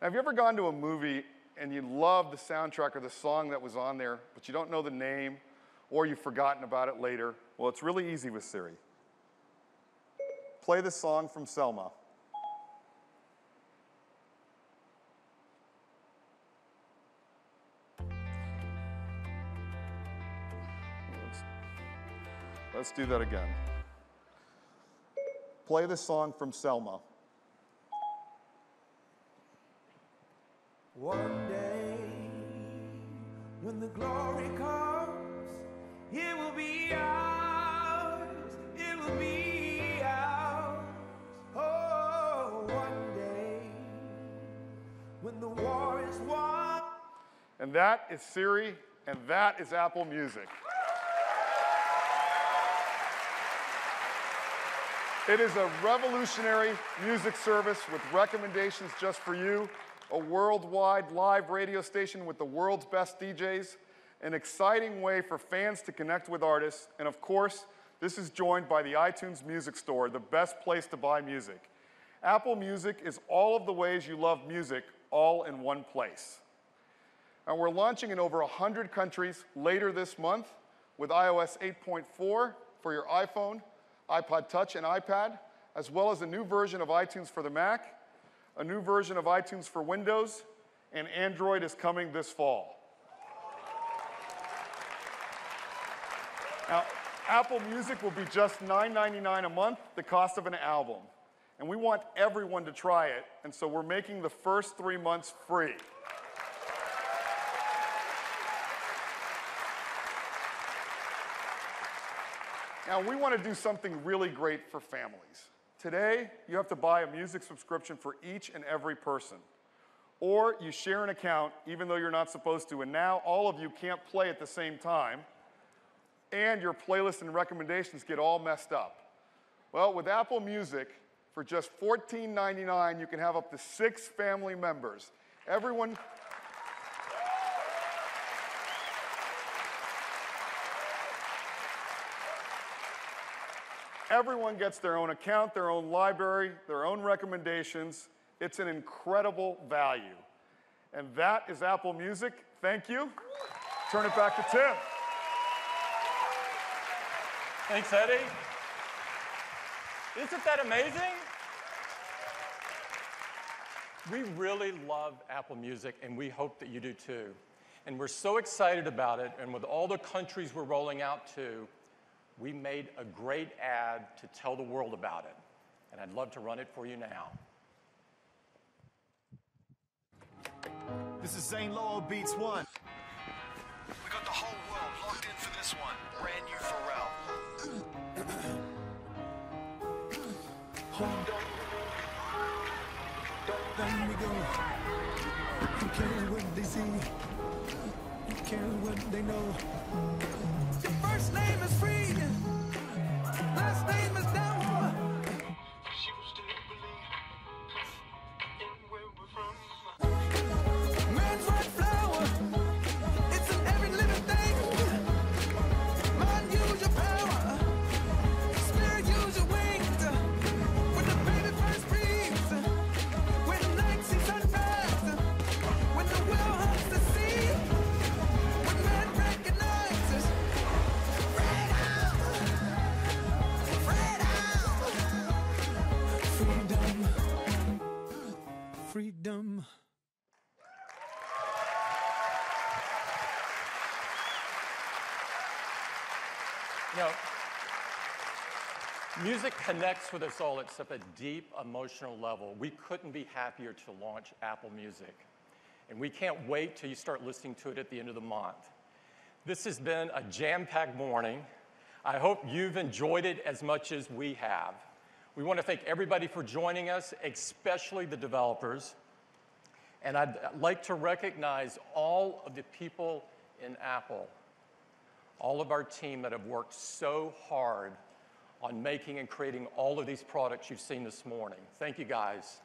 now, have you ever gone to a movie and you love the soundtrack or the song that was on there, but you don't know the name or you've forgotten about it later? Well, it's really easy with Siri. Play the song from Selma. Let's, let's do that again. Play the song from Selma. One day, when the glory comes, it will be ours. It will be ours. Oh, one day, when the war is won. And that is Siri, and that is Apple Music. It is a revolutionary music service with recommendations just for you, a worldwide live radio station with the world's best DJs, an exciting way for fans to connect with artists, and of course, this is joined by the iTunes Music Store, the best place to buy music. Apple Music is all of the ways you love music all in one place. And we're launching in over 100 countries later this month with iOS 8.4 for your iPhone, iPod Touch, and iPad, as well as a new version of iTunes for the Mac, a new version of iTunes for Windows, and Android is coming this fall. Now, Apple Music will be just $9.99 a month, the cost of an album. And we want everyone to try it, and so we're making the first three months free. Now, we want to do something really great for families. Today, you have to buy a music subscription for each and every person. Or you share an account even though you're not supposed to, and now all of you can't play at the same time, and your playlist and recommendations get all messed up. Well, with Apple Music, for just $14.99, you can have up to six family members. Everyone. Everyone gets their own account, their own library, their own recommendations. It's an incredible value. And that is Apple Music. Thank you. Turn it back to Tim. Thanks, Eddy. Isn't that amazing? We really love Apple Music, and we hope that you do too. And we're so excited about it, and with all the countries we're rolling out to, we made a great ad to tell the world about it. And I'd love to run it for you now. This is Zane Lowe Beats One. We got the whole world locked in for this one. Brand new Pharrell. Hold on. Down we go. Who cares what they see? Who cares what they know? First name is free. Last name is music connects with us all at such a deep emotional level. We couldn't be happier to launch Apple Music. And we can't wait till you start listening to it at the end of the month. This has been a jam packed morning. I hope you've enjoyed it as much as we have. We want to thank everybody for joining us, especially the developers. And I'd like to recognize all of the people in Apple, all of our team that have worked so hard on making and creating all of these products you've seen this morning. Thank you guys.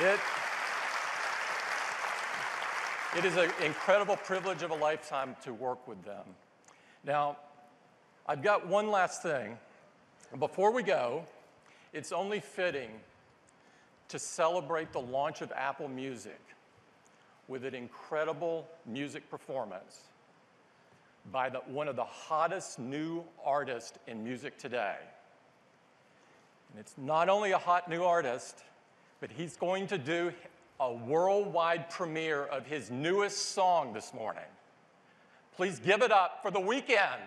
It, it is an incredible privilege of a lifetime to work with them. Now, I've got one last thing. Before we go, it's only fitting to celebrate the launch of Apple Music with an incredible music performance by the, one of the hottest new artists in music today. And it's not only a hot new artist, but he's going to do a worldwide premiere of his newest song this morning. Please give it up for the Weeknd.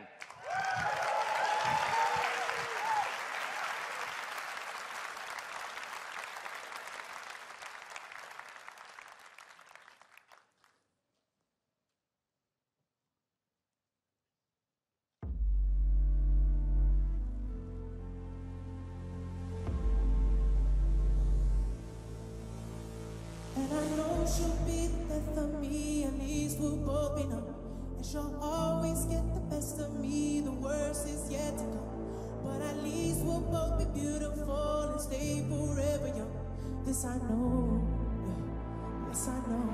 Yes I know.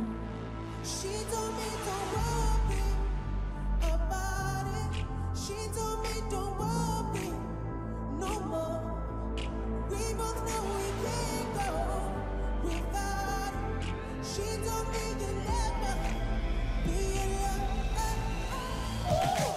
She told me don't worry about it. She told me don't worry no more. We both know we can't go without it. She told me you'll never be alone.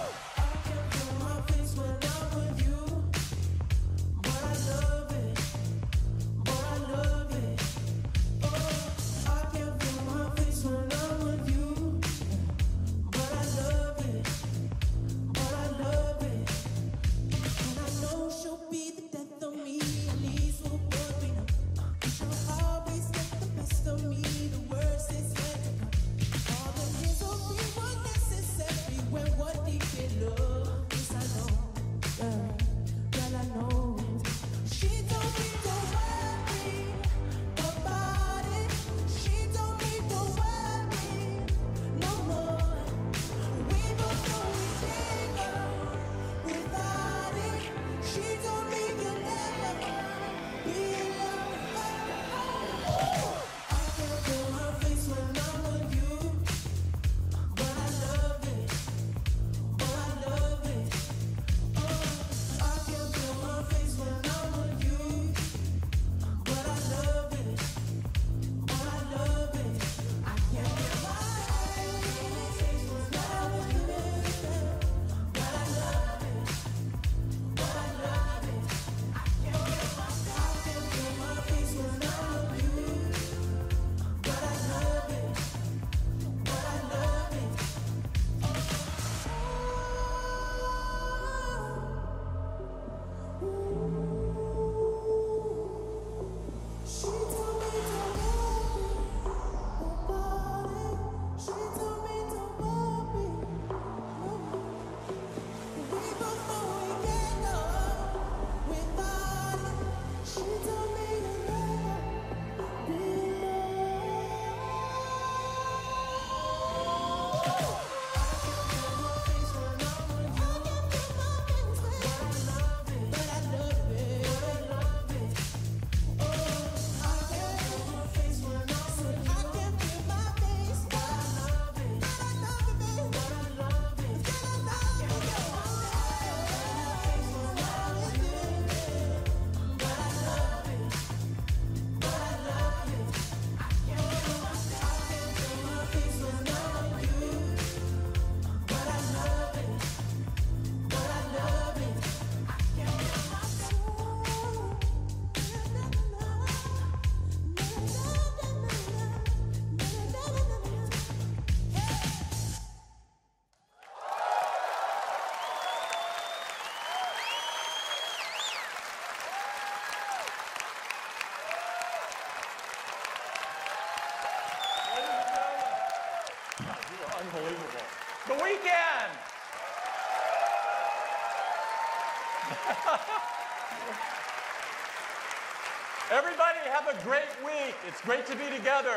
Great week. It's great to be together.